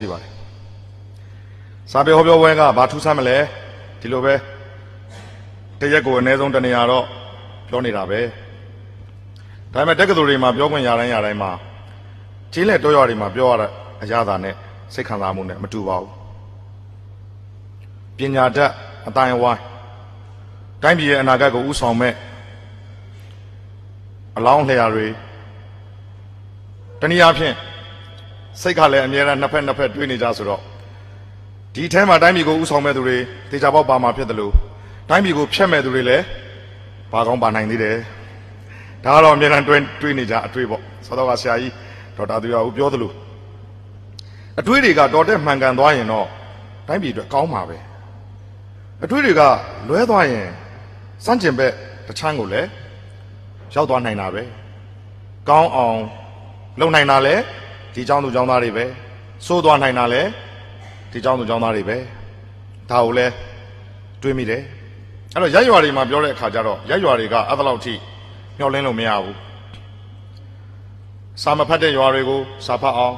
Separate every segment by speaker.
Speaker 1: ရှိပါတယ်စာပေဟောပြောပွဲကဘာထူးဆန်းမလဲဒီလိုပဲတရက်ကိုအနည်းဆုံးတစ်နေရာတော့ပြောနေတာပဲဒါပေမဲ့တက္ကသိုလ်တွေမှာပြောခွင့်ရတိုင်းရတိုင်းမှာချင်းလက်တောရွာတွေမှာပြောရတဲ့အရာသာနဲ့စိတ်ခံစားမှုနဲ့မတူပါဘူးပညာတတ်အတိုင်းအဝိုင်းတိုင်းပြည်ရဲ့အနာဂတ်ကိုဥဆောင်မဲ့အလောင်းလျှာတွေတနည်းအားဖြင့် စိတ်ကလည်းအများအားနှစ်ဖက်နှစ်ဖက်တွေးနေကြဆိုတော့ဒီအဲမှာတိုင်းပြည်ကိုဥဆောင်မဲ့သူတွေတေချာပေါက်ပါမှာဖြစ်တယ်လို့တိုင်းပြည်ကိုဖျက်မဲ့သူတွေလည်းပါကောင်းပါနိုင်သေးတယ်ဒါကတော့အများအားတွေးတွေးနေကြအတွေးပေါ့သောတော်ကဆရာကြီးဒေါက်တာသူရဦးပြောသလိုအတွေးတွေကတော်တဲ့မှန်ကန်သွားရင်တော့တိုင်းပြည်အတွက်ကောင်းမှာပဲအတွေးတွေကလွဲသွားရင်စန့်ကျင်ဘက်တစ်ချမ်းကိုလည်းရောက်သွားနိုင်တာပဲကောင်းအောင်လုပ်နိုင်တာလည်း ဒီเจ้าသူเจ้าသားတွေပဲစိုးသွားနိုင်တာလဲဒီเจ้าသူเจ้าသားတွေပဲဒါကိုလဲတွေးမိတယ်အဲ့တော့ရက်ရွာတွေမှာပြောတဲ့အခါကျတော့ရက်ရွာတွေကအဲ့ဒါလောက်ထိမျောလင်းလို့မရဘူးစာမဖတ်တဲ့ရွာတွေကိုစာဖတ်အောင်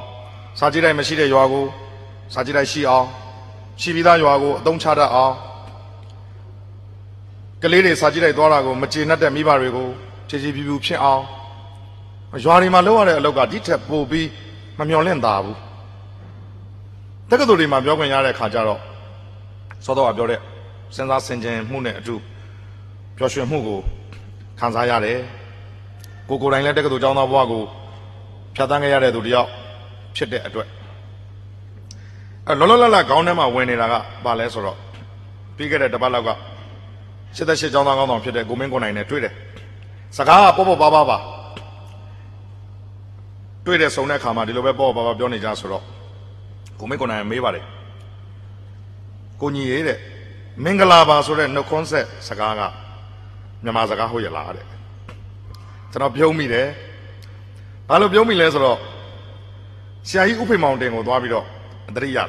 Speaker 1: စာကြည့်တိုင်းမရှိတဲ့ရွာကိုစာကြည့်တိုင်းရှိအောင်ရှိပြီးသားရွာကိုအသုံးချတတ်အောင်ကလေးတွေစာကြည့်တိုင်းသွားတာကိုမကျေနပ်တဲ့မိဘတွေကိုခြေခြေပြူပြူဖြစ်အောင်ရွာတွေမှာလုပ်ရတဲ့အလုပ်ကဒီထက်ပိုပြီး မမျော်လင့်တာဘူးတက္ကသိုလ်တွေမှာပြောခွင့်ရတဲ့ခါကျတော့စောတော့ကပြောတဲ့စဉ်းစားဆင်ခြင်မှုနဲ့အတူပျော်ရွှင်မှုကိုခံစားရတယ်ကိုကိုယ်တိုင်လည်းတက္ကသိုလ်ကျောင်းသားဘဝကိုဖြတ်သန်းခဲ့ရတဲ့သူတယောက်ဖြစ်တဲ့အတွက်အဲလောလောလတ်လတ်ခေါင်းထဲမှာဝင်နေတာကဘာလဲဆိုတော့ပြီးခဲ့တဲ့တစ်ပတ်လောက်က88ကျောင်းသားကောင်းဆောင်ဖြစ်တဲ့ကိုမင်းကိုနိုင်နဲ့တွေ့တယ်စကားကပေါ့ပေါ့ပါပါပါ တွေ့တဲ့ဆုံတဲ့အခါမှာဒီလိုပဲပေါ့ပေါ့ပါပါပြောနေကြဆိုတော့ကိုမင်းကိုနိုင်မေးပါတယ်ကိုညီရေးတဲ့မင်္ဂလာပါဆိုတဲ့နှုတ်ခွန်းဆက်စကားကမြန်မာစကားဟုတ်ရလားတဲ့ကျွန်တော်ပြုံးမိတယ်ဘာလို့ပြုံးမိလဲဆိုတော့ဆရာကြီးဥဖေမောင်တင်ကိုသွားပြီးတော့တတိရတာ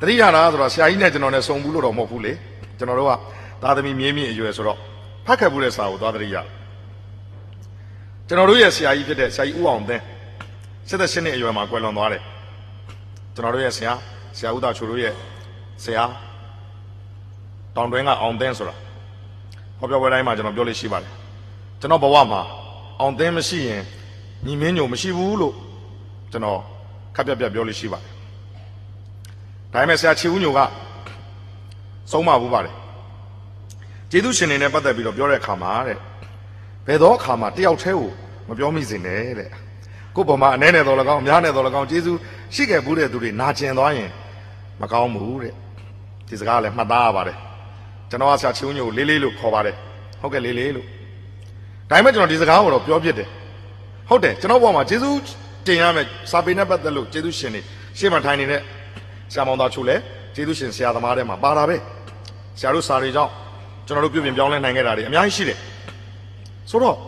Speaker 1: တတိရတာဆိုတော့ဆရာကြီးနဲ့ကျွန်တော်နဲ့စုံဘူးလို့တော့မဟုတ်ဘူးလေကျွန်တော်တို့ကသာသမီမြေးမြင့်အရွယ်ဆိုတော့ဖတ်ခတ်ဘူးတဲ့စာကိုသွားတတိရကျွန်တော်တို့ရဲ့ဆရာကြီးဖြစ်တဲ့ဆရာကြီးဦးအောင်သင်း 78နှစ်အရွယ်မှာကွယ်လွန်သွားတယ်ကျွန်တော်တို့ရဲ့ဆရာဆရာဦးသားချိုတို့ရဲ့ဆရာတောင်တွင်းကအောင်သင်းဆိုတာဟောပြောပွဲတိုင်းမှာကျွန်တော်ပြောလို့ရှိပါတယ်ကျွန်တော်ဘဝမှာအောင်သင်းမရှိရင်ညီမင်းညိုမရှိဘူးလို့ကျွန်တော်ခက်ပြက်ပြက်ပြောလို့ရှိပါတယ်ဒါပေမဲ့ဆရာချီဦးညိုကဆုံးမဘူးပါတယ်ကျေးဇူးရှင်တွေနဲ့ပတ်သက်ပြီးတော့ပြောတဲ့အခါမှာတဲ့ဘယ်တော့အခါမှာတယောက်တည်းကိုမပြောမိစေနဲ့တဲ့ ကိုယ့်ဘုံမှာအနဲ့နဲ့တော်၎င်းအများနဲ့တော်၎င်းကျေးဇူးရှိခဲ့ဘူးတဲ့သူတွေနာကျင်သွားရင်မကောင်းဘူးတဲ့ဒီစကားလည်းမှတ်သားရပါတယ်ကျွန်တော်ကဆရာချီဦးညိုကိုလေးလေးလို့ခေါ်ပါတယ်ဟုတ်ကဲ့လေးလေးလို့ဒါပေမဲ့ကျွန်တော်ဒီစကားကိုတော့ပြောပြတယ်ဟုတ်တယ်ကျွန်တော်ဘုံမှာကျေးဇူးတင်ရမယ်စာပေနဲ့ပတ်သက်လို့ကျေးဇူးရှင်တွေရှေ့မှာထိုင်နေတဲ့ဆရာမောင်သားချိုလည်းကျေးဇူးရှင်ဆရာသမားတွေမှာပါတာပဲဆရာတို့စာတွေကြောင့်ကျွန်တော်တို့ပြုပြင်ပြောင်းလဲနိုင်ခဲ့တာတွေအများကြီးရှိတယ်ဆိုတော့ဒါ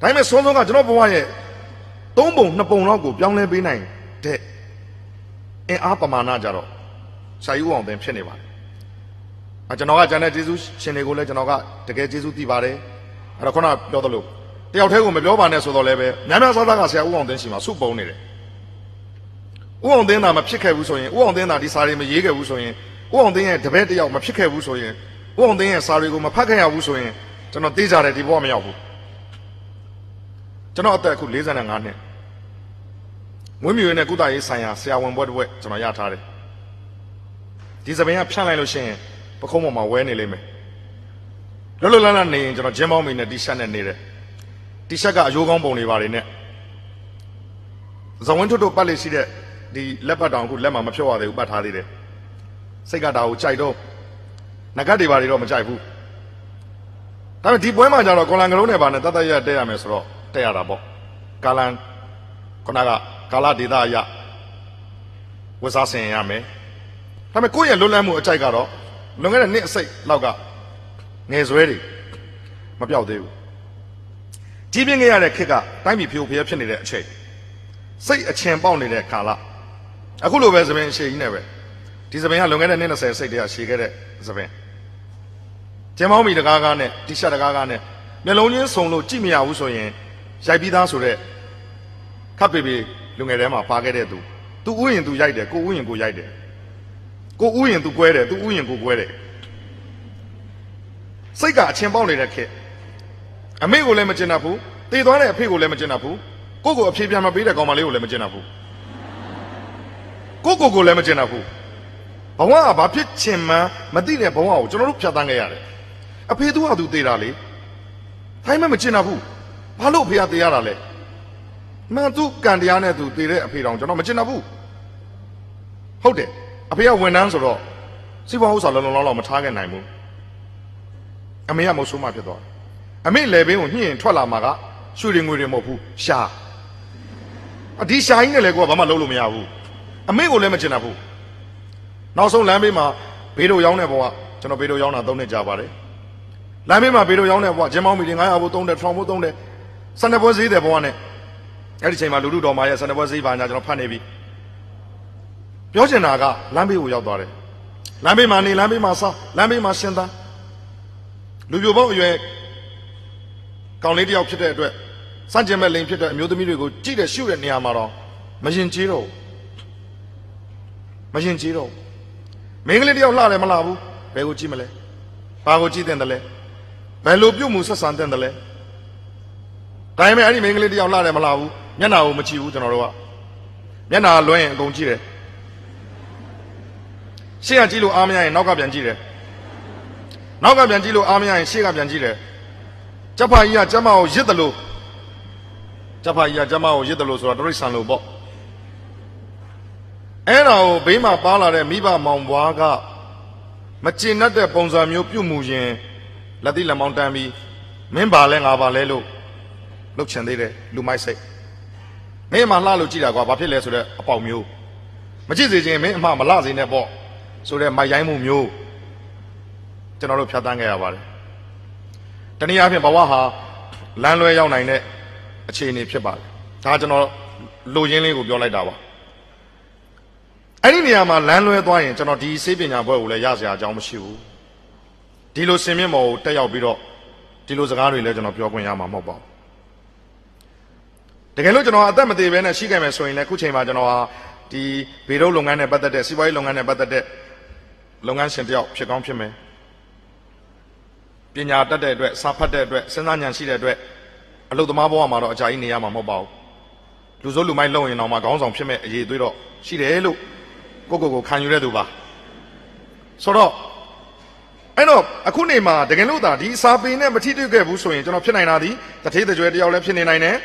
Speaker 1: ပေမဲ့ဆုံးဆုံးကကျွန်တော်ဘဝရဲ့ သုံးပုံနှစ်ပုံလောက်ကိုပြောင်းလဲပေးနိုင်တဲ့အင်အားပမာဏကြတော့ဆရာကြီးဦးအောင်တင်ဖြစ်နေပါတယ်အကျွန်တော်ကကျန်တဲ့ကျေးဇူးရှင်တွေကိုလည်းကျွန်တော်ကတကယ်ကျေးဇူးတည်ပါတယ်အဲ့တော့ခုနပြောသလိုတယောက်တည်းကိုမပြောပါနဲ့ဆိုတော့လည်းပဲများများစားစားကဆရာဦးအောင်တင်ရှိမှာစုပုံနေတယ်ဦးအောင်တင်သာမဖြစ်ခဲ့ဘူးဆိုရင်ဦးအောင်တင်သာဒီစာတွေမရေးခဲ့ဘူးဆိုရင်ဦးအောင်တင်ရဲ့တပည့်တယောက်မဖြစ်ခဲ့ဘူးဆိုရင်ဦးအောင်တင်ရဲ့စာတွေကိုမဖတ်ခဲ့ရဘူးဆိုရင်ကျွန်တော်သိကြတယ်ဒီဘဝမရောက်ဘူးကျွန်တော်အသက်အခု45နှစ် ဝင်းမြူရင်းနဲ့ကုသရေးဆိုင်ရာဆရာဝန်ဘွဲ့တစ်ဘွဲ့ကျွန်တော်ရထားတယ်ဒီသပင်ကဖြန့်လိုက်လို့ရှိရင်ပခုံးပေါ်မှာဝဲနေလိမ့်မယ်လွတ်လွတ်လပ်လပ်နေရင်ကျွန်တော်ဂျင်းပေါင်းမီနဲ့တီရှပ်နဲ့နေတယ်တီရှပ်ကအယိုးကောင်းပုံတွေပါတယ်နဲ့ဇဝင်းထွတ်တို့ပတ်လေးရှိတဲ့ဒီလက်ပတ်တောင်အခုလက်မှာမဖြုတ်ရသေးဘူးပတ်ထားသေးတယ်စိတ်ကဒါကိုကြိုက်တော့ငကတ်တွေပါတွေတော့မကြိုက်ဘူးဒါပေမဲ့ဒီပွဲမှာကျတော့ကွန်လန်ကလုံးနဲ့ပါနဲ့တတ်တတ်ရတက်ရမယ်ဆိုတော့တက်ရတာပေါ့ကာလန်ခုနက ကာလဒေတာအရဝစားဆင်ရမယ်ဒါပေမဲ့ကိုယ့်ရဲ့လွတ်လပ်မှုအကြိုက်ကတော့လွန်ခဲ့တဲ့နှစ်အစိတ်လောက်ကငယ်ဆွဲတွေမပြောက်သေးဘူးကြီးပြင်းခဲ့ရတဲ့ခေတ်ကတိုင်းပြည်ဖြိုဖျက်ဖြစ်နေတဲ့အချိန်စိတ်အချင်ပေါက်နေတဲ့ကာလအခုလိုပဲသပင်အရှိကြီးနဲ့ပဲဒီသပင်ကလွန်ခဲ့တဲ့နှစ်20စိတ်တည်းကရှည်ခဲ့တဲ့သပင်ကျင်းမောင်းမီတကားကားနဲ့တီရှပ်တကားကားနဲ့မျက်လုံးချင်းစုံလို့ကြည့်မရဘူးဆိုရင်ရိုက်ပြီးသားဆိုတဲ့ခပ်ပေပေ လူငယ်ထဲမှာပါခဲ့တဲ့သူသူဥရင်သူရိုက်တယ်ကိုဥရင်ကိုရိုက်တယ်ကိုဥရင်သူကွဲတယ်သူဥရင်ကိုကွဲတယ်စိတ်ကအချင်းပေါက်နေတဲ့ခက်အမေကိုလည်းမကျင်တတ်ဘူးတည်သွားတဲ့အဖေကိုလည်းမကျင်တတ်ဘူးကိုကိုအဖြေပြန်မပေးတဲ့ကောင်မလေးကိုလည်းမကျင်တတ်ဘူးကိုကိုကိုလည်းမကျင်တတ်ဘူးဘဝကဘာဖြစ်ချင်မှန်းမသိတဲ့ဘဝကိုကျွန်တော်တို့ဖြတ်သန်းခဲ့ရတယ်အဖေသူကသူတည်တာလေထိုင်းမမကျင်တတ်ဘူးဘာလို့အဖေကတည်ရတာလဲ မှန်သူကံတရားနဲ့သူတည်တဲ့အဖေတော်ကျွန်တော်မကျင်တတ်ဘူးဟုတ်တယ်အဖေကဝန်ထမ်းဆိုတော့စီးပွားဥစ္စာလုံးလုံးလောက်လောက်မထားခဲ့နိုင်ဘူးအမေကမဟုတ်ဆိုးမှဖြစ်သွားတယ်အမေလေဘင်းကိုညှင်ထွက်လာမှာကရွှေတွေငွေတွေမဟုတ်ဘူးရှာအဒီရှာကြီးနဲ့လည်းကိုကဘာမှလုပ်လို့မရဘူးအမေကိုလည်းမကျင်တတ်ဘူးနောက်ဆုံးလမ်းဘေးမှာဘေးတို့ရောင်းတဲ့ဘဝကျွန်တော်ဘေးတို့ရောင်းတာ၃နှစ်ကြာပါတယ်လမ်းဘေးမှာဘေးတို့ရောင်းတဲ့ဘဝဂျင်းမောင်းမီတွေ900ဘို့သုံးတယ်ထောင်ဘို့သုံးတယ်စနေပွဲဈေးတဲ့ဘဝနဲ့ အဲ့ဒီချိန်မှာလူလူတော်မာရဲ့စနေပွဲဈေးပါညာကျွန်တော်ဖတ်နေပြီပြောချင်တာကလမ်းဘေးကိုရောက်သွားတယ်လမ်းဘေးမှာနေလမ်းဘေးမှာစားလမ်းဘေးမှာရှင်းသားလူပြိုပေါက်အရွယ်ကောင်လေးတယောက်ဖြစ်တဲ့အတွက်စန့်ကျင်မဲ့လိန်ဖြစ်တဲ့အမျိုးသမီးတွေကိုကြည့်တဲ့ရှုတဲ့နေရာမှာတော့မရင်ကျေးတော့မရင်ကျေးတော့မင်းကလေးတယောက်လှတယ်မလှဘူးဘယ်ကိုကြည့်မလဲဘာကိုကြည့်တဲ့တယ်လဲဘယ်လိုပြုတ်မှုဆက်ဆံတဲ့တယ်လဲဒါပေမဲ့အဲ့ဒီမင်းကလေးတယောက်လှတယ်မလှဘူး မျက်နှာကိုမကြည့်ဘူးကျွန်တော်တို့ကမျက်နှာလွှဲရင်အကုန်ကြည့်တယ်ရှေ့ကကြည့်လို့အားမရရင်နောက်ကပြန်ကြည့်တယ်နောက်ကပြန်ကြည့်လို့အားမရရင်ရှေ့ကပြန်ကြည့်တယ်ကျက်ဖာကြီးကကျမကိုရစ်တယ်လို့ကျက်ဖာကြီးကကျမကိုရစ်တယ်လို့ဆိုတော့တရိษံလို့ပေါ့အဲ့ဒါကိုဘေးမှာပါလာတဲ့မိဘမောင်ဘွားကမကျင်တတ်တဲ့ပုံစံမျိုးပြုတ်မှုရင်လက်တိလက်မောင်းတန်းပြီးမင်းပါလဲငါပါလဲလို့လှုပ်ချင်သေးတယ်လူမိုက်စိတ် မင်းမှလှလို့ကြည့်တာကွာဘာဖြစ်လဲဆိုတော့အပေါက်မျိုးမကြည့်စေခြင်းမင်းအမှမလှစေနဲ့ပေါ့ဆိုတော့မိုက်ရိုင်းမှုမျိုးကျွန်တော်တို့ဖြတ်တန်းခဲ့ရပါတယ်တနည်းအားဖြင့်ဘဝဟာလမ်းလွဲရောက်နိုင်တဲ့အခြေအနေဖြစ်ပါတယ်ဒါကျွန်တော်လူရင်းလေးကိုပြောလိုက်တာပါအဲ့ဒီနေရာမှာလမ်းလွဲသွားရင်ကျွန်တော်ဒီစေပညာဘွဲကိုလည်းရစရာအကြောင်းမရှိဘူးဒီလိုစင်မြင့်မော်ကိုတက်ရောက်ပြီးတော့ဒီလိုစကားတွေလည်းကျွန်တော်ပြောခွင့်ရမှာမဟုတ်ပါဘူး တကယ်လို့ကျွန်တော်အသက်မသေးဘဲနဲ့ရှိခဲ့မယ်ဆိုရင်လည်းခုချိန်မှာကျွန်တော်ဟာဒီဘေဒုတ်လုပ်ငန်းနဲ့ပတ်သက်တဲ့စီးပွားရေးလုပ်ငန်းနဲ့ပတ်သက်တဲ့လုပ်ငန်းရှင်တယောက်ဖြစ်ကောင်းဖြစ်မယ်ပညာတတ်တဲ့အတွက်စာဖတ်တဲ့အတွက်စဉ်းစားဉာဏ်ရှိတဲ့အတွက်အလုပ်သမားဘဝမှာတော့အကြာကြီးနေရမှာမဟုတ်ပါဘူးလူစိုးလူမိုက်လုံရင်တော့မှခေါင်းဆောင်ဖြစ်မဲ့အရေးသွေးတော့ရှိတယ်လို့ကိုကိုကိုခံယူရတဲ့သူပါဆိုတော့အဲ့တော့အခုနေမှာတကယ်လို့သာဒီစာပေနဲ့မထိတွေ့ခဲ့ဘူးဆိုရင်ကျွန်တော်ဖြစ်နိုင်တာဒီတထေးတကြွယ်တယောက်လည်းဖြစ်နေနိုင်တယ်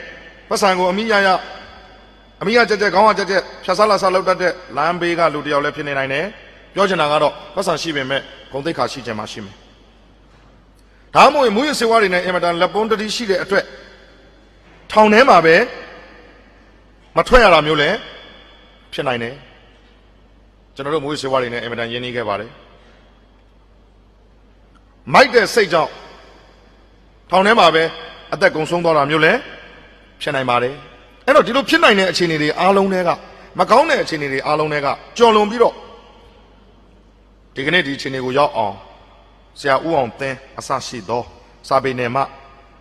Speaker 1: ပတ်စံကိုအမိရရအမိရကြက်ကြက်ခေါင်းကကြက်ကြက်ဖြတ်စားလာစားလောက်တတ်တဲ့လမ်းဘေးကလူတယောက်လည်းဖြစ်နေနိုင်တယ်ပြောချင်တာကတော့ပတ်စံရှိပေမဲ့ဂုံတိတ်ခါရှိချင်မှရှိမယ်ဒါမှမဟုတ်မူရစေဝါတွေနဲ့အင်မတန်လက်ပုံးတတိရှိတဲ့အတွက်ထောင်ထဲမှာပဲမထွက်ရတာမျိုးလည်းဖြစ်နိုင်တယ်ကျွန်တော်တို့မူရစေဝါတွေနဲ့အင်မတန်ရင်းနှီးခဲ့ပါတယ်မိုက်တဲ့စိတ်ကြောင့်ထောင်ထဲမှာပဲအသက်ကုန်ဆုံးသွားတာမျိုးလည်း ဖြစ်နိုင်ပါတယ်အဲ့တော့ဒီလိုဖြစ်နိုင်တဲ့အခြေအနေတွေအားလုံးတွေကမကောင်းတဲ့အခြေအနေတွေအားလုံးတွေကကြော်လွန်ပြီးတော့ဒီကနေ့ဒီအခြေအနေကိုရောက်အောင်ဆရာဦးအောင်သင်းအစရှိသောစာပေနယ်မှ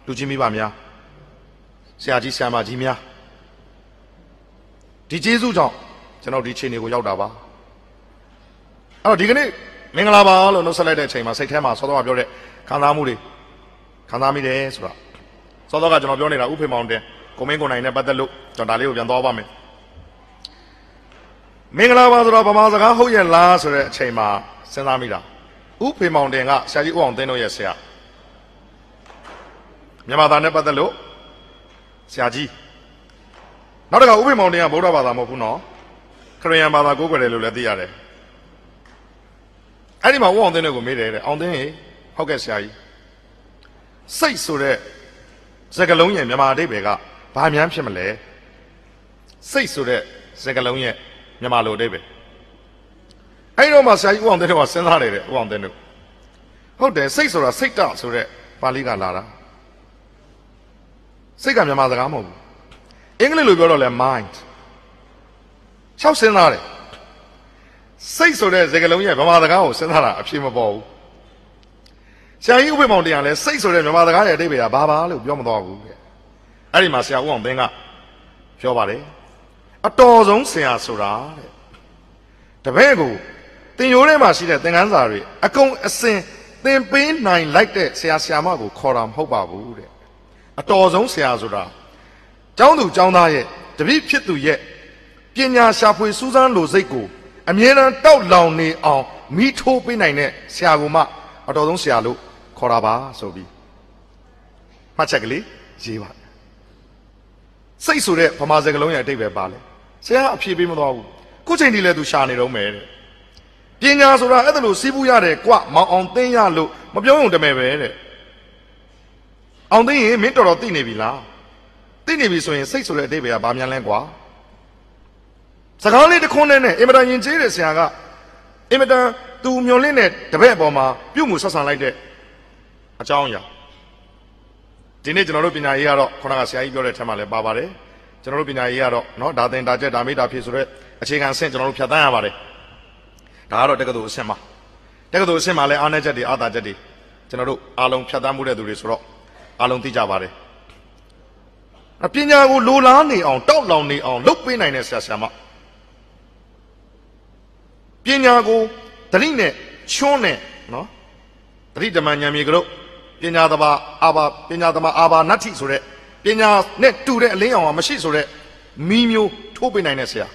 Speaker 1: လူချင်းမိဘများဆရာကြီးဆရာမကြီးများဒီကျေးဇူးကြောင့်ကျွန်တော်ဒီအခြေအနေကိုရောက်တာပါအဲ့တော့ဒီကနေ့မင်္ဂလာပါလို့နှုတ်ဆက်လိုက်တဲ့အချိန်မှာစိတ်ထဲမှာစောစောကပြောတဲ့ခံစားမှုတွေခံစားမိတယ်ဆိုတာစောစောကကျွန်တော်ပြောနေတာဥဖေမောင်တင် ကိုမင်းကိုနိုင်နဲ့ပတ်သက်လို့ကျွန်တော်ဒါလေးကိုပြန်သွားပါမယ်မင်္ဂလာပါဆိုတော့ဗမာစကားဟုတ်ရဲ့လားဆိုတဲ့အချိန်မှာစဉ်းစားမိတာဥဖေမောင်တင်ကဆရာကြီးဦးအောင်သိန်းတို့ရဲ့ဆရာမြန်မာသားနဲ့ပတ်သက်လို့ဆရာကြီးနောက်တစ်ခါဥဖေမောင်တင်ကဗုဒ္ဓဘာသာမဟုတ်ဘူးနော်ခရစ်ယာန်ဘာသာကိုးကွယ်တယ်လို့လည်းသိရတယ်အဲ့ဒီမှာဦးအောင်သိန်းတို့ကိုမေးတယ်တဲ့အောင်သိန်းဟေဟုတ်ကဲ့ဆရာကြီးစိတ်ဆိုတဲ့စကလုံးရဲ့မြန်မာအဓိပ္ပာယ်က ဘာများဖြစ်မလဲစိတ်ဆိုတဲ့စကလုံးရဲ့မြန်မာလိုအဓိပ္ပာယ်အဲ့တော့မှဆရာကြီးဦးအောင်သိန်းတို့ကစဉ်းစားတယ်တဲ့ဦးအောင်သိန်းတို့ဟုတ်တယ်စိတ်ဆိုတာစိတ်တဆိုတဲ့ပါဠိကလာတာစိတ်ကမြန်မာစကားမဟုတ်ဘူးအင်္ဂလိပ်လိုပြောတော့လဲ mind ၆စဉ်းစားတယ်စိတ်ဆိုတဲ့စကားလုံးရဲ့မြန်မာစကားကိုစဉ်းစားတာအဖြစ်မပေါ်ဘူးဆရာကြီးဥပ္ပေမောင်တရားလဲစိတ်ဆိုတဲ့မြန်မာစကားရဲ့အဓိပ္ပာယ်ကဘာပါလို့ပြောမသွားဘူးတဲ့ အဲ့ဒီမှာဆရာဦးအောင်သိန်းကပြောပါတယ်အတော်ဆုံးဆရာဆိုတာတဲ့တပည့်ကိုသင်ရိုးထဲမှာရှိတဲ့သင်ခန်းစာတွေအကုန်အစင်သင်ပေးနိုင်လိုက်တဲ့ဆရာဆရာမကိုခေါ်တာမဟုတ်ပါဘူးတဲ့အတော်ဆုံးဆရာဆိုတာကျောင်းသူကျောင်းသားရဲ့တပည့်ဖြစ်သူရဲ့ပညာရှာဖွေစူးစမ်းလိုစိတ်ကိုအမြဲတမ်းတောက်လောင်နေအောင်မိထိုးပေးနိုင်တဲ့ဆရာကမှအတော်ဆုံးဆရာလို့ခေါ်တာပါဆိုပြီးမှတ်ချက်ကလေးရေးပါ စိတ်ဆိုတဲ့ဗမာစကားလုံးရဲ့အတိတ်ပဲပါလဲဆရာအဖြေပေးမသွားဘူးခုချိန်ဒီလဲသူရှာနေတော့မယ်တဲ့ပညာဆိုတာအဲ့ဒါလို့စီးပူးရတယ်ကွမောင်အောင်သိရလို့မပြောုံတမယ်ပဲတဲ့အောင်သိရင်မင်းတော်တော်သိနေပြီလားသိနေပြီဆိုရင်စိတ်ဆိုတဲ့အတိတ်ပဲကဘာများလဲကွာစကားလေးတစ်ခွန်းနဲ့နဲ့အင်မတန်ယဉ်ကျေးတဲ့ဆရာကအင်မတန်သူမျောလင့်တဲ့တပည့်အပေါ်မှာပြုတ်မှုဆက်ဆံလိုက်တဲ့အကြောင်းအရာ ဒီနေ့ကျွန်တော်တို့ပညာရေးကတော့ခုနကဆရာကြီးပြောတဲ့ထက်မှလည်းပါပါတယ်ကျွန်တော်တို့ပညာရေးကတော့เนาะဒါသင်ဒါကျက်ဒါမိတာဖြစ်ဆိုတော့အခြေခံအဆင့်ကျွန်တော်တို့ဖြတ်သန်းရပါတယ်ဒါကတော့တက္ကသိုလ်အဆင့်မှာတက္ကသိုလ်အဆင့်မှာလည်းအားနည်းချက်တွေအားသာချက်တွေကျွန်တော်တို့အားလုံးဖြတ်သန်းမှုတဲ့သူတွေဆိုတော့အားလုံးသိကြပါတယ်အပညာကိုလိုလားနေအောင်တောက်လောင်နေအောင်လုပ်ပေးနိုင်တဲ့ဆရာဆရာမပညာကိုတတိနဲ့ချွန်းနဲ့နော်တတိဓမ္မဉာဏ်မြေကလို့ ပညာသဘာအာဘာပညာသမာအာဘာနတ္ထိဆိုတဲ့ပညာနဲ့တူတဲ့အလင်းအောင်ကမရှိဆိုတဲ့မီးမျိုးထိုးပေးနိုင်တဲ့ဆရာ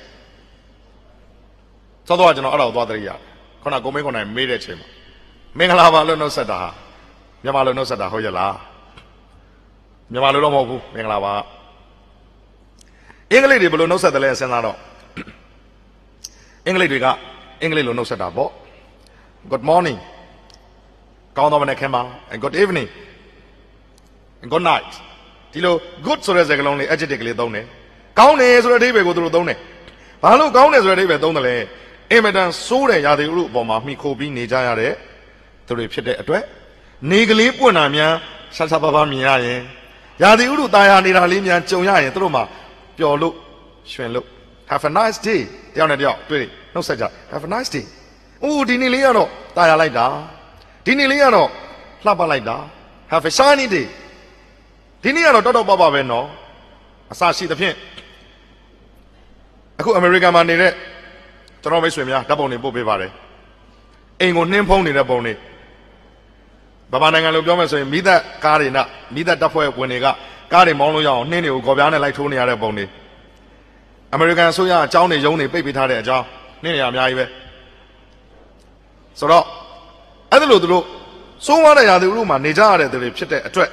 Speaker 1: သောတော့ကျွန်တော်အဲ့ဒါကိုသွားတရိယာခုနကိုမင်းခုနမေးတဲ့ချိန်မှာမင်္ဂလာပါလို့နှုတ်ဆက်တာဟာမြန်မာလိုနှုတ်ဆက်တာဟုတ်ရဲ့လားမြန်မာလိုတော့မဟုတ်ဘူးမင်္ဂလာပါအင်္ဂလိပ်တွေဘယ်လိုနှုတ်ဆက်တယ်လဲစဉ်းစားတော့အင်္ဂလိပ်တွေကအင်္ဂလိပ်လိုနှုတ်ဆက်တာပေါ့ good morning ကောင်းသောမနက်ခင်းပါ and good evening and good night ဒီလို good ဆိုတဲ့စကားလုံးလေး adjective ကလေးသုံးတယ်ကောင်းတယ်ဆိုတဲ့အဓိပ္ပာယ်ကိုသူတို့သုံးတယ်ဘာလို့ကောင်းတယ်ဆိုတဲ့အဓိပ္ပာယ်သုံးတယ်လဲအင်မတန်စိုးတဲ့ရာသီဥတုအပေါ်မှာမှီခိုပြီးနေကြရတဲ့သူတွေဖြစ်တဲ့အတွက်နေကလေးပွင့်တာများဆဆပါပါမြင်ရရင်ရာသီဥတုတာယာနေတာလေးများကြုံရရင်သူတို့မှာပျော်လို့ရွှင်လို့ have a nice day တယောက်နဲ့တယောက်တွေ့နှုတ်ဆက်ကြ have a nice day အိုးဒီနေ့လေးကတော့တာယာလိုက်တာ ဒီနေ့လေးကတော့လှပလိုက်တာ have a shiny day ဒီနေ့ကတော့တော်တော်ပပပဲနော်အစာရှိသဖြင့်အခုအမေရိကန်မှာနေတဲ့ကျွန်တော်မိတ်ဆွေများဓာတ်ပုံတွေပို့ပေးပါတယ်အိမ်ကိုနှင်းဖုံးနေတဲ့ပုံတွေဗမာနိုင်ငံလိုပြောမယ်ဆိုရင်မိသက်ကားတွေနဲ့မိသက်တပ်ဖွဲ့ဝင်တွေကကားတွေမောင်းလို့ရအောင်နှင်းတွေကိုကော်ပြားနဲ့လိုက်ထိုးနေရတဲ့ပုံတွေအမေရိကန်အစိုးရအကြောင်းတွေရုံးတွေပိတ်ပေးထားတဲ့အကြောင်းနှင်းနေရအများကြီးပဲဆိုတော့ အဲ့ဒါလို့သူတို့စိုးဝါတဲ့ရာသီဥတုမှာနေကြရတဲ့သူတွေဖြစ်တဲ့အတွက်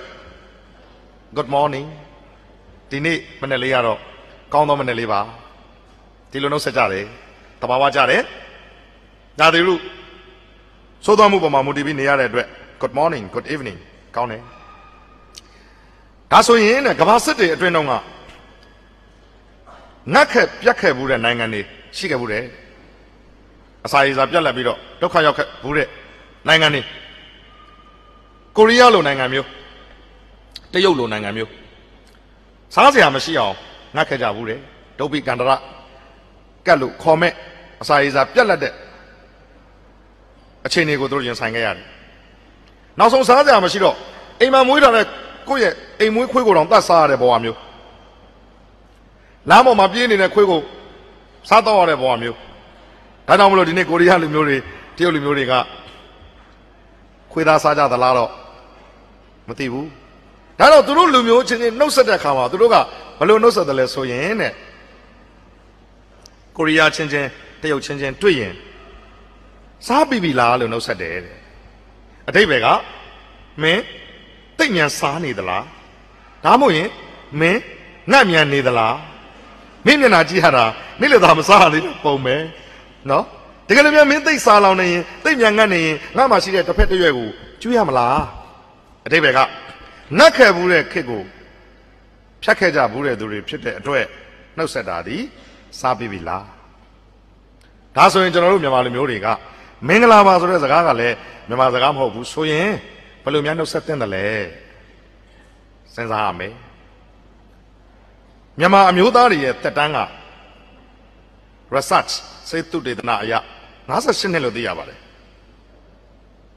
Speaker 1: good morning ဒီနေ့မနေ့လေးကတော့ကောင်းသောမနေ့လေးပါဒီလိုနှုတ်ဆက်ကြတယ်တဘာဝကြတယ်ရာသီဥတုစိုးသွားမှုပေါ်မှာမူတည်ပြီးနေရတဲ့အတွက် good morning good evening ကောင်းတယ်ဒါဆိုရင်တဲ့ကဘာစစ်တွေအတွင်းတော့ကငတ်ခက်ပြတ်ခဲ့ဘူးတဲ့နိုင်ငံတွေရှိခဲ့ဘူးတဲ့အစာရေစာပြတ်လက်ပြီးတော့ဒုက္ခရောက်ခဲ့ဘူးတဲ့ နိုင်ငံတွေကိုရီးယားလိုနိုင်ငံမျိုးတရုတ်လိုနိုင်ငံမျိုးစားစရာမရှိအောင်ငတ်ခဲ့ကြဘူးတဲ့ဒုပိကန္တရကတ်လို့ခေါ်မဲ့အစာရေစာပြတ်လက်တဲ့အခြေအနေကိုတို့ရင်ဆိုင်ခဲ့ရတယ်နောက်ဆုံးစားစရာမရှိတော့အိမ်မှာမွေးထားတဲ့ကိုယ့်ရဲ့အိမ်မွေးခွေးကိုတောင်တတ်စားရတဲ့ဘဝမျိုးလမ်းပေါ်မှာပြေးနေတဲ့ခွေးကိုစားတော့ရတဲ့ဘဝမျိုးဒါကြောင့်မလို့ဒီနေ့ကိုရီးယားလူမျိုးတွေတရုတ်လူမျိုးတွေက ခွေးသားစားကြသလားတော့မသိဘူးဒါတော့သူတို့လူမျိုးချင်းချင်းနှုတ်ဆက်တဲ့ခါမှာသူတို့ကဘယ်လိုနှုတ်ဆက်တယ်လဲဆိုရင်တဲ့ကိုရီးယားချင်းချင်းတရုတ်ချင်းချင်းတွေ့ရင်စားပြီပြီလားလို့နှုတ်ဆက်တယ်တဲ့အတိတ်ပဲကမင်းတိတ်မြန်စားနေသလားဒါမှမဟုတ်ရင်မင်းငတ်မြန်နေသလားမင်းမျက်နှာကြည့်ရတာနေ့လေသာမစားရသေးပုံပဲနော် တကယ်လို့များမင်းသိပ်စားလောင်နေရင်သိပ်မြန်ငတ်နေရင်ငါမှရှိတဲ့တစ်ဖက်တစ်ရွက်ကိုကျွေးရမလားအတိတ်ပဲကငတ်ခဲ့ဘူးတဲ့ခစ်ကိုဖြတ်ခဲ့ကြဘူးတဲ့သူတွေဖြစ်တဲ့အတွက်နှုတ်ဆက်တာဒီစားပြီပြီလားဒါဆိုရင်ကျွန်တော်တို့မြန်မာလူမျိုးတွေကမင်္ဂလာပါဆိုတဲ့စကားကလည်းမြန်မာစကားမဟုတ်ဘူးဆိုရင်ဘယ်လိုများနှုတ်ဆက်တင်တယ်လဲစဉ်းစားရမယ်မြန်မာအမျိုးသားတွေရဲ့တက်တန်းက research စေတုတေသနာအရ 58နှစ်လို့သိရပါတယ်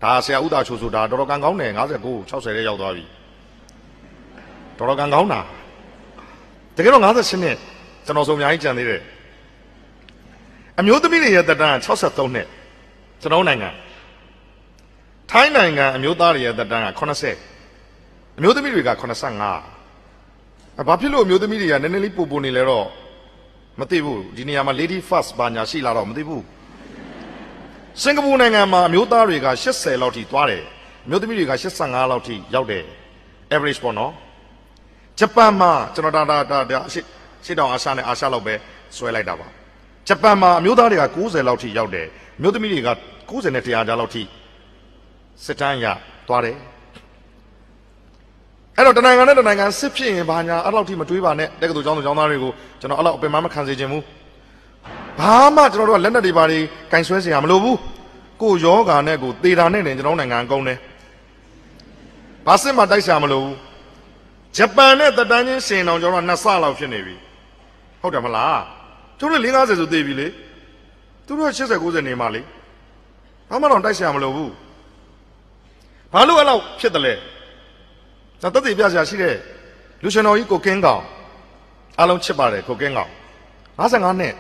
Speaker 1: ဒါဆရာဥဒါချိုဆိုတာတော်တော်ကံကောင်းတယ်59 60ရဲ့ရောက်သွားပြီတော်တော်ကံကောင်းတာတကယ်တော့58နှစ်ကျွန်တော်ဆိုအများကြီးကြံသေးတယ်အမျိုးသမီးတွေရဲ့တက်တန်းက63နှစ်ကျွန်တော်နိုင်ငံထိုင်းနိုင်ငံအမျိုးသားတွေရဲ့တက်တန်းက80အမျိုးသမီးတွေက85အဘာဖြစ်လို့အမျိုးသမီးတွေကနည်းနည်းလေးပူပူနေလဲတော့မသိဘူးဒီနေရာမှာ lady first ဘာညာရှိလာတော့မသိဘူး စင်ကာပူနိုင်ငံမှာအမျိုးသားတွေက80လောက်ထိသွားတယ်အမျိုးသမီးတွေက85လောက်ထိရောက်တယ် average ပေါ့နော်ဂျပန်မှာကျွန်တော်ဒါဒါဒါဒါရှစ်ရှစ်တောင်အာရှနဲ့အာရှလောက်ပဲဆွဲလိုက်တာပါဂျပန်မှာအမျိုးသားတွေက90လောက်ထိရောက်တယ်အမျိုးသမီးတွေက90နဲ့100ကြားလောက်ထိစစ်တမ်းရသွားတယ်အဲ့တော့တနိုင်ငံနဲ့တနိုင်ငံစစ်ဖြစ်ရင်ဘာညာအဲ့လောက်ထိမတွေးပါနဲ့တက္ကသိုလ်ကျောင်းသူကျောင်းသားတွေကိုကျွန်တော်အဲ့လောက်အပင်မမခံစေချင်ဘူး ဘာမှကျွန်တော်တို့ကလက်နက်တွေပါတွေကင်ဆွဲစရာမလိုဘူးကိုယ်ယောဂာနဲ့ကိုယ်သေတာနဲ့လည်းကျွန်တော်နိုင်ငံအကုန်တယ်ဘာစစ်မှတိုက်စရာမလိုဘူးဂျပန်နဲ့တတန်းချင်းရှင်အောင်ကျွန်တော်ကနှစ်ဆလောက်ဖြစ်နေပြီဟုတ်တယ်မလားသူတို့50ဆိုသေပြီလေသူတို့80 90နေမှလေဘာမှတော့တိုက်စရာမလိုဘူးဘာလို့အဲ့လောက်ဖြစ်တယ်လဲဒါတသက်ပြစရာရှိတဲ့လူရှင်တော်ကြီးကိုကင်းကောင်အားလုံးချစ်ပါတယ်ကိုကင်းကောင်55နှစ်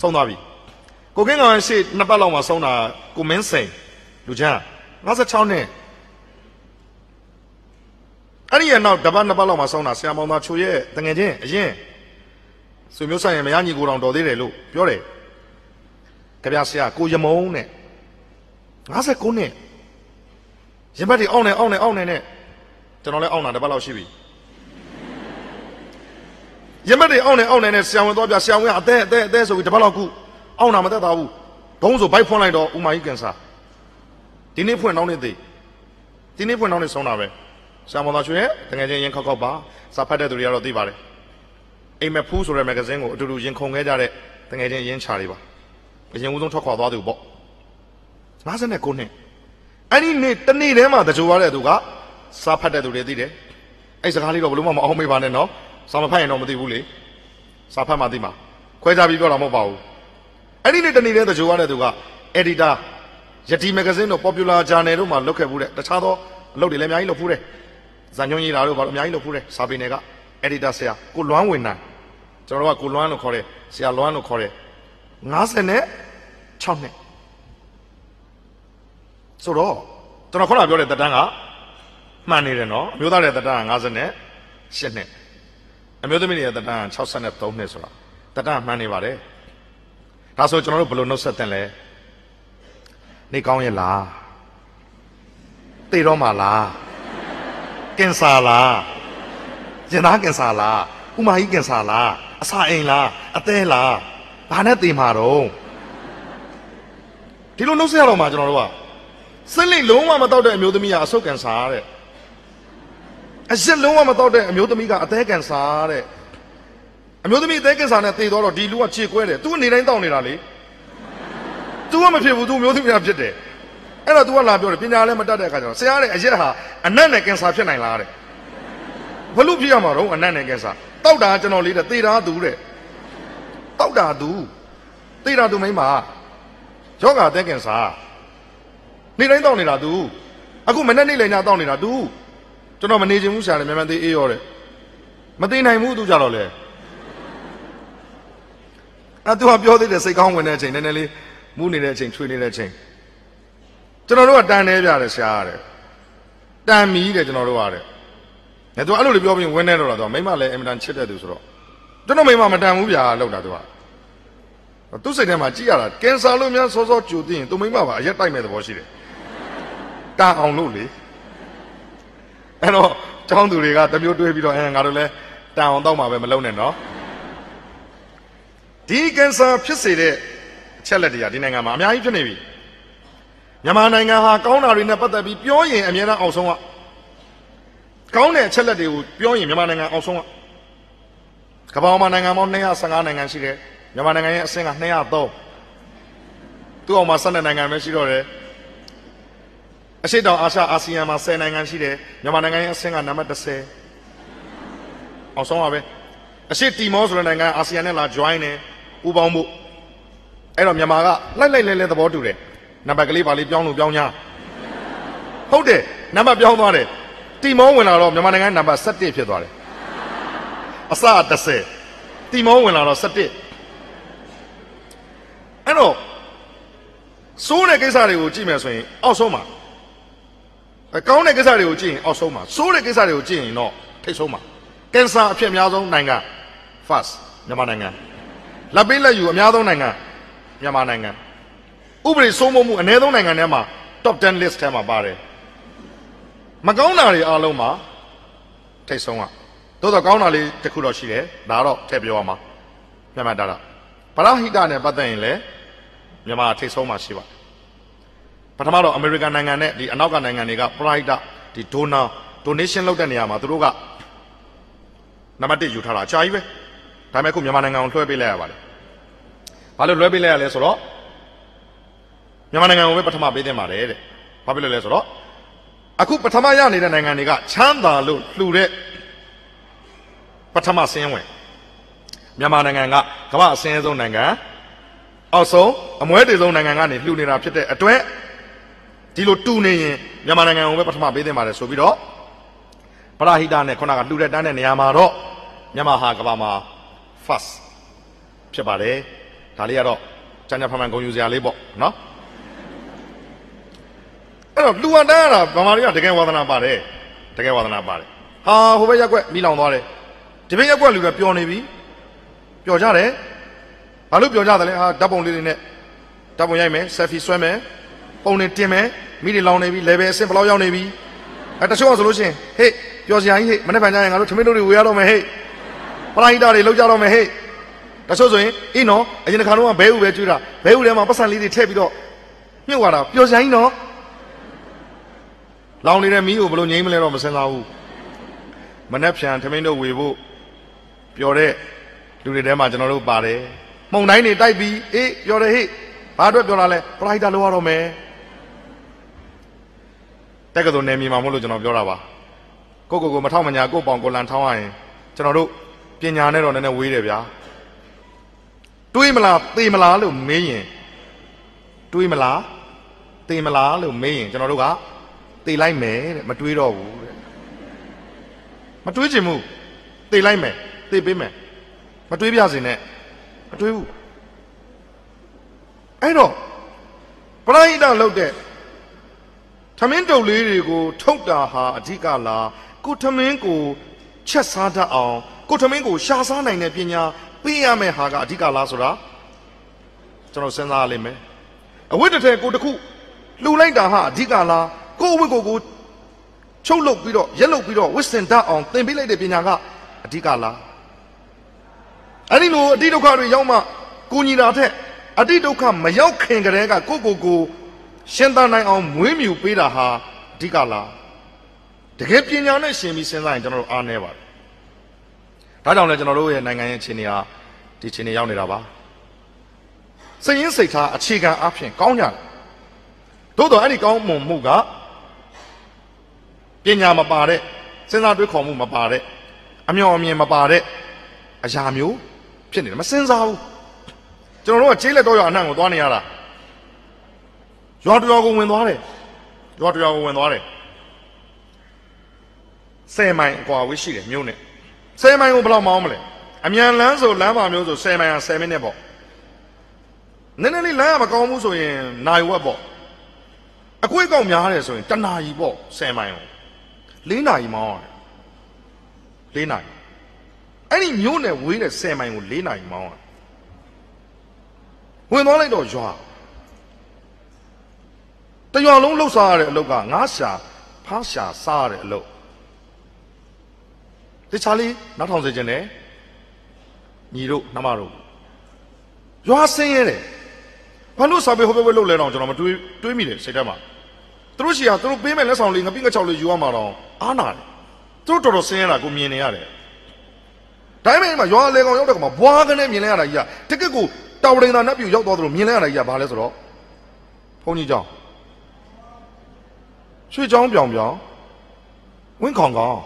Speaker 1: ဆုံးသွားပြီကိုကင်းကောင်ရဲ့ရှေ့နှစ်ပတ်လောက်မှဆုံးတာကိုမင်းစိန်လူချမ်း56နှစ်အဲ့ဒီရဲ့နောက်တပတ်နှစ်ပတ်လောက်မှဆုံးတာဆရာမောင်သားချိုရဲ့တငယ်ချင်းအရင်ဆွေမျိုးဆိုင်ရင်မရညီကိုတော်တော်သေးတယ်လို့ပြောတယ်ကြပြဆရာကိုရမုံနဲ့59နှစ်ရင်ဘတ်တွေအောင်းနေအောင်းနေအောင်းနေနဲ့ကျွန်တော်လည်းအောင်းတာတစ်ပတ်လောက်ရှိပြီ ရင်ဘတ်တွေအောင်းနေအောင်းနေနဲ့ဆရာဝန်သွားပြဆရာဝန်ကအသေးအသေးအသေးဆိုပြီးတစ်ပတ်လောက်ခုအောင်းတာမသက်သာဘူးဘုံဆိုဘိုက်ဖွင့်လိုက်တော့ဥမာကြီးကင်ဆာဒီနေ့ဖွင့်တော့နေသေးဒီနေ့ဖွင့်တော့နေဆုံးတာပဲဆရာမောင်သားရွှေတကယ်ချင်းရင်ခောက်ခောက်ပါစာဖတ်တဲ့သူတွေကတော့သိပါတယ်အိမ်မက်ဖူးဆိုတဲ့မဂ္ဂဇင်းကိုအတူတူရင်ခုန်ခဲ့ကြတဲ့တကယ်ချင်းရင်းချတွေပါအရင်ဦးဆုံးထွက်ခွာသွားသူပေါ့59နှစ်အဲ့ဒီနေ့တနေ့တည်းမှာတကြိုရတဲ့သူကစာဖတ်တဲ့သူတွေသိတယ်အဲ့စကားလေးတော့ဘလို့မှမအောင်မေးပါနဲ့နော် စာမဖတ်ရင်တော့မသိဘူးလေစာဖတ်မှသိမှာခွဲခြားပြီးပြောတာမဟုတ်ပါဘူးအဲ့ဒီနေ့တနေ့တည်းတကြိုရတဲ့သူက editor ယတိမဂ္ဂဇင်းတို့ popular journal တို့မှာလုပ်ခဲ့ဘူးတဲ့တခြားသောအလုပ်တွေလည်းအများကြီးလုပ်ဖူးတယ်ဇာညွှန်းကြီးတာတို့ဘာလို့အများကြီးလုပ်ဖူးတယ်စာပေနယ်က editor ဆရာကိုလွမ်းဝင်နိုင်ကျွန်တော်တို့ကကိုလွမ်းလို့ခေါ်တယ်ဆရာလွမ်းလို့ခေါ်တယ်90နဲ့6နှစ်ဆိုတော့ကျွန်တော်ခုနပြောတဲ့တက်တန်းကမှန်နေတယ်နော်အမျိုးသားရဲ့တက်တန်းက90နဲ့8နှစ် အမျိုးသမီးရဲ့တက်တန်းက63နှစ်ဆိုတာတက်တန်းမှန်နေပါတယ်ဒါဆိုကျွန်တော်တို့ဘယ်လိုနှုတ်ဆက်တင်လဲနေကောင်းရဲ့လားတေတော့မှာလားကင်ဆာလားရင်သားကင်ဆာလားဥမာကြီးကင်ဆာလားအစာအိမ်လားအသေးလားဘာနဲ့တေမှာတော့ဒီလိုနှုတ်ဆက်ရတော့မှာကျွန်တော်တို့ကစိတ်လိတ်လုံးဝမတော့တဲ့အမျိုးသမီးကအဆုတ်ကန်ဆာတဲ့ အစ်စ်လုံးဝမတော့တဲ့အမျိုးသမီးကအသေးကန်စားတဲ့အမျိုးသမီးအသေးကန်စားနဲ့တည်တော့ဒီလူကခြေကွဲတယ်သူကနေတိုင်းတောက်နေတာလေသူကမဖြစ်ဘူးသူမျိုးသမီးကဖြစ်တယ်အဲ့တော့ तू ကလာပြောတယ်ပညာလည်းမတတ်တဲ့အခါကျတော့ဆရာတဲ့အရက်ဟာအနတ်နဲ့ကင်ဆာဖြစ်နိုင်လားတဲ့ဘလို့ဖြစ်ရမှာတော့အနတ်နဲ့ကင်ဆာတောက်တာကျွန်တော်လေးတဲ့သေတာသူတဲ့တောက်တာသူသေတာသူမိမယောဂအသက်ကင်ဆာနေတိုင်းတောက်နေတာသူအခုမနေ့နေ့လည်းညတောက်နေတာသူ ကျွန်တော်မနေချင်ဘူးဆရာလည်းမြန်မြန်သေးအေးရောတဲ့မသိနိုင်ဘူးသူကြတော့လေအဲ့သူကပြောသေးတယ်စိတ်ကောင်းဝင်တဲ့အချိန်နည်းနည်းလေးမူးနေတဲ့အချိန်ချွေနေတဲ့အချိန်ကျွန်တော်တို့ကတန်နေပြတယ်ဆရာတဲ့တန်မီတဲ့ကျွန်တော်တို့ကတဲ့ငါသူအဲ့လိုလေးပြောပြီးဝင်းနေတော့တာသူကမိမလည်းအင်မတန်ချစ်တဲ့သူဆိုတော့ကျွန်တော်မိမမတန်ဘူးဗျာလောက်တာသူကသူစိတ်ထဲမှာကြည့်ရတာကင်ဆာလို့များစောစောကြိုသိရင်သူမိမပါအရက်တိုက်မဲ့သဘောရှိတယ်တန်အောင်လို့လေ အဲ့တော့ကျောင်းသူတွေကတမျိုးတွေးပြီးတော့အဲငါတို့လည်းတန်အောင်တော့မှာပဲမလုံးနဲ့နော်ဒီကင်ဆာဖြစ်စေတဲ့အချက်လက်တွေကဒီနိုင်ငံမှာအများကြီးဖြစ်နေပြီမြန်မာနိုင်ငံဟာကောင်းတာတွေနဲ့ပတ်သက်ပြီးပြောရင်အများအားအောင်ဆုံးကကောင်းတဲ့အချက်လက်တွေကိုပြောရင်မြန်မာနိုင်ငံအောင်ဆုံးကကမ္ဘာမှာနိုင်ငံပေါင်း215နိုင်ငံရှိတယ်မြန်မာနိုင်ငံရဲ့အဆင့်က203သူ့အောင်မှာ12နိုင်ငံပဲရှိတော့တယ် အရှိတောင်အာရှအာဆီယံမှာ10နိုင်ငံရှိတယ်မြန်မာနိုင်ငံရဲ့အဆင့်ကနံပါတ်30အောင်ဆုံးပါပဲအရှိတီမောဆိုတဲ့နိုင်ငံအာဆီယံနဲ့လာ join တယ်ပူးပေါင်းဖို့အဲ့တော့မြန်မာကလိုက်လိုက်လဲလဲသဘောတူတယ်နံပါတ်ကလေးပါလေးပြောင်းလို့ပြောင်း냐ဟုတ်တယ်နံပါတ်ပြောင်းသွားတယ်တီမောဝင်လာတော့မြန်မာနိုင်ငံနံပါတ်17ဖြစ်သွားတယ်အစ30တီမောဝင်လာတော့17အဲ့တော့စိုးတဲ့ကိစ္စတွေကိုကြည့်မယ်ဆိုရင်အောက်ဆုံးမှာ အကောင်းတဲ့ကိစ္စတွေကိုကြည့်ရင်အောက်ဆုံးမှာစိုးတဲ့ကိစ္စတွေကိုကြည့်ရင်တော့ထိပ်ဆုံးမှာကင်ဆာအဖြစ်အများဆုံးနိုင်ငံ first မြန်မာနိုင်ငံလက်ပေးလက်ယူအများဆုံးနိုင်ငံမြန်မာနိုင်ငံဥပဒေစိုးမိုးမှုအနည်းဆုံးနိုင်ငံထဲမှာ top 10 list ထဲမှာပါတယ်မကောင်းတာတွေအားလုံးမှာထိတ်ဆုံးอ่ะသို့တော့ကောင်းတာလေးတစ်ခုတော့ရှိတယ်ဒါတော့ထည့်ပြောရမှာမြတ်မတာတာပရဟိတနဲ့ပတ်သက်ရင်လည်းမြန်မာထိတ်ဆုံးမှာရှိပါတယ် ပထမတော့အမေရိကန်နိုင်ငံနဲ့ဒီအနောက်ကနိုင်ငံတွေကပရဟိတဒီ donor donation လုပ်တဲ့နေရာမှာသူတို့ကနံပါတ်1ယူထားတာအကြာကြီးပဲဒါပေမဲ့ခုမြန်မာနိုင်ငံကိုလွှဲပေးလိုက်ရပါတယ်ဘာလို့လွှဲပေးလိုက်ရလဲဆိုတော့မြန်မာနိုင်ငံကိုပဲပထမပေးတင်ပါတယ်တဲ့ဘာဖြစ်လို့လဲဆိုတော့အခုပထမရနေတဲ့နိုင်ငံတွေကချမ်းသာလို့လှူတဲ့ပထမဆင်းဝင်မြန်မာနိုင်ငံကကမ္ဘာအစင်းဆုံးနိုင်ငံအောက်ဆုံးအမွဲတေဆုံးနိုင်ငံကနေလှူနေတာဖြစ်တဲ့အတွက် ဒီလိုတူနေရင်မြန်မာနိုင်ငံကိုပဲပထမပေးတင်ပါတယ်ဆိုပြီးတော့ပရဟိတနဲ့ခုနကလှူတဲ့တန်းတဲ့နေရာမှာတော့မြန်မာဟာကမ္ဘာမှာ first ဖြစ်ပါတယ်ဒါလေးကတော့ကျန်ကျဖန်ဖန်ဂုဏ်ယူစရာလေးပေါ့နော်အဲ့တော့လူဝတန်းရတာဗမာတွေကတကယ်ဝါသနာပါတယ်တကယ်ဝါသနာပါတယ်ဟာဟိုဘက်ရက်ကွက်မိလောင်သွားတယ်ဒီဘက်ရက်ကွက်လူကပျော်နေပြီပျော်ကြတယ်ဘာလို့ပျော်ကြတယ်လဲဟာဓာတ်ပုံလေးတွေနဲ့ဓာတ်ပုံရိုက်မယ်ဆယ်ဖီဆွဲမယ် ပုံနဲ့တင်မယ်မိတွေလောင်နေပြီ level အဆင့်ဘယ်လောက်ရောက်နေပြီအဲတချို့ကဆိုလို့ရှိရင်ဟေ့ပျော်စရာကြီးဟေ့မနေ့ကကြရင်ငါတို့ထမင်းတို့တွေဝေရတော့မယ်ဟေ့ပရိုင်းတာတွေလောက်ကြတော့မယ်ဟေ့တချို့ဆိုရင်အေးနော်အရင်တစ်ခါတော့ဘဲဥပဲကျွေးတာဘဲဥထဲမှာပတ်စံလေးတွေထည့်ပြီးတော့မြုပ်သွားတာပျော်စရာကြီးနော်လောင်နေတဲ့မီးကိုဘယ်လိုငြိမ်းမလဲတော့မစင်စားဘူးမနေ့ဖြန်ထမင်းတို့ဝေဖို့ပျော်တဲ့လူတွေထဲမှာကျွန်တော်တို့ပါတယ်မှုံတိုင်းတွေတိုက်ပြီးအေးပျော်တယ်ဟေ့ဘာအတွက်ပျော်တာလဲပရိုက်တာလောက်ရတော့မယ် တက်ကတော်နယ်မြေမှာမဟုတ်လို့ကျွန်တော်ပြောတာပါကိုကိုကိုမထောက်မညာကိုပေါင်ကိုလန်ထောင်းရရင်ကျွန်တော်တို့ပညာနဲ့တော့နည်းနည်းဝေးတယ်ဗျာတွေးမလားသေမလားလို့မေးရင်တွေးမလားသေမလားလို့မေးရင်ကျွန်တော်တို့ကသေလိုက်မယ်တဲ့မတွေးတော့ဘူးတဲ့မတွေးချင်ဘူးသေလိုက်မယ်သေပေးမယ်မတွေးပြစင်နဲ့မတွေးဘူးအဲ့တော့ပရိဒတ်လုပ်တဲ့ ထမင်းတုပ်လေးတွေကို ထုတ်တာဟာအဓိကလားကိုထမင်းကိုချက်စားတတ်အောင်ကိုထမင်းကိုရှာစားနိုင်တဲ့ပညာပေးရမယ့်ဟာကအဓိကလားဆိုတာကျွန်တော်စဉ်းစားရလိမ့်မယ်အဝတ်တစ်ထည်ကိုတစ်ခုလှူလိုက်တာဟာအဓိကလားကိုအဝတ်ကိုကိုချုပ်လုပ်ပြီးတော့ရက်လုပ်ပြီးတော့ဝစ်စင်တတ်အောင်သင်ပေးလိုက်တဲ့ပညာကအဓိကလားအဲ့ဒီလိုအတိဒုက္ခတွေရောက်မှကိုညီတာထက်အတိဒုက္ခမရောက်ခင်ကတည်းကကိုကိုကို ရှင်းသနိုင်အောင်မွေးမြူပေးတာဟာအဓိကလားတကယ်ပညာနဲ့ရှင်ပြီးစဉ်းစားရင်ကျွန်တော်တို့အားနည်းပါတယ်ဒါကြောင့်လည်းကျွန်တော်တို့ရဲ့နိုင်ငံရဲ့အခြေအနေဟာဒီအခြေအနေရောက်နေတာပါစိတ်ရင်းစိတ်ထားအခြေခံအဖြစ်ကောင်းကြတယ်သို့တော့အဲ့ဒီကောင်းမွန်မှုကပညာမပါတဲ့စဉ်းစားတွေးခေါ်မှုမပါတဲ့အမျှော်အမြင်မပါတဲ့အရာမျိုးဖြစ်နေတယ်မစဉ်းစားဘူးကျွန်တော်တို့ကကျေးလက်တော့ရအနှံ့ကိုသွားနေရတာ ရွာတရွာကိုဝင်သွားတယ်ရွာတရွာကိုဝင်သွားတယ်ဆယ်မိုင်အကွာဝေးရှိတယ်မြို့နဲ့ဆယ်မိုင်ကိုဘယ်လောက်မောင်းမလဲအမြန်လမ်းဆိုလမ်းပါမျိုးဆိုဆယ်မိုင်ဟာ10မိနစ်ပေါ့နည်းနည်းလေးလမ်းကမကောင်းဘူးဆိုရင်နိုင်ဝက်ပေါ့အကွေးကောက်များတယ်ဆိုရင်တနာရီပေါ့10မိုင်ကို၄နာရီမောင်းရတယ်၄နာရီအဲ့ဒီမြို့နယ်ဝေးတဲ့10မိုင်ကို၄နာရီမောင်းရတယ်ဝင်သွားလိုက်တော့ရွာ တရွာလုံးလှုပ်ရှားရတဲ့အလုပ်ကငါးရှာဖားရှာစားရတဲ့အလုပ်တခြားလေးနောက်ထောင်စေခြင်းနဲ့ညီတို့နှမတို့ရွာဆင်းရဲတယ်ဘာလို့စာပေဟိုဘက်ဘက်လှုပ်လဲတော့ကျွန်တော်မတွေးတွေးမိတယ်စိတ်ထဲမှာသူတို့ရှိရသူတို့ပေးမဲ့လက်ဆောင်လေးငပိငချောက်လေးယူရမှာတော့အားနာတယ်သူတို့တော်တော်ဆင်းရဲတာကိုမြင်နေရတယ်ဒါပေမဲ့ရွာလေကောင်ရောက်တဲ့ကောင်မှာဘွားကနေမြင်လဲရတာကြီးကတကက်ကိုတာဝရင်သာနတ်ပြူရောက်သွားသလိုမြင်လဲရတာကြီးကဘာလဲဆိုတော့ဘုန်းကြီးကြောင့် ရွှေချောင်းပြောင်ပြောင်ဝင်းခေါင်ကောင်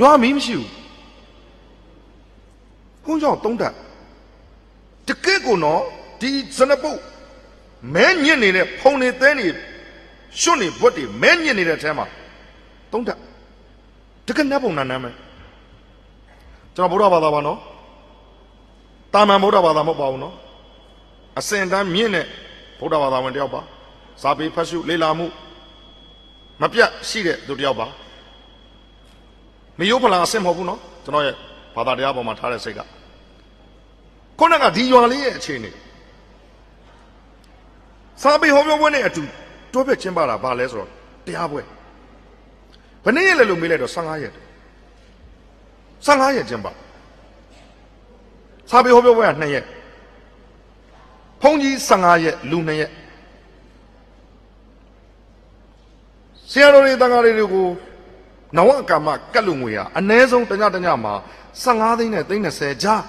Speaker 1: ရွာမီးမရှိဘူးဘုန်းကြောင့်တုံးတက်တကယ့်ကိုနော်ဒီဇနပုတ်မဲညစ်နေတဲ့ဖုံနေသဲနေရွှွနေဘွက်တွေမဲညစ်နေတဲ့အထဲမှာတုံးတက်တကယ့်နတ်ပုံနာနမ်းမယ်ကျွန်တော်ဗုဒ္ဓဘာသာပါနော်တာမန်ဗုဒ္ဓဘာသာမဟုတ်ပါဘူးနော်အစင်တန်းမြင့်တဲ့ဗုဒ္ဓဘာသာဝင်တယောက်ပါ စာပေဖတ်ရှုလေ့လာမှုမပြတ်ရှိတဲ့သူတယောက်ပါမယိုးဖလာအစင်မဟုတ်ဘူးနော်ကျွန်တော်ရဲ့ဘာသာတရားပေါ်မှာထားတဲ့စိတ်ကခုနကဒီရွာလေးရဲ့အခြေအနေစာပေဟောပြောပွဲနဲ့အတူတွဲဖက်ကျင်းပတာဘာလဲဆိုတော့တရားပွဲဘယ်နည်းရက်လဲလို့မေးလိုက်တော့15ရက်15ရက်ကျင်းပစာပေဟောပြောပွဲက2ရက်ဘုန်းကြီး15ရက်လူ2ရက် ဆရာတော်တွေတန်ဃာတွေကိုနဝကမ္မကတ်လူငွေဟာအ ਨੇ ဆုံးတညတညမှာ15သိန်းနဲ့သိန်း30ကြား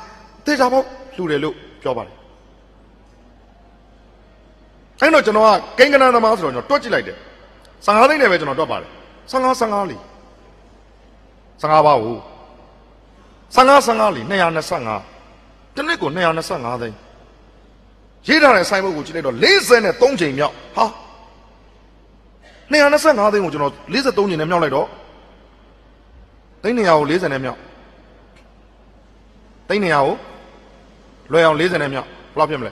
Speaker 1: တေချာပေါ့လှူတယ်လို့ပြောပါတယ်အဲ့တော့ကျွန်တော်ကကိန်းကနန်းသမားဆိုတော့ကျွန်တော်တွက်ကြည့်လိုက်တယ်15သိန်းနဲ့ပဲကျွန်တော်တွက်ပါတယ်15 15လီ15ပါဘူး15 15လီ225တစ်နှစ်ကို225သိန်းရေးထားတဲ့ဆိုင်ဘုတ်ကိုကြည့်လိုက်တော့43ချိန်မြောက်ဟာ 225သိန်းကိုကျွန်တော်43ချိန်နဲ့မြောက်လိုက်တော့သိန်း200ကို40နဲ့မြောက်သိန်း200ကိုလွယ်အောင်40နဲ့မြောက်ဘယ်လောက်ဖြစ်မလဲ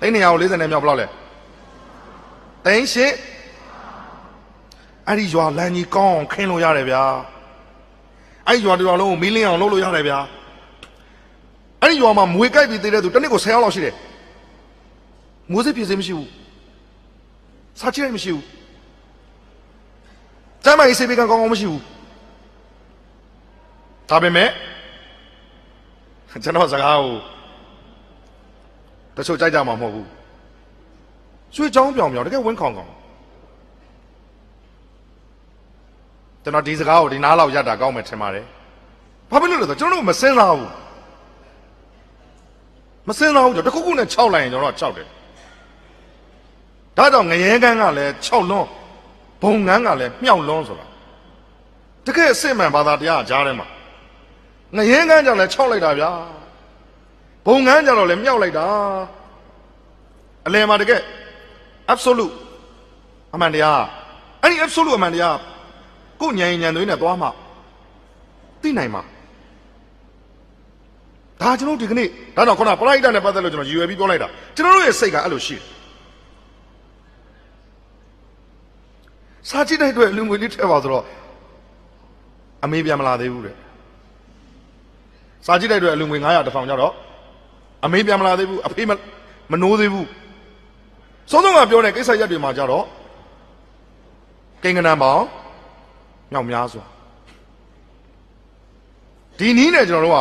Speaker 1: သိန်း200ကို40နဲ့မြောက်ဘယ်လောက်လဲသိန်းရှစ်အဲ့ဒီရွာလမ်းကြီးကောင်းအောင်ခင်းလို့ရတယ်ဗျာအဲ့ဒီရွာတစ်ရွာလုံးကိုမီးလင်းအောင်လုပ်လို့ရတယ်ဗျာအဲ့ဒီရွာမှာမွေကြိုက်ပြီးသေးတဲ့သူတစ်နှစ်ကို10ယောက်လောက်ရှိတယ်မိုးစစ်ပြည်စည်းမရှိဘူး စားချိလိုက်မရှိဘူးကျမ်းမာရေးစေပေကံကောင်းကောင်းမရှိဘူးဒါပေမဲ့ကျွန်တော်စကားကိုတချို့ကြိုက်ကြမှာမဟုတ်ဘူးရွှေချောင်းပြောင်ပြောင်တကယ်ဝင်းခေါင်ခေါင်ကျွန်တော်ဒီစကားကိုဒီနားလောက်ရတာကောင်းမယ်ထင်ပါတယ်ဘာဖြစ်လို့လဲဆိုတော့ကျွန်တော်တို့မစင်စားဘူးမစင်စားဘူးကျွန်တော်တစ်ခုခုနဲ့6လိုက်ရင်ကျွန်တော်က6တယ် ဒါကြောင့်ငရဲကန်းကလည်း6လွန်းဘုံငန်းကလည်းမြောက်လွန်းဆိုတာတကယ်အစ်စ်မှန်ဘာသာတရားကြားထဲမှာငရဲကန်းကြောင့်လည်း6လိုက်တာဗျာဘုံငန်းကြောင့်လည်းမြောက်လိုက်တာအလယ်မှာတကယ် absolute အမှန်တရားအဲ့ဒီ absolute အမှန်တရားကိုညံညံသွေးနဲ့သွားမှသိနိုင်မှာဒါကျွန်တော်ဒီကနေ့ဒါတော့ခုနပရိုက်တာနဲ့ပတ်သက်လို့ကျွန်တော်ရည်ရွယ်ပြီးပြောလိုက်တာကျွန်တော်တို့ရဲ့စိတ်ကအဲ့လိုရှိတယ် စာကြည့်တဲ့အတွက်လူငွေလေးထည့်ပါဆိုတော့အမေးပြန်မလာသေးဘူးတဲ့စာကြည့်တဲ့အတွက်အလူငွေ900တစ်ထောင်ကြတော့အမေးပြန်မလာသေးဘူးအဖေးမမနိုးသေးဘူးဆုံးဆုံးကပြောတဲ့ကိစ္စရက်တွေမှာကြတော့ကိန်းကနန်းပေါင်းမြောက်များစွာဒီနည်းနဲ့ကျွန်တော်တို့က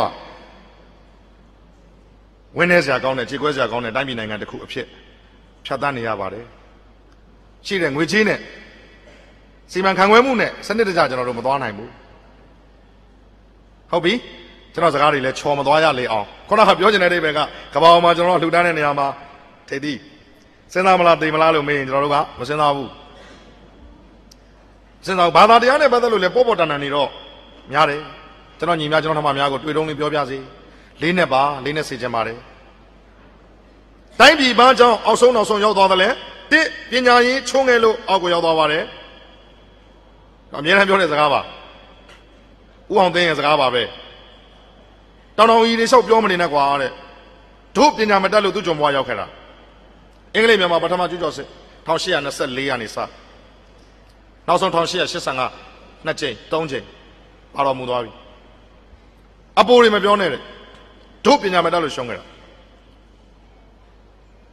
Speaker 1: ဝင်းနေစရာကောင်းတဲ့ခြေခွဲစရာကောင်းတဲ့တိုင်းပြည်နိုင်ငံတစ်ခုအဖြစ်ဖြတ်သန်းနေရပါတယ်ရှိတဲ့ငွေချေးနဲ့ စီမံခန့်ခွဲမှုနဲ့စနစ်တကျကျွန်တော်တို့မသွားနိုင်ဘူးဟုတ်ပြီကျွန်တော်စကားတွေလည်းချော်မသွားရလေအောင်ခုနကပြောချင်တဲ့အိဗယ်ကကဘာအောင်မှာကျွန်တော်လှူဒန်းတဲ့နေရာမှာထိတိစဉ်းစားမလားသိမလားလို့မေးရင်ကျွန်တော်တို့ကမစဉ်းစားဘူးစဉ်းစားဘာသာတရားနဲ့ပတ်သက်လို့လည်းပေါ်ပေါ်တန်တန်နေတော့များတယ်ကျွန်တော်ညီမကျွန်တော်ထမများကိုတွေ့တုံးလေးပြောပြစီလေးနဲ့ပါလေးနဲ့စေချင်ပါတယ်တိုင်းပြည်ဘာကြောင့်အောက်ဆုံးနောက်ဆုံးရောက်သွားတယ်လဲတစ်ပညာရေးချုံးငယ်လို့အောက်ကိုရောက်သွားပါတယ် အမြဲတမ်းပြောတဲ့စကားပါဥအောင်သိန်းရဲ့စကားပါပဲတောင်တောင်ကြီးတွေလျှောက်ပြောမနေနဲ့ကွာတဲ့တို့ပညာမတတ်လို့သူ့ကြုံဘွားရောက်ခဲ့တာအင်္ဂလိပ်မြန်မာပထမကျူးကျော်စစ်1824ရာနေစနောက်ဆုံး1885နှစ်ကြိမ်သုံးကြိမ်ပါတော်မူသွားပြီအပိုးတွေမပြောနဲ့တဲ့တို့ပညာမတတ်လို့ရှုံးခဲ့တာ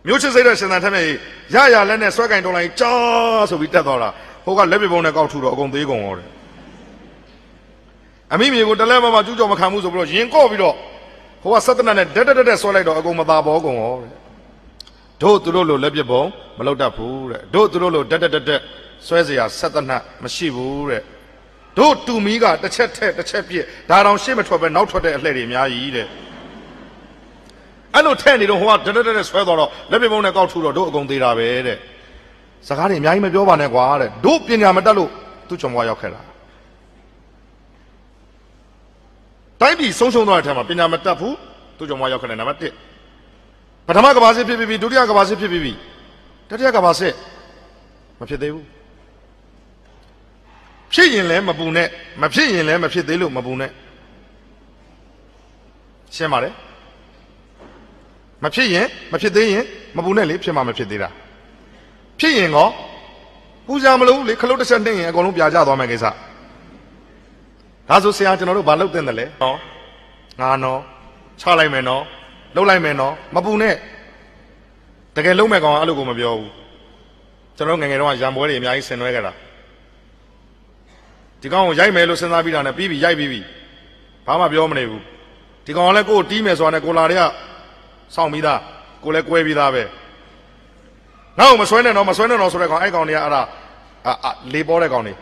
Speaker 1: မြို့ချစ်စိတ်တဲ့ရှင်သန်ထက်မဲ့ရရလက်နဲ့ဆွဲကင်တုံးလိုက်ကြားဆိုပြီးတက်သွားတာ ဟိုကလက်ပြပုံနဲ့ကောက်ထူတော့အကုန်သေးကုန်ရောတယ်အမိမြေကိုတလဲမမကျူးကျော်မခံဘူးဆိုပြီးတော့ရင်ကော့ပြီးတော့ဟိုကဆက်တနတ်နဲ့တက်တက်တက်ဆွဲလိုက်တော့အကုန်မသာဘောကုန်ရောတဲ့တို့သူတို့လိုလက်ပြပုံမလောက်တတ်ဘူးတဲ့တို့သူတို့လိုတက်တက်တက်တက်ဆွဲเสียဆက်တနတ်မရှိဘူးတဲ့တို့တူမီကတစ်ချက်ထက်တစ်ချက်ပြစ်ဒါတောင်ရှေ့မထွက်ပဲနောက်ထွက်တဲ့အလှည့်တွေအများကြီးတဲ့အဲ့လိုထဲ့နေတော့ဟိုကတက်တက်တက်ဆွဲသွားတော့လက်ပြပုံနဲ့ကောက်ထူတော့တို့အကုန်သေးတာပဲတဲ့ စကားတွေအများကြီးမပြောပါနဲ့ကွာတဲ့တို့ပညာမတတ်လို့သူ့ချော်မွားရောက်ခဲ့တာတိုင်းပြည်ဆုံးရှုံးသွားတဲ့အထက်မှာပညာမတတ်ဘူးသူ့ချော်မွားရောက်ခဲ့တယ်နံပါတ်1ပထမကဘာစစ်ဖြစ်ပြီးပြီဒုတိယကဘာစစ်ဖြစ်ပြီးပြီတတိယကဘာစစ်မဖြစ်သေးဘူးဖြစ်ရင်လည်းမပူနဲ့မဖြစ်ရင်လည်းမဖြစ်သေးလို့မပူနဲ့ရှင်းပါတယ်မဖြစ်ရင်မဖြစ်သေးရင်မပူနဲ့လေဖြစ်မှာမဖြစ်သေးတာ ဖြစ်ရင်ကောပူဇာမလို့လေခလုတ်တစ်ချက်နှိမ့်ရင်အကုန်လုံးပြာကျသွားမယ်ကိစ္စဒါဆိုဆရာကျွန်တော်တို့ဘာလုပ်တင်တယ်လဲနော်ငါနော်ချလိုက်မယ်နော်လှုပ်လိုက်မယ်နော်မပူနဲ့တကယ်လုံးမဲ့ကောင်ကအဲ့လိုကိုမပြောဘူးကျွန်တော်ငယ်ငယ်တုန်းကရံပွဲတွေအများကြီးဆင်နွှဲကြတာဒီကောင်ကိုရိုက်မယ်လို့စဉ်းစားပြီးတာနဲ့ပြီးပြီရိုက်ပြီးပြီဘာမှပြောမနေဘူးဒီကောင်ကလည်းကိုယ်တီးမယ်ဆိုတာနဲ့ကိုလာတွေကစောင့်ပြီးသားကိုလည်းကွဲပြီးသားပဲ နောက်မဆွဲနဲ့တော့မဆွဲနဲ့တော့ဆိုတဲ့ကောင်အဲ့ကောင်တွေကအဲ့ဒါအာအာလေးပေါ်တဲ့ကောင်တွေ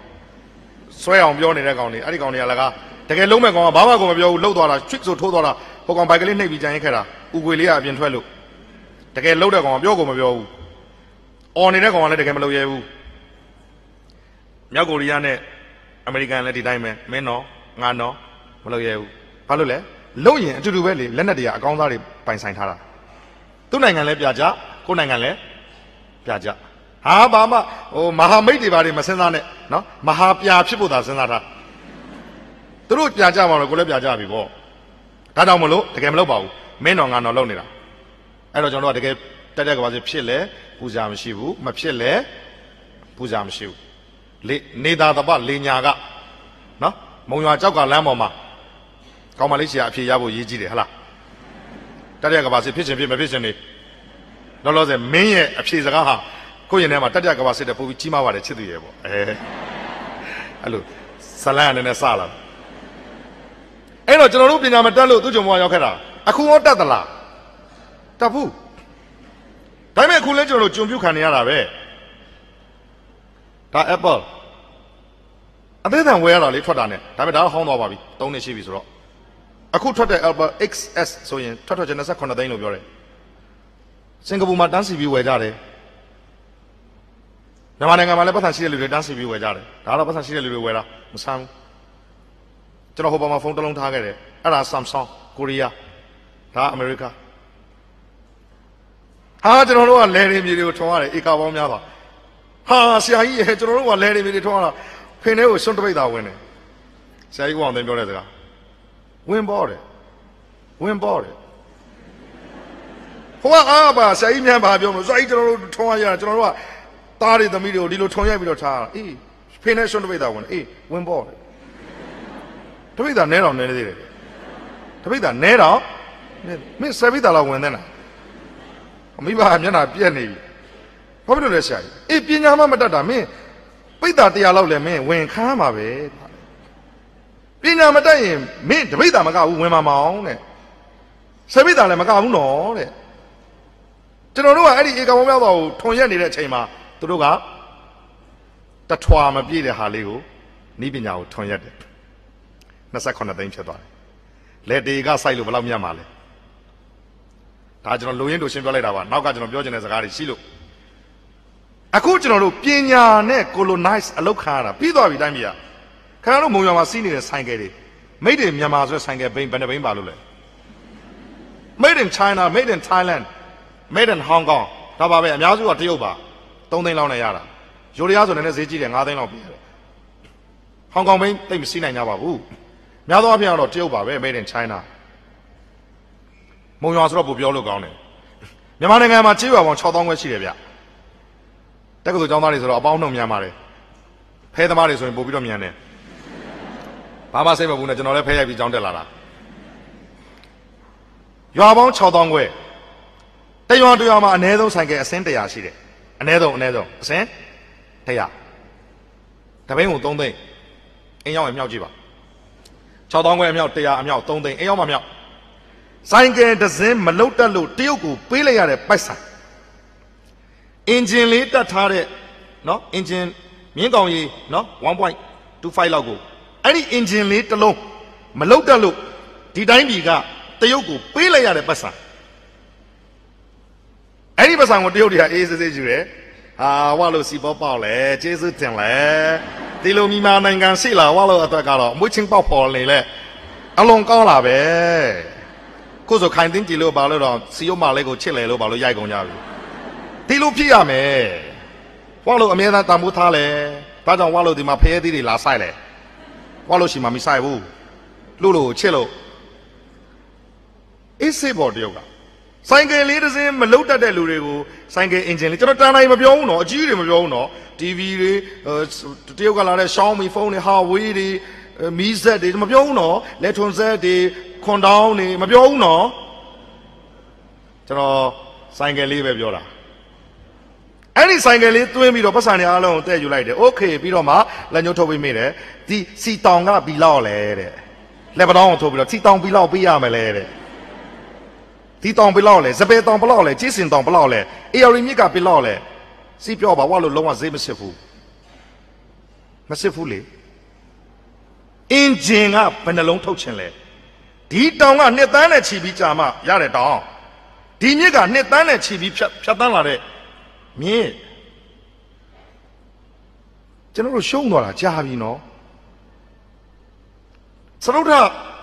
Speaker 1: ဆွဲအောင်ပြောနေတဲ့ကောင်တွေအဲ့ဒီကောင်တွေကလည်းကတကယ်လုံးမဲ့ကောင်ကဘာမှကိုမပြောဘူးလှုပ်သွားတာ trick ဆိုထိုးသွားတာဟိုကောင်ဘိုက်ကလေးနှိပ်ပြီးကြံရင်ခဲ့တာဥကွေလေးကအပြင်ထွက်လို့တကယ်လှုပ်တဲ့ကောင်ကပြောကိုမပြောဘူးអော်နေတဲ့ကောင်ကလည်းတကယ်မလုပ်ရဲဘူးမြောက်ကိုရီးယားနဲ့အမေရိကန်လည်းဒီတိုင်းပဲမင်းတော့ငါတော့မလုပ်ရဲဘူးဘာလို့လဲလုံရင်အတူတူပဲလေလက်နက်တွေကအကောင်းသားတွေပိုင်ဆိုင်ထားတာသူ့နိုင်ငံလည်းပြကြကိုယ်နိုင်ငံလည်း ပြကြဟာဘာမှဟိုမဟာမိတ်တွေဘာတွေမစဉ်းစားနဲ့နော်မဟာပြဖြစ်ဖို့သာစဉ်းစားထားသူတို့ပြကြမှာတော့ကိုယ်လည်းပြကြပြီပေါ့ဒါကြောင့်မလို့တကယ်မလုပ်ပါဘူးမင်းတော်ငါတော်လုပ်နေတာအဲ့တော့ကျွန်တော်တို့ကတကယ်တက်တက်ကဘာစီဖြစ်လဲပူဇာမရှိဘူးမဖြစ်လဲပူဇာမရှိဘူးလေနေသာတပလေညာကနော်မုံရွာကြောက်ကလမ်းပေါ်မှာကောင်းမလေးရှာအဖြေရဖို့ရည်ကြီးတယ်ဟလားတတရကဘာစစ်ဖြစ်ခြင်းဖြစ်မဖြစ်ခြင်းနေ လောလောဆယ်မင်းရဲ့အဖြေစကားဟာကိုယ့်ရင်ထဲမှာတတရကဘာစစ်တဲ့ပုံပြီးကြီးမားပါတယ်ချစ်သူရဲ့ပေါ့အဲအဲ့လိုဇလန်အနေနဲ့စလာအဲ့တော့ကျွန်တော်တို့ပညာမတက်လို့သူ့ကြုံဘဝရောက်ခဲ့တာအခုရောတက်သလားတက်ဘူးဒါပေမဲ့အခုလဲကျွန်တော်တို့ကြုံပြုခံနေရတာပဲဒါ Apple အသေးအံဝယ်ရတာလေးထွက်တာနဲ့ဒါပေမဲ့ဒါကဟောင်းသွားပါပြီ၃နှစ်ရှိပြီဆိုတော့အခုထွက်တဲ့ Apple XS ဆိုရင်ထွက်ထွက်ချင်28သိန်းလို့ပြောတယ် စင်ကာပူမှာတန်းစီပြီးဝယ်ကြတယ်မြန်မာနိုင်ငံမှာလည်းပတ်စံရှိတဲ့လူတွေတန်းစီပြီးဝယ်ကြတယ်ဒါတော့ပတ်စံရှိတဲ့လူတွေဝယ်တာမဆန်းဘူးကျွန်တော်ဟိုဘက်မှာဖုန်းတစ်လုံးထားခဲ့တယ်အဲ့ဒါ Samsung ကိုရီးယားဒါအမေရိကဟာကျွန်တော်တို့ကလဲနေမြေတွေကိုထုံရတယ်ဧကပေါင်းများပါဟာဆရာကြီးရဲ့ကျွန်တော်တို့ကလဲနေမြေတွေထုံရတာဖင်ထဲကိုစွန့်တပိတ်တာဝင်တယ်ဆရာကြီးကအောင်သိပြောတဲ့စကားဝင်ပေါ်တယ်ဝင်ပေါ်တယ် ဟိုကအားပါဆရာကြီးမြန်ပါပြောမလို့ဆရာကြီးကျွန်တော်တို့ထုံရရကျွန်တော်တို့ကသားတွေသမီးတွေကိုဒီလိုထုံရိုက်ပြီးတော့ထားတာအေးဖင်ထဲစွန့်တပိတ်တာဝင်အေးဝင်ပေါ်တယ်တပိတ်တာနဲတော့နဲနေသေးတယ်တပိတ်တာနဲတော့မင်းဆယ်ပိတ်တာလောက်ဝင်တဲ့လားမိဘမျက်နှာပြက်နေပြီဘာဖြစ်လို့လဲဆရာကြီးအေးပညာမှမတတ်တာမင်းပိတ်တာတရားလောက်လဲမင်းဝင်ခမ်းမှာပဲပညာမတတ်ရင်မင်းတပိတ်တာမကဘူးဝင်မှာမအောင်တဲ့ဆယ်ပိတ်တာလည်းမကဘူးနော်တဲ့ ကျွန်တော်တို့ကအဲ့ဒီဧကမောမြောက်တော်ကိုထွန်ရက်နေတဲ့အချိန်မှာသူတို့ကတထွာမပြည့်တဲ့ဟာလေးကိုနိပညာကိုထွန်ရက်တယ်28သိန်းဖြစ်သွားတယ်လက်တေကစိုက်လို့ဘယ်လောက်မြတ်မှာလဲဒါကျွန်တော်လုံရင်တို့ရှင်းပြောလိုက်တာပါနောက်ကကျွန်တော်ပြောချင်တဲ့စကားတွေရှိလို့အခုကျွန်တော်တို့ပညာနဲ့ colonize အလောက်ခါရတာပြီးသွားပြီတိုင်းပြည်ကခင်ဗျားတို့မုံရွာမှာစီးနေတဲ့ဆိုင်ကယ်တွေ made in မြန်မာဆိုတဲ့ဆိုင်ကယ်ဘိန်းဘယ်နှဘိန်းပါလို့လဲ made in China made in Thailand made in Hong Kong ဒါပါပဲအများစုကတရုတ်ပါ3သိန်းလောက်နဲ့ရတာယူရီးယားဆိုလည်းဈေးကြီးတယ်5သိန်းလောက်ပြရတယ်ဟောင်ကောင်ဘိန်းတိတ်မစီးနိုင်ကြပါဘူးများသောအားဖြင့်တော့တရုတ်ပါပဲ made in China မုံရွာဆိုတော့ပိုပြောလို့ကောင်းတယ်မြန်မာနိုင်ငံမှာချေးရွာပေါင်း6000ခွဲရှိတယ်ဗျတက္ကသိုလ်ကျောင်းသားတွေဆိုတော့အပေါင်းနှုံများပါတယ်ဖဲသမားတွေဆိုရင်ပို့ပြီးတော့မြန်တယ်ဘာမှစိတ်မပူနဲ့ကျွန်တော်လည်းဖဲရိုက်ပြီးကျောင်းတက်လာတာရွာပေါင်း6000ခွဲ တရွာတရွာမှာအနည်းဆုံးဆိုင်ကယ်အစင်း100ရှိတယ်အနည်းဆုံးအနည်းဆုံးအစင်း100တပိန်းကို3သိန်းအင်းရောက်ရင်မြောက်ကြည့်ပါ6000ခွဲအမြောက်100အမြောက်3သိန်းအင်းရောက်မှမြောက်ဆိုင်ကယ်တစ်စင်းမလုတ်တက်လို့တရုတ်ကိုပေးလိုက်ရတဲ့ပိုက်ဆိုင်အင်ဂျင်လေးတက်ထားတဲ့နော်အင်ဂျင်မြင်းကောင်ကြီးနော်1.25လောက်ကိုအဲ့ဒီအင်ဂျင်လေးတစ်လုံးမလုတ်တက်လို့ဒီတိုင်းပြည်ကတရုတ်ကိုပေးလိုက်ရတဲ့ပတ်စံ အဲ့ဒီပတ်စံကိုတရုတ်တွေကအေးစစ်စစ်ယူတယ်ဟာဝါလို့စီပေါ်ပေါက်လဲကျေးဇူးတင်လဲဒီလိုမြန်မာနိုင်ငံရှိလာဝါလို့အတွက်ကတော့မွေးချင်းပေါက်ပေါ်နေလဲအလွန်ကောင်းလာပဲကိုယ်ဆိုခိုင်တင်းကြည်လို့ပါလို့တော့စီယုံမလေးကိုချစ်လေလို့ပါလို့ရိုက်ကုန်ကြပြီဒီလိုဖြစ်ရမယ်ဝါလို့အမြဲတမ်းတန်ဖိုးထားလဲဒါကြောင့်ဝါလို့ဒီမှာဖရဲသီးတွေလာဆိုင်လဲဝါလို့ရှိမှမဆိုင်ဘူးလို့လို့ချစ်လို့အေးစစ်ပေါ်တယောက်က ဆိုင်ကယ်လေးတစ်စင်းမလုတ်တတ်တဲ့လူတွေကိုဆိုင်ကယ်အင်ဂျင်လေးကျွန်တော်တန်တိုင်းမပြောဘူးနော်အကြီးတွေမပြောဘူးနော် TV တွေတယောက်ကလာတဲ့ Xiaomi ဖုန်းတွေ Huawei တွေမီးစက်တွေမပြောဘူးနော်လက်ထွန်စက်တွေခွန်တောင်းတွေမပြောဘူးနော်ကျွန်တော်ဆိုင်ကယ်လေးပဲပြောတာအဲ့ဒီဆိုင်ကယ်လေးသွင်းပြီးတော့ပတ်စံတွေအားလုံးကိုတဲ့ယူလိုက်တယ်โอเคပြီးတော့မှလက်ညှိုးထုတ်ပေးမိတယ်ဒီစီတောင်ကဘီလောက်လဲတဲ့လက်ပတောင်းကိုထုတ်ပြီးတော့စီတောင်ဘီလောက်ပေးရမယ်လဲတဲ့ ဒီတောင်ဘီလောက်လဲစပယ်တောင်ဘလောက်လဲကြီးစင်တောင်ဘလောက်လဲအေရီမြစ်ကဘီလောက်လဲစီပြောပါဝါလို့လုံးဝဈေးမစစ်ဘူးမစစ်ဘူးလေအင်ဂျင်ကဘယ်နှလုံးထုတ်ချင်လဲဒီတောင်ကနှစ်တန်းနဲ့ခြီးပြီးကြာမှရတဲ့တောင်ဒီမြစ်ကနှစ်တန်းနဲ့ခြီးပြီးဖြတ်ဖြတ်တန်းလာတဲ့မြင့်ကျွန်တော်တို့ရှုံးသွားတာကြာပြီနော်သရုတ်ထ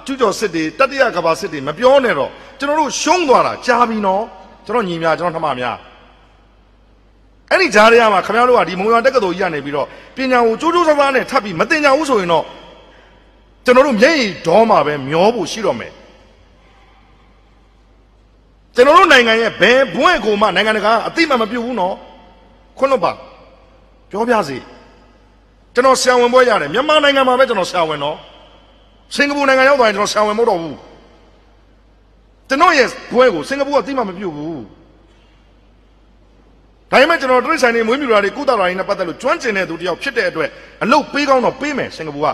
Speaker 1: ကျူးကျော်စစ်တွေတတိယကဘာစစ်တွေမပြောနဲ့တော့ ကျွန်တော်တို့ရှုံးသွားတာကြာပြီနော်ကျွန်တော်ညီများကျွန်တော်ထမများအဲ့ဒီဂျားတွေကမှခင်ဗျားတို့ကဒီမုံရွာတက္ကသိုလ်ကြီးကနေပြီးတော့ပညာကိုကြိုးကြိုးစားစားနဲ့ထပ်ပြီးမတင်ကြဘူးဆိုရင်တော့ကျွန်တော်တို့မျက်ရည်ဒေါမှာပဲမျောဖို့ရှိတော့မယ်ကျွန်တော်တို့နိုင်ငံရဲ့ဘယ်ဘွဲ့ကိုမှနိုင်ငံတကာအသိမှမပြုတ်ဘူးနော်ခွန်းလို့ပါပြောပြစီကျွန်တော်ဆရာဝန်ပွဲရတယ်မြန်မာနိုင်ငံမှာပဲကျွန်တော်ဆရာဝန်နော်စင်ကာပူနိုင်ငံရောက်သွားရင်ကျွန်တော်ဆရာဝန်မဟုတ်တော့ဘူး ကျွန်တော်ရဲ့ဘွဲ့ကိုစင်ကာပူကအသိမှမပြုတ်ဘူးဒါပေမဲ့ကျွန်တော်တရိတ်ဆိုင်တွေမွေးမြူတာတွေကုသတာတွေနဲ့ပတ်သက်လို့ကျွမ်းကျင်တဲ့သူတယောက်ဖြစ်တဲ့အတွက်အလုပ်ပေးကောင်းတော့ပေးမယ်စင်ကာပူက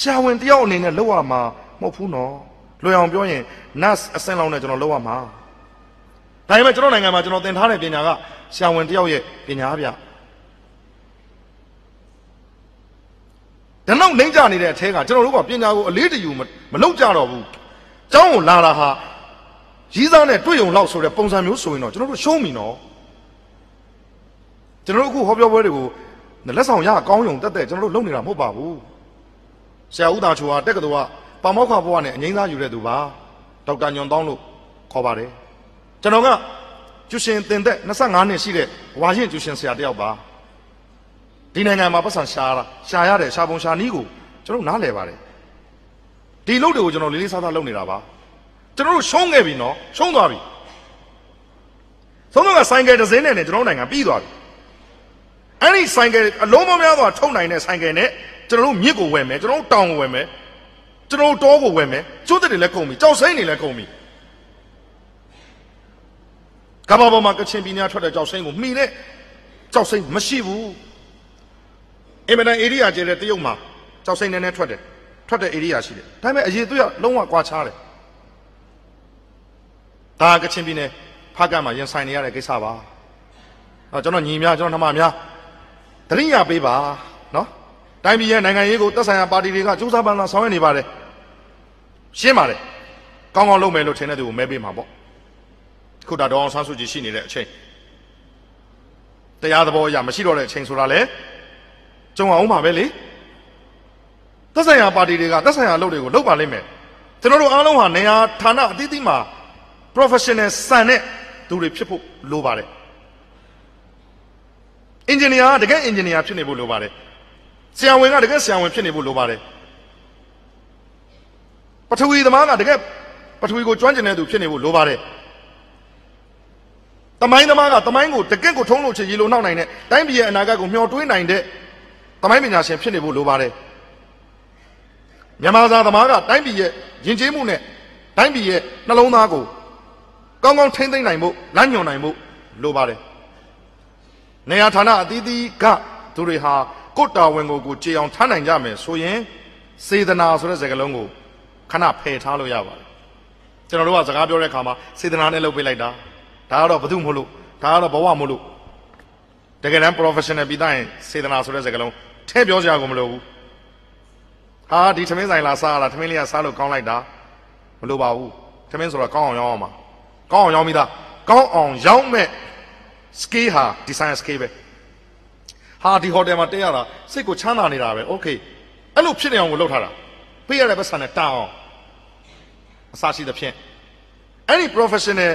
Speaker 1: ဆရာဝန်တယောက်အနေနဲ့လောက်ရမှာမဟုတ်ဘူးနော်လွယ်အောင်ပြောရင် nurse အဆင့်လောက်နဲ့ကျွန်တော်လောက်ရမှာဒါပေမဲ့ကျွန်တော်နိုင်ငံမှာကျွန်တော်သင်ထားတဲ့ပညာကဆရာဝန်တယောက်ရဲ့ပညာဗျဒါနောက်နှိမ့်ကြနေတဲ့အထဲကကျွန်တော်တို့ကပညာကိုအလေးတယူမလုပ်ကြတော့ဘူး ကျောင်းကိုလာတာဟာရီးစားနဲ့တွေ့ုံလောက်ဆိုတဲ့ပုံစံမျိုးဆိုရင်တော့ကျွန်တော်တို့ရှုံးပြီနော်ကျွန်တော်တို့အခုဟောပြောပွဲတွေကိုလက်ဆောင်ရအကောင်းယုံတက်တဲ့ကျွန်တော်တို့လုပ်နေတာမဟုတ်ပါဘူးဆရာဦးသာချိုဟာတက္ကသိုလ်ကပါမောက္ခဘဝနဲ့အငိမ့်သားယူတဲ့သူပါဒေါက်တာညွန်တောင်းလို့ခေါ်ပါတယ်ကျွန်တော်ကကျူရှင်တင်သက်25နှစ်ရှိတဲ့ဝါရင်ကျူရှင်ဆရာတယောက်ပါဒီနိုင်ငံမှာပတ်စံရှာတာရှာရတယ်ရှာပုံရှာနီးကိုကျွန်တော်နားလည်ပါတယ် ဒီလုပ်တွေကိုကျွန်တော်လေးလေးစားစားလုပ်နေတာပါကျွန်တော်တို့ရှုံးခဲ့ပြီနော်ရှုံးသွားပြီသုံးတော့ကဆိုင်ကယ်တစ်စင်းနဲ့ကျွန်တော်နိုင်ငံပြီးသွားပြီအဲ့ဒီဆိုင်ကယ်အလုံးမများစွာထုတ်နိုင်တဲ့ဆိုင်ကယ်နဲ့ကျွန်တော်တို့မြစ်ကိုဝယ်မယ်ကျွန်တော်တို့တောင်ကိုဝယ်မယ်ကျွန်တော်တို့တောကိုဝယ်မယ်ကျွတ်တွေလည်းကုန်ပြီကြောက်စိမ့်တွေလည်းကုန်ပြီကဘာပေါ်မှာကချင်ပြည်နယ်ထွက်တဲ့ကြောက်စိမ့်ကိုမှီတဲ့ကြောက်စိမ့်မရှိဘူးအင်မတန်ဧရိယာကျဲတဲ့တရုတ်မှာကြောက်စိမ့်နဲ့နဲ့ထွက်တယ် ထွက်တဲ့ဧရိယာရှိတယ်ဒါပေမဲ့အရေးသွေးကလုံးဝကွာခြားတယ်ဒါကချင်ပြည်နယ်ဖကတ်မှာရင်ဆိုင်နေရတဲ့ကိစ္စပါအဲကျွန်တော်ညီများကျွန်တော်နှမများတရိယာပေးပါနော်တိုင်းပြည်ရဲ့နိုင်ငံရေးကိုသက်ဆိုင်ရာပါတီတွေကစူးစမ်းပန်းစားဆောင်ရွက်နေပါတယ်ရှင်းပါတယ်ကောင်းကောင်းလုပ်မယ်လို့ထင်တဲ့သူကိုမဲပေးမှာပေါ့ခုဒါတော့အောင်ဆန်းစုကြည်ရှိနေတဲ့အချိန်တရားသဘောအရမရှိတော့တဲ့အချိန်ဆိုတာလေကြုံအောင်ပါပဲလေ သက်ဆိုင်ရာပါတီတွေကသက်ဆိုင်ရာအလုပ်တွေကိုလုပ်ပါလိမ့်မယ်ကျွန်တော်တို့အားလုံးဟာနေရာဌာနအသီးသီးမှာ professional စံတဲ့သူတွေဖြစ်ဖို့လိုပါတယ် engineer ကတကယ် engineer ဖြစ်နေဖို့လိုပါတယ်ဆရာဝန်ကတကယ်ဆရာဝန်ဖြစ်နေဖို့လိုပါတယ်ပထဝီသမားကတကယ်ပထဝီကိုကျွမ်းကျင်တဲ့သူဖြစ်နေဖို့လိုပါတယ်တမိုင်းသမားကတမိုင်းကိုတကယ့်ကိုထုံးလို့ချေရေလိုနှောက်နိုင်တဲ့တိုင်းပြည်ရဲ့အနာဂတ်ကိုမျှော်တွေးနိုင်တဲ့တမိုင်းပညာရှင်ဖြစ်နေဖို့လိုပါတယ် မြန်မာသားသမားကတိုင်းပြည်ရဲ့ယဉ်ကျေးမှုနဲ့တိုင်းပြည်ရဲ့နှလုံးသားကိုကောင်းကောင်းထိမ့်သိမ့်နိုင်ဖို့လမ်းညွှန်နိုင်ဖို့လိုပါတယ်နေရာဌာနအသီးသီးကသူတွေဟာကိုယ်တာဝန်ကိုကိုကြေအောင်ထားနိုင်ကြမယ်ဆိုရင်စေတနာဆိုတဲ့စကားလုံးကိုခဏဖယ်ထားလို့ရပါတယ်ကျွန်တော်တို့ကစကားပြောတဲ့အခါမှာစေတနာနဲ့လုပ်ပေးလိုက်တာဒါကတော့ဘု து မို့လို့ဒါကတော့ဘဝမို့လို့တကယ်တမ်း professional ပြီးသားရင်စေတနာဆိုတဲ့စကားလုံးထည့်ပြောကြကုန်မလို့ဘူး ဟာဒီထမင်းဆိုင်လာစားလားထမင်းလေးကစားလို့ကောင်းလိုက်တာမလိုပါဘူးထမင်းဆိုတော့ကောင်းအောင်ရောင်းအောင်ပါကောင်းအောင်ရောင်းပြီးသားကောင်းအောင်ရောင်းမဲ့ scale ဟာ design scale ပဲဟာဒီ hotel မှာတက်ရတာစိတ်ကိုချမ်းသာနေတာပဲ okay အဲ့လိုဖြစ်နေအောင်ကိုလုပ်ထားတာပေးရတဲ့ပတ်စံနဲ့တာအောင်အစားရှိသဖြင့်အဲ့ဒီ professional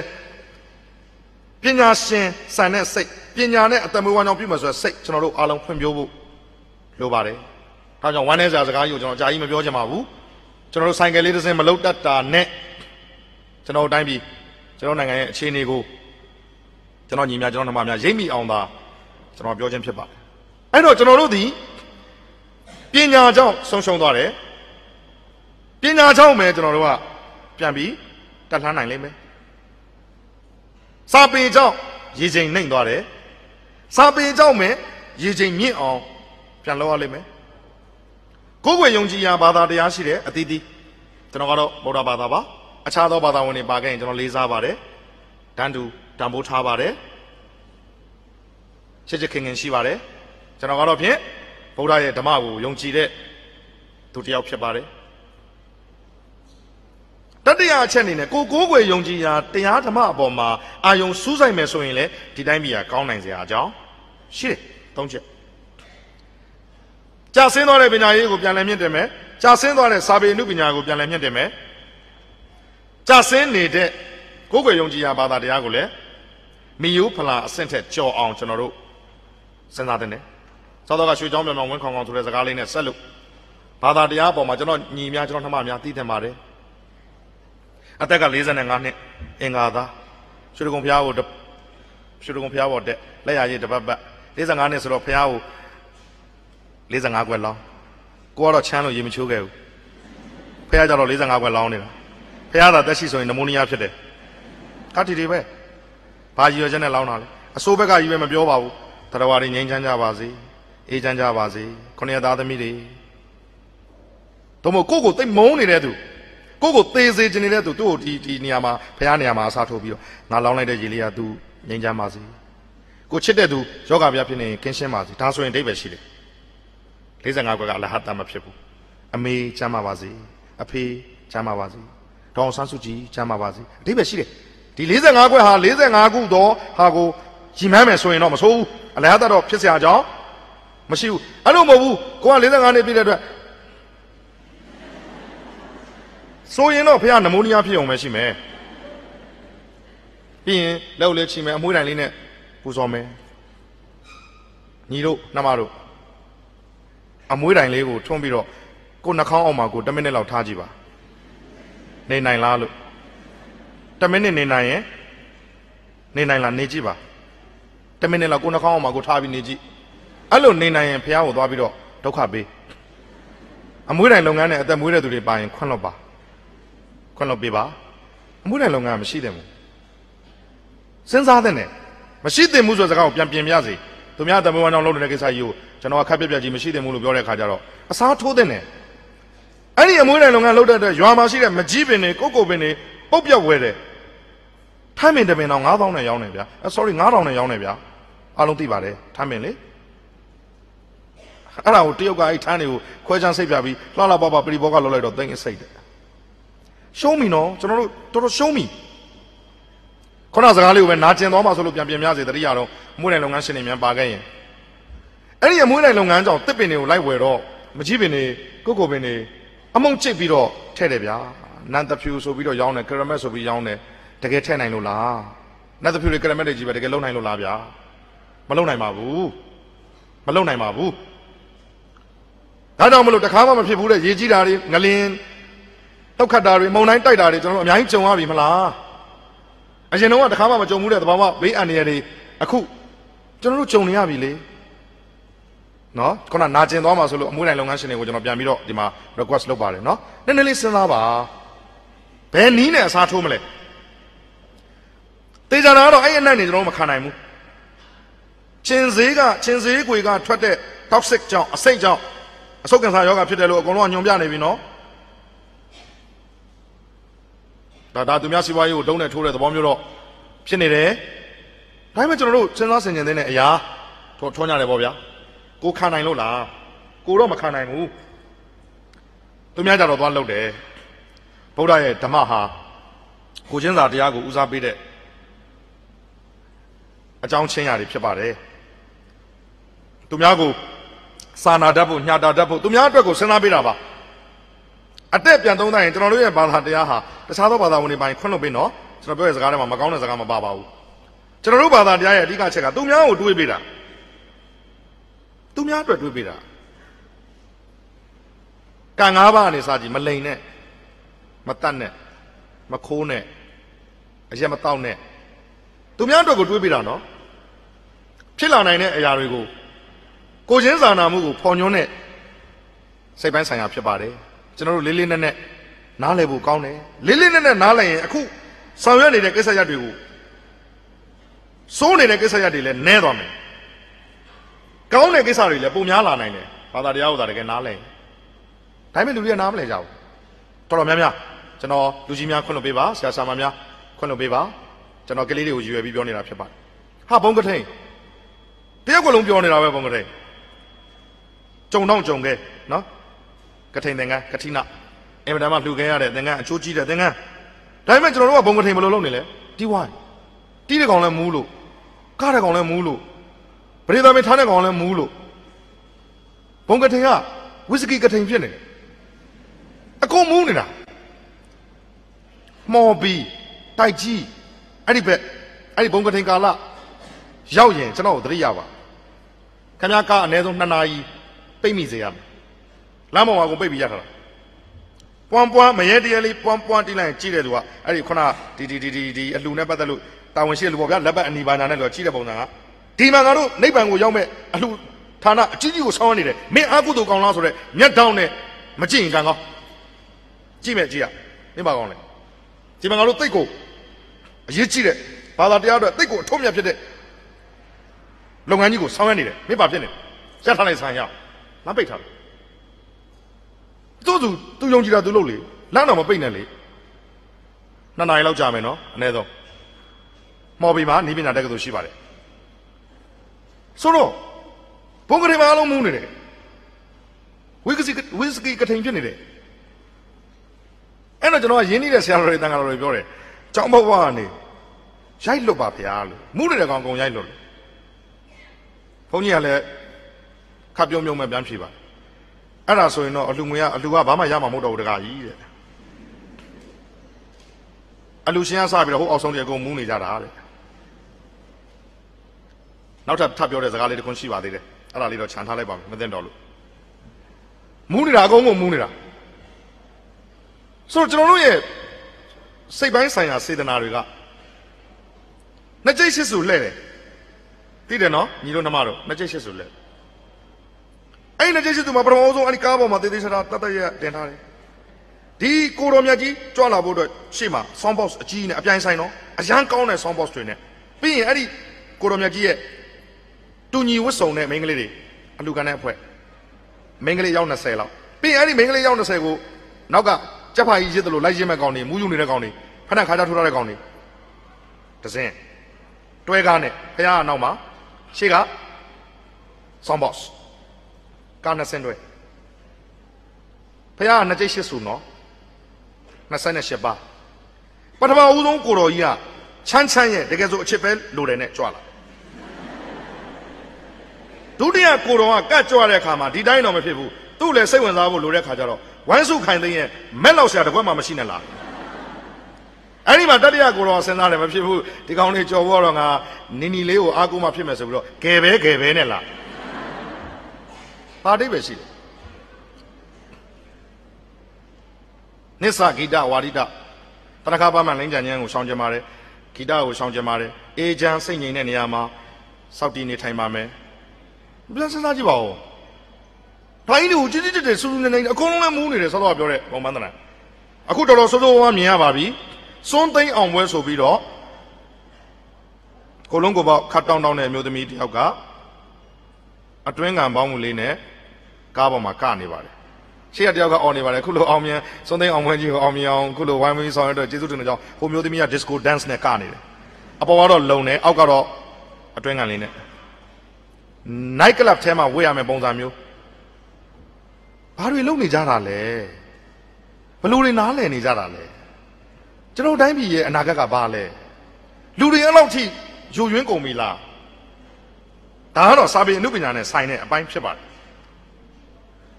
Speaker 1: ပညာရှင်စံတဲ့စိတ်ပညာနဲ့အတမွေးဝါကြောင့်ပြုမယ်ဆိုတဲ့စိတ်ကျွန်တော်တို့အားလုံးဖွံ့ဖြိုးဖို့လိုပါတယ် ဒါကြောင့်ဝမ်းနေစရာစကားကြီးကိုကျွန်တော်အကြာကြီးမပြောချင်ပါဘူးကျွန်တော်တို့ဆိုင်ကယ်လေးတစ်စင်းမလုတ်တတ်တာနဲ့ကျွန်တော်တိုင်းပြည်ကျွန်တော်နိုင်ငံရဲ့အခြေအနေကိုကျွန်တော်ညီများကျွန်တော်နှမများရိပ်မိအောင်သာကျွန်တော်ပြောခြင်းဖြစ်ပါတယ်အဲ့တော့ကျွန်တော်တို့ဒီပညာကြောင့်ဆုံးရှုံးသွားတယ်ပညာကြောင့်ပဲကျွန်တော်တို့ကပြန်ပြီးတက်လှမ်းနိုင်လိမ့်မယ်စာပေကြောင့်ရေချိန်နှိမ့်သွားတယ်စာပေကြောင့်ပဲရေချိန်မြင့်အောင်ပြန်လုပ်ရလိမ့်မယ် ကိုယ်ွယ်ယုံကြည်ရာဘာသာတရားရှိတယ်အသီးသီးကျွန်တော်ကတော့ဗုဒ္ဓဘာသာပါအခြားသောဘာသာဝင်တွေပါခဲ့ရင်ကျွန်တော်လေးစားပါတယ်တန်တူတန်ဖိုးထားပါတယ်ချစ်ချစ်ခင်ခင်ရှိပါတယ်ကျွန်တော်ကတော့ဖြင့်ဗုဒ္ဓရဲ့ဓမ္မကိုယုံကြည်တဲ့သူတစ်ယောက်ဖြစ်ပါတယ်တတိယအချက်အနေနဲ့ကိုကိုးကွယ်ယုံကြည်ရာတရားဓမ္မအပေါ်မှာအာယုံစူးစိုက်မယ်ဆိုရင်လေဒီတိုင်းပြည်ကကောင်းနိုင်စရာအကြောင်းရှိတယ်သုံးချက် ကြာဆင်းသွားတဲ့ပညာရေးကိုပြန်လည်မြင့်တင်မယ်ကြာဆင်းသွားတဲ့စာပေအမှုပညာကိုပြန်လည်မြင့်တင်မယ်ကြာဆင်းနေတဲ့ကိုယ်ွယ်ယုံကြည်ရာဘာသာတရားကိုလည်းမီယိုဖလာအဆင့်ထက်ကြော်အောင်ကျွန်တော်တို့စဉ်းစားတင်တယ်သောတော်ကရွှေချောင်းပြောင်ပြောင်ဝင်းခေါင်ခေါင်ဆိုတဲ့စကားလေးနဲ့ဆက်လို့ဘာသာတရားအပေါ်မှာကျွန်တော်ညီများကျွန်တော်နှမများသိသင့်ပါတယ်အသက်က45နှစ်အင်္ဂါသားရွှေဒဂုံဖျားကိုရွှေဒဂုံဖျားပေါ်တက်လက်ရည်တပတ်ပတ်45နှစ်ဆိုတော့ဖျားကို 45ခွက်လောင်းကိုကတော့ချမ်းလို့ရေမချိုးခဲ့ဘူးဖះကြတော့45ခွက်လောင်းနေတာဖះသာတက်ရှိဆိုရင်နမိုနီးယားဖြစ်တယ်ကတိတွေပဲဘာကြီးရချက်နဲ့လောင်းတာလဲအစိုးဘက်ကကြီးပဲမပြောပါဘူးတရားဝါတွေငြိမ်းချမ်းကြပါစေအေးချမ်းကြပါစေခொနရသားသမီးတွေတို့မကိုကိုတိတ်မုန်းနေတဲ့သူကိုကိုသေးစေချင်နေတဲ့သူသူ့ကိုဒီဒီနေရာမှာဖះနေရာမှာအစားထိုးပြီးတော့ငါလောင်းလိုက်တဲ့ရေလေးကသူငြိမ်းချမ်းပါစေကိုချစ်တဲ့သူယောဂဗျာဖြစ်နေကင်းရှင်းပါစေဒါဆိုရင်ဒိဗယ်ရှိတယ် 45ခွက်ကလဟတမဖြစ်ဘူးအမေချမ်းပါပါစေအဖေချမ်းပါပါစေဒေါအောင်ဆန်းစုကြည်ချမ်းပါပါစေအဓိပ္ပာယ်ရှိတယ်ဒီ45ခွက်ဟာ45ခုတော့ဟာကိုကြီးမမ်းမယ်ဆိုရင်တော့မဆိုးဘူးအလဟတတော့ဖြစ်စရာအကြောင်းမရှိဘူးအဲ့လိုမဟုတ်ဘူးကိုက45နှစ်ပြည့်တဲ့အတွက်ဆိုရင်တော့ဖះနမိုးနီးယားဖြစ်အောင်ပဲရှိမယ်ပြီးရင်လက်လေးချီမယ်အမွှေးတိုင်လေးနဲ့ပူစော်မယ်ညီတို့နှမတို့ အမွှေးတိုင်လေးကိုထွန်းပြီးတော့ကိုနှာခေါင်းအောင်မှာကို10မိနစ်လောက်ထားကြည့်ပါနေနိုင်လားလို့10မိနစ်နေနိုင်ရင်နေနိုင်လားနေကြည့်ပါ10မိနစ်လောက်ကိုနှာခေါင်းအောင်မှာကိုထားပြီးနေကြည့်အဲ့လိုနေနိုင်ရင်ဖះကိုသွားပြီးတော့ဒုက္ခပေးအမွှေးတိုင်လုပ်ငန်းနဲ့အသက်မွေးတဲ့သူတွေပါရင်ခွန့်လွတ်ပါခွန့်လွတ်ပေးပါအမွှေးတိုင်လုပ်ငန်းမရှိတယ်မို့စဉ်းစားတဲ့နဲ့မရှိသင့်မှုဆိုတဲ့စကားကိုပြန်ပြင်ပြစေသူများတမန်တော်လုံးနေတဲ့ကိစ္စကြီးကို ကျွန်တော်ကခက်ပြက်ပြက်ကြီးမရှိသင့်ဘူးလို့ပြောတဲ့အခါကျတော့အစားထိုးတဲ့နဲ့အဲ့ဒီအမွေးတိုင်လုပ်ငန်းလုပ်တဲ့အတွက်ရွာမှာရှိတဲ့မကြီးပင်တွေကိုကိုပင်တွေပုတ်ပြက်ဝဲတယ်ထိုင်းပင်တပင်တော့9000နဲ့ရောင်းတယ်ဗျာအဲ sorry 9000နဲ့ရောင်းတယ်ဗျာအားလုံးသိပါတယ်ထိုင်းပင်လေအဲ့ဒါကိုတရုတ်ကအဲ့ထန်းတွေကိုခွဲချမ်းစိတ်ပြပြီးလှလှပပပရိဘောကလောက်လိုက်တော့သိငစိတ်တယ်ရှုံးပြီနော်ကျွန်တော်တို့တော်တော်ရှုံးပြီခုနစကားလေးကိုပဲနာကျင်သွားမှဆိုလို့ပြန်ပြင်ပြစေတတိယတော့အမွှေးနိုင်လုပ်ငန်းရှင်တွေမြန်ပါခဲ့ရင် အဲ့ဒီအမွှေးနိုင်လုပ်ငန်းကြောင့်တစ်ပင်တွေကိုလိုက်ဝယ်တော့မကြီးပင်တွေကိုကိုပင်တွေအမုံချစ်ပြီးတော့ထဲ့တယ်ဗျာနန်တဖြူဆိုပြီးတော့ရောင်းတယ်ကရမက်ဆိုပြီးရောင်းတယ်တကယ်ထဲ့နိုင်လို့လားနန်တဖြူတွေကရမက်တွေကြီးပဲတကယ်လုံနိုင်လို့လားဗျာမလုံနိုင်ပါဘူးမလုံနိုင်ပါဘူးဒါကြောင့်မလို့တခါမှမဖြစ်ဘူးတဲ့ရေးကြီးတာတွေငလင်းတောက်ခတ်တာတွေမုံတိုင်းတိုက်တာတွေကျွန်တော်တို့အများကြီးကြုံရပြီမလားအရင်တော့တခါမှမကြုံဘူးတဲ့သဘာဝဘေးအန္တရာယ်တွေအခုကျွန်တော်တို့ကြုံနေရပြီလေ နော်ခုနနာကျင်သွားမှာဆိုလို့အမွေးနိုင်လုပ်ငန်းရှင်တွေကိုကျွန်တော်ပြန်ပြီးတော့ဒီမှာ request လုပ်ပါတယ်နော်နည်းနည်းလေးစဉ်းစားပါဘယ်နီးနဲ့အစားထိုးမလဲတေချာတာကတော့အဲ့အနက်နေကျွန်တော်မခံနိုင်ဘူးချင်းဈေးကချင်းဈေးကွေကထွက်တဲ့ toxic ကြောင့်အစိတ်ကြောင့်အဆုတ်ကင်ဆာယောဂဖြစ်တယ်လို့အကုန်လုံးကညွန်ပြနေပြီနော်ဒါဒါသူများစီးပွားရေးကိုတုံးနဲ့ထိုးတဲ့သဘောမျိုးတော့ဖြစ်နေတယ်ဒါပေမဲ့ကျွန်တော်တို့စဉ်းစားဆင်ခြင်တဲ့အရာထောထွန်းကြတယ်ပေါ့ဗျာ ကိုခံနိုင်လို့လားကိုတော့မခံနိုင်ဘူးသူများကြတော့သွားလှုပ်တယ်ဗုဒ္ဓရဲ့ဓမ္မဟာကိုချင်းစာတရားကိုဦးစားပေးတဲ့အကြောင်းချင်းရာတွေဖြစ်ပါတယ်သူများကိုစာနာတတ်ဖို့ညှာတာတတ်ဖို့သူများအတွက်ကိုစဉ်းစားပေးတာပါအတက်ပြန်သုံးတိုင်းကျွန်တော်တို့ရဲ့ဘာသာတရားဟာတခြားသောဘာသာဝင်တွေပိုင်းခွင့်လွှတ်ပေးနော်ကျွန်တော်ပြောတဲ့စကားထဲမှာမကောင်းတဲ့စကားမပါပါဘူးကျွန်တော်တို့ဘာသာတရားရဲ့အဓိကချက်ကသူများကိုတွေးပေးတာ သူများအတွက်တွေးပေးတာကံ၅ပါးအနေစကြည့်မလိန်နဲ့မတတ်နဲ့မခိုးနဲ့အရက်မတောက်နဲ့သူများအတွက်ကိုတွေးပြတာနော်ဖြစ်လာနိုင်တဲ့အရာတွေကိုကိုချင်းစာနာမှုကိုဖော်ညွှန်းတဲ့စိတ်ပိုင်းဆိုင်ရာဖြစ်ပါတယ်ကျွန်တော်တို့လေးလေးနက်နက်နားလည်ဖို့ကောင်းတယ်လေးလေးနက်နက်နားလည်ရင်အခုဆောင်ရွက်နေတဲ့ကိစ္စရပ်တွေကိုစိုးနေတဲ့ကိစ္စရပ်တွေလည်းနည်းသွားမယ် ကောင်းတဲ့ကိစ္စတွေလည်းပုံများလာနိုင်တယ်ဘာသာတရားဥစ္စာတကယ်နားလည်ရင်ဒါပေမဲ့လူတွေကနားမလည်ကြဘူးတော်တော်များများကျွန်တော်လူကြီးများခွင့်လွှတ်ပေးပါဆရာဆရာမများခွင့်လွှတ်ပေးပါကျွန်တော်ကလေးတွေကိုရည်ရွယ်ပြီးပြောနေတာဖြစ်ပါတယ်ဟာဘုံကထိန်တယောက်ကလုံးပြောနေတာပဲဘုံကထိန်ကြုံတော့ကြုံခဲ့နော်ကထိန်သင်္ကန်းကတိနာအင်မတန်မှလှူခဲရတဲ့သင်္ကန်းအချိုးကြီးတဲ့သင်္ကန်းဒါပေမဲ့ကျွန်တော်တို့ကဘုံကထိန်ဘယ်လိုလုပ်နေလဲတီးဝိုင်းတီးတဲ့ကောင်လည်းမူးလို့ကားတဲ့ကောင်လည်းမူးလို့ ပရိသတ်မထားတဲ့ကောင်လည်းမူးလို့ဘုံကထိန်ကဝီစကီကထိန်ဖြစ်နေတယ်အကုန်မူးနေတာမော်ဘီတိုက်ကြီးအဲ့ဒီဘက်အဲ့ဒီဘုံကထိန်ကာလရောက်ရင်ကျွန်တော်တို့သတိရပါခင်ဗျားကအနည်းဆုံး2နာရီပိတ်မိစေရမယ်လမ်းပေါ်မှာကိုပိတ်ပြီးရထားတာပွမ်ပွမ်မရဲတရဲလေးပွမ်ပွမ်တီးလိုက်ရင်ကြည့်တဲ့သူကအဲ့ဒီခုနဒီဒီဒီဒီဒီအလှနဲ့ပတ်သက်လို့တာဝန်ရှိတဲ့လူပေါ့ဗျာလက်ပတ်အနီပါနာနဲ့လို့ကြည့်တဲ့ပုံစံက ဒီမှာငါတို့နိဗ္ဗာန်ကိုရောက်မဲ့အလှဌာနအကြီးကြီးကိုဆောင်းနေတယ်မင်းအာကုသိုလ်ကောင်းလားဆိုတော့မျက်တောင်းနဲ့မကြည့်ရင်ကံကောင်းကြည့်မဲ့ကြည့်ရမင်းပါကောင်းလေဒီမှာငါတို့တိတ်ကိုအရေးကြီးတဲ့ဘာသာတရားအတွက်တိတ်ကိုအထုံးမြတ်ဖြစ်တဲ့လုပ်ငန်းကြီးကိုဆောင်းရနေတယ်မင်းပါဖြစ်နေရထားလိုက်ဆိုင်ရလမ်းပိတ်ထားတယ်သူ့သူသူယုံကြည်တာသူလုပ်လေလမ်းတော့မပိတ်နဲ့လေနှစ်နာရီလောက်ကြာမယ်နော်အနည်းဆုံးမော်ဘီမှာနီးပညာတက္ကသိုလ်ရှိပါတယ် ဆိုတော့ဘုံကလေးမအားလုံးမူးနေတယ်ဝီကစီဝီစကီကထိန်ဖြစ်နေတယ်အဲ့တော့ကျွန်တော်ကရင်းနှီးတဲ့ဆရာတော်တွေတန်ခါတော်တွေပြောတယ်ကျောင်းဘဝကနေရိုက်လွတ်ပါဗျာလို့မူးနေတဲ့ကောင်ကုံရိုက်လွတ်လို့ဘုန်းကြီးကလည်းခပ်ပြုံးပြုံးမဲ့ပြန်ဖြေပါအဲ့ဒါဆိုရင်တော့အလူငွေကအလူကဘာမှရမှာမဟုတ်တော့ဘူးတကားကြီးတဲ့အလူရှင်ကစပြီးတော့ဟိုအောက်ဆုံးတွေအကုန်မူးနေကြတာတဲ့ နောက်ထပ်ထပ်ပြောတဲ့စကားလေးတစ်ခွန်းရှိပါသေးတယ်အဲ့ဒါလေးတော့ခြံထားလိုက်ပါမယ်မသိတော့လို့မူးနေတာအကုန်ကုန်မူးနေတာဆိုတော့ကျွန်တော်တို့ရဲ့စိတ်ပိုင်းဆိုင်ရာစေတနာတွေကနှစ်ကျိတ်ရှစ်စုလှဲ့တယ်သိတယ်နော်ညီတို့နှမတို့နှစ်ကျိတ်ရှစ်စုလှဲ့အဲ့ဒီနှစ်ကျိတ်ရှစ်စုမှာပထမဆုံးအဲ့ဒီကားပေါ်မှာတေးသေးချာချာတတ်တတ်ရတင်ထားတယ်ဒီကိုတော်မြတ်ကြီးကြွလာဖို့အတွက်ရှေ့မှာ sound box အကြီးနဲ့အပြိုင်ဆိုင်တော့အရန်ကောင်းတဲ့ sound box တွေနဲ့ပြီးရင်အဲ့ဒီကိုတော်မြတ်ကြီးရဲ့ တူညီဝတ်စုံတဲ့မိန်းကလေးတွေအလူကန်တဲ့အဖွဲ့မိန်းကလေးရောက်20လောက်ပြီးရင်အဲ့ဒီမိန်းကလေးရောက်20ကိုနောက်ကကြက်ဖာကြီးရစ်တယ်လို့လိုက်ရင်းမဲ့ကောင်တွေမူးယူနေတဲ့ကောင်တွေဖက်နဲ့ခါကြထိုးထားတဲ့ကောင်တွေတစင်းတွဲကားနဲ့ဖះအနောက်မှာရှေ့က sound box ကားနှစ်စင်းတွဲဖះကနှစ်ကျိတ်ရှစ်စုနော်28ပါပထမဦးဆုံးကိုတော်ကြီးကချမ်းချမ်းရဲ့တကယ်ဆိုအချစ်ပဲလိုတယ်နဲ့ကြွလာ ဒုတိယကိုတော်ကကတ်ကြွတဲ့အခါမှာဒီတိုင်းတော့မဖြစ်ဘူးသူ့လည်းစိတ်ဝင်စားဖို့လိုတဲ့ခါကျတော့ဝိုင်းစုခိုင်သိန်းရဲ့မက်လောက်ဆရာတကွက်မှမရှိနဲ့လားအဲ့ဒီမှာတတိယကိုတော်စဉ်းစားတယ်မဖြစ်ဘူးဒီကောင်လေးကြော်ဘောတော့ငါနီနီလေးကိုအားကိုးမှဖြစ်မယ်ဆိုပြီးတော့ဂယ်ပဲဂယ်ပဲနဲ့လားပါတိပဲရှိတယ်နစ္စာဂီတဝါရိတတနခါပါမှန်လိမ့်ကြံဉန်းကိုရှောင်ကြပါတယ်ဂီတကိုရှောင်ကြပါတယ်အေဂျန်စိတ်ငြိမ်တဲ့နေရာမှာစောက်တည်နေထိုင်ပါမယ် ပြန်စဉ်းစားကြည့်ပါဦးဘိုင်းတွေကိုကြည်ကြည်တက်တက်ဆူဆူနေနေအကုန်လုံးလည်းမူးနေတယ်ဆောတော့ပြောတဲ့ပုံမှန်သလားအခုတော်တော်စိုးစိုးဝါးမြင်ရပါပြီစွန်းသိန်းအောင်ပွဲဆိုပြီးတော့ကိုလုံးကိုပေါက်ခတ်တောင်းတောင်းတဲ့အမျိုးသမီးတယောက်ကအတွင်းကံပေါင်းမှုလေးနဲ့ကားပေါ်မှာကနေပါတယ်ရှေ့ကတယောက်ကအော်နေပါတယ်ခုလိုအောင်မြင်စွန်းသိန်းအောင်ပွဲကြီးကိုအောင်မြင်အောင်ခုလိုဝိုင်းဝန်းဆောင်ရတဲ့ကျေးဇူးတင်တဲ့ကြောင့်ဟိုမျိုးသမီးက disco dance နဲ့ကနေတယ်အပေါ်ကတော့လုံနေအောက်ကတော့အတွင်းကံလေးနဲ့ night club ထဲမှာဝေ့ရမယ်ပုံစံမျိုးဘာတွေလုပ်နေကြတာလဲဘလို့တွေနားလည်နေကြတာလဲကျွန်တော်တိုင်းပြည်ရဲ့အနာဂတ်ကဘာလဲလူတွေအဲ့လောက်ထိယိုယွင်းကုန်ပြီလားဒါကတော့စာပေအမှုပညာနဲ့ဆိုင်တဲ့အပိုင်းဖြစ်ပါတယ်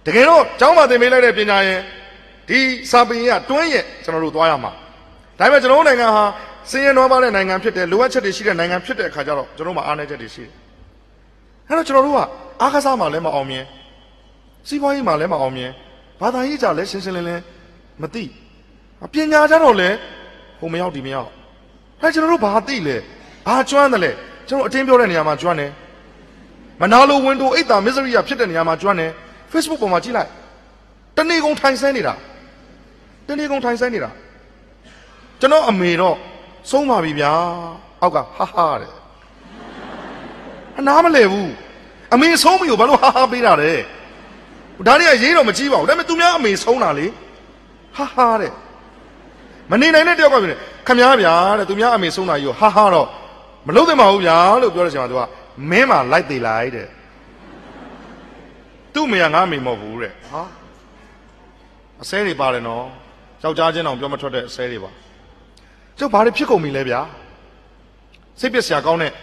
Speaker 1: တကယ်တော့ကျောင်းမှာသင်ပေးလိုက်တဲ့ပညာရဲ့ဒီစာပေကတွင်းရဲ့ကျွန်တော်တို့သွားရမှာဒါပေမဲ့ကျွန်တော်တို့နိုင်ငံဟာစင်ရနွားပါတဲ့နိုင်ငံဖြစ်တယ်လိုအပ်ချက်တွေရှိတဲ့နိုင်ငံဖြစ်တဲ့အခါကျတော့ကျွန်တော်တို့မှာအားနည်းချက်တွေရှိတယ် အဲ့တော့ကျွန်တော်တို့ကအားကစားမှလည်းမအောင်မြင်စီးပွားရေးမှလည်းမအောင်မြင်ဘာသာရေးကြလည်းရှင်းရှင်းလင်းလင်းမသိပညာကြတော့လည်းဟိုမရောက်ဒီမရောက်ဒါဒါကျွန်တော်တို့ဘာသိလဲဘာကျွမ်းတယ်လဲကျွန်တော်အတင်းပြောတဲ့နေရာမှာကျွမ်းတယ်မနာလိုဝင်တိုအိတ်တာမစ္စရိယဖြစ်တဲ့နေရာမှာကျွမ်းတယ် Facebook ပေါ်မှာကြည့်လိုက်တနေ့ကုန်ထိုင်ဆဲနေတာတနေ့ကုန်ထိုင်ဆဲနေတာကျွန်တော်အမေတော့ဆုံးပါပြီဗျာအောက်ကဟာဟာတဲ့ အနားမလဲဘူးအမေဆုံးပြီကိုဘာလို့ဟာဟာပေးတာလဲဒါတွေကရေးတော့မကြည့်ပါဘူးဒါပေမဲ့သူများအမေဆုံးတာလေဟာဟာတဲ့မနေနိုင်တဲ့တယောက်ကပြောတယ်ခမ ्या ဗျာတဲ့သူများအမေဆုံးတာကြီးကိုဟာဟာတော့မလုပ်သင့်ပါဘူးဗျာလို့ပြောတဲ့ချိန်မှာသူကမင်းမှာလိုက်သေးလိုက်တဲ့သူ့အမေကငါအမေမဟုတ်ဘူးတဲ့ဟာအစဲတွေပါတယ်နော်ယောက်ျားချင်းအောင်ပြောမထွက်တဲ့အစဲတွေပါကျုပ်ဘာတွေဖြစ်ကုန်ပြီလဲဗျာစိတ်ပျက်စရာကောင်းတဲ့အ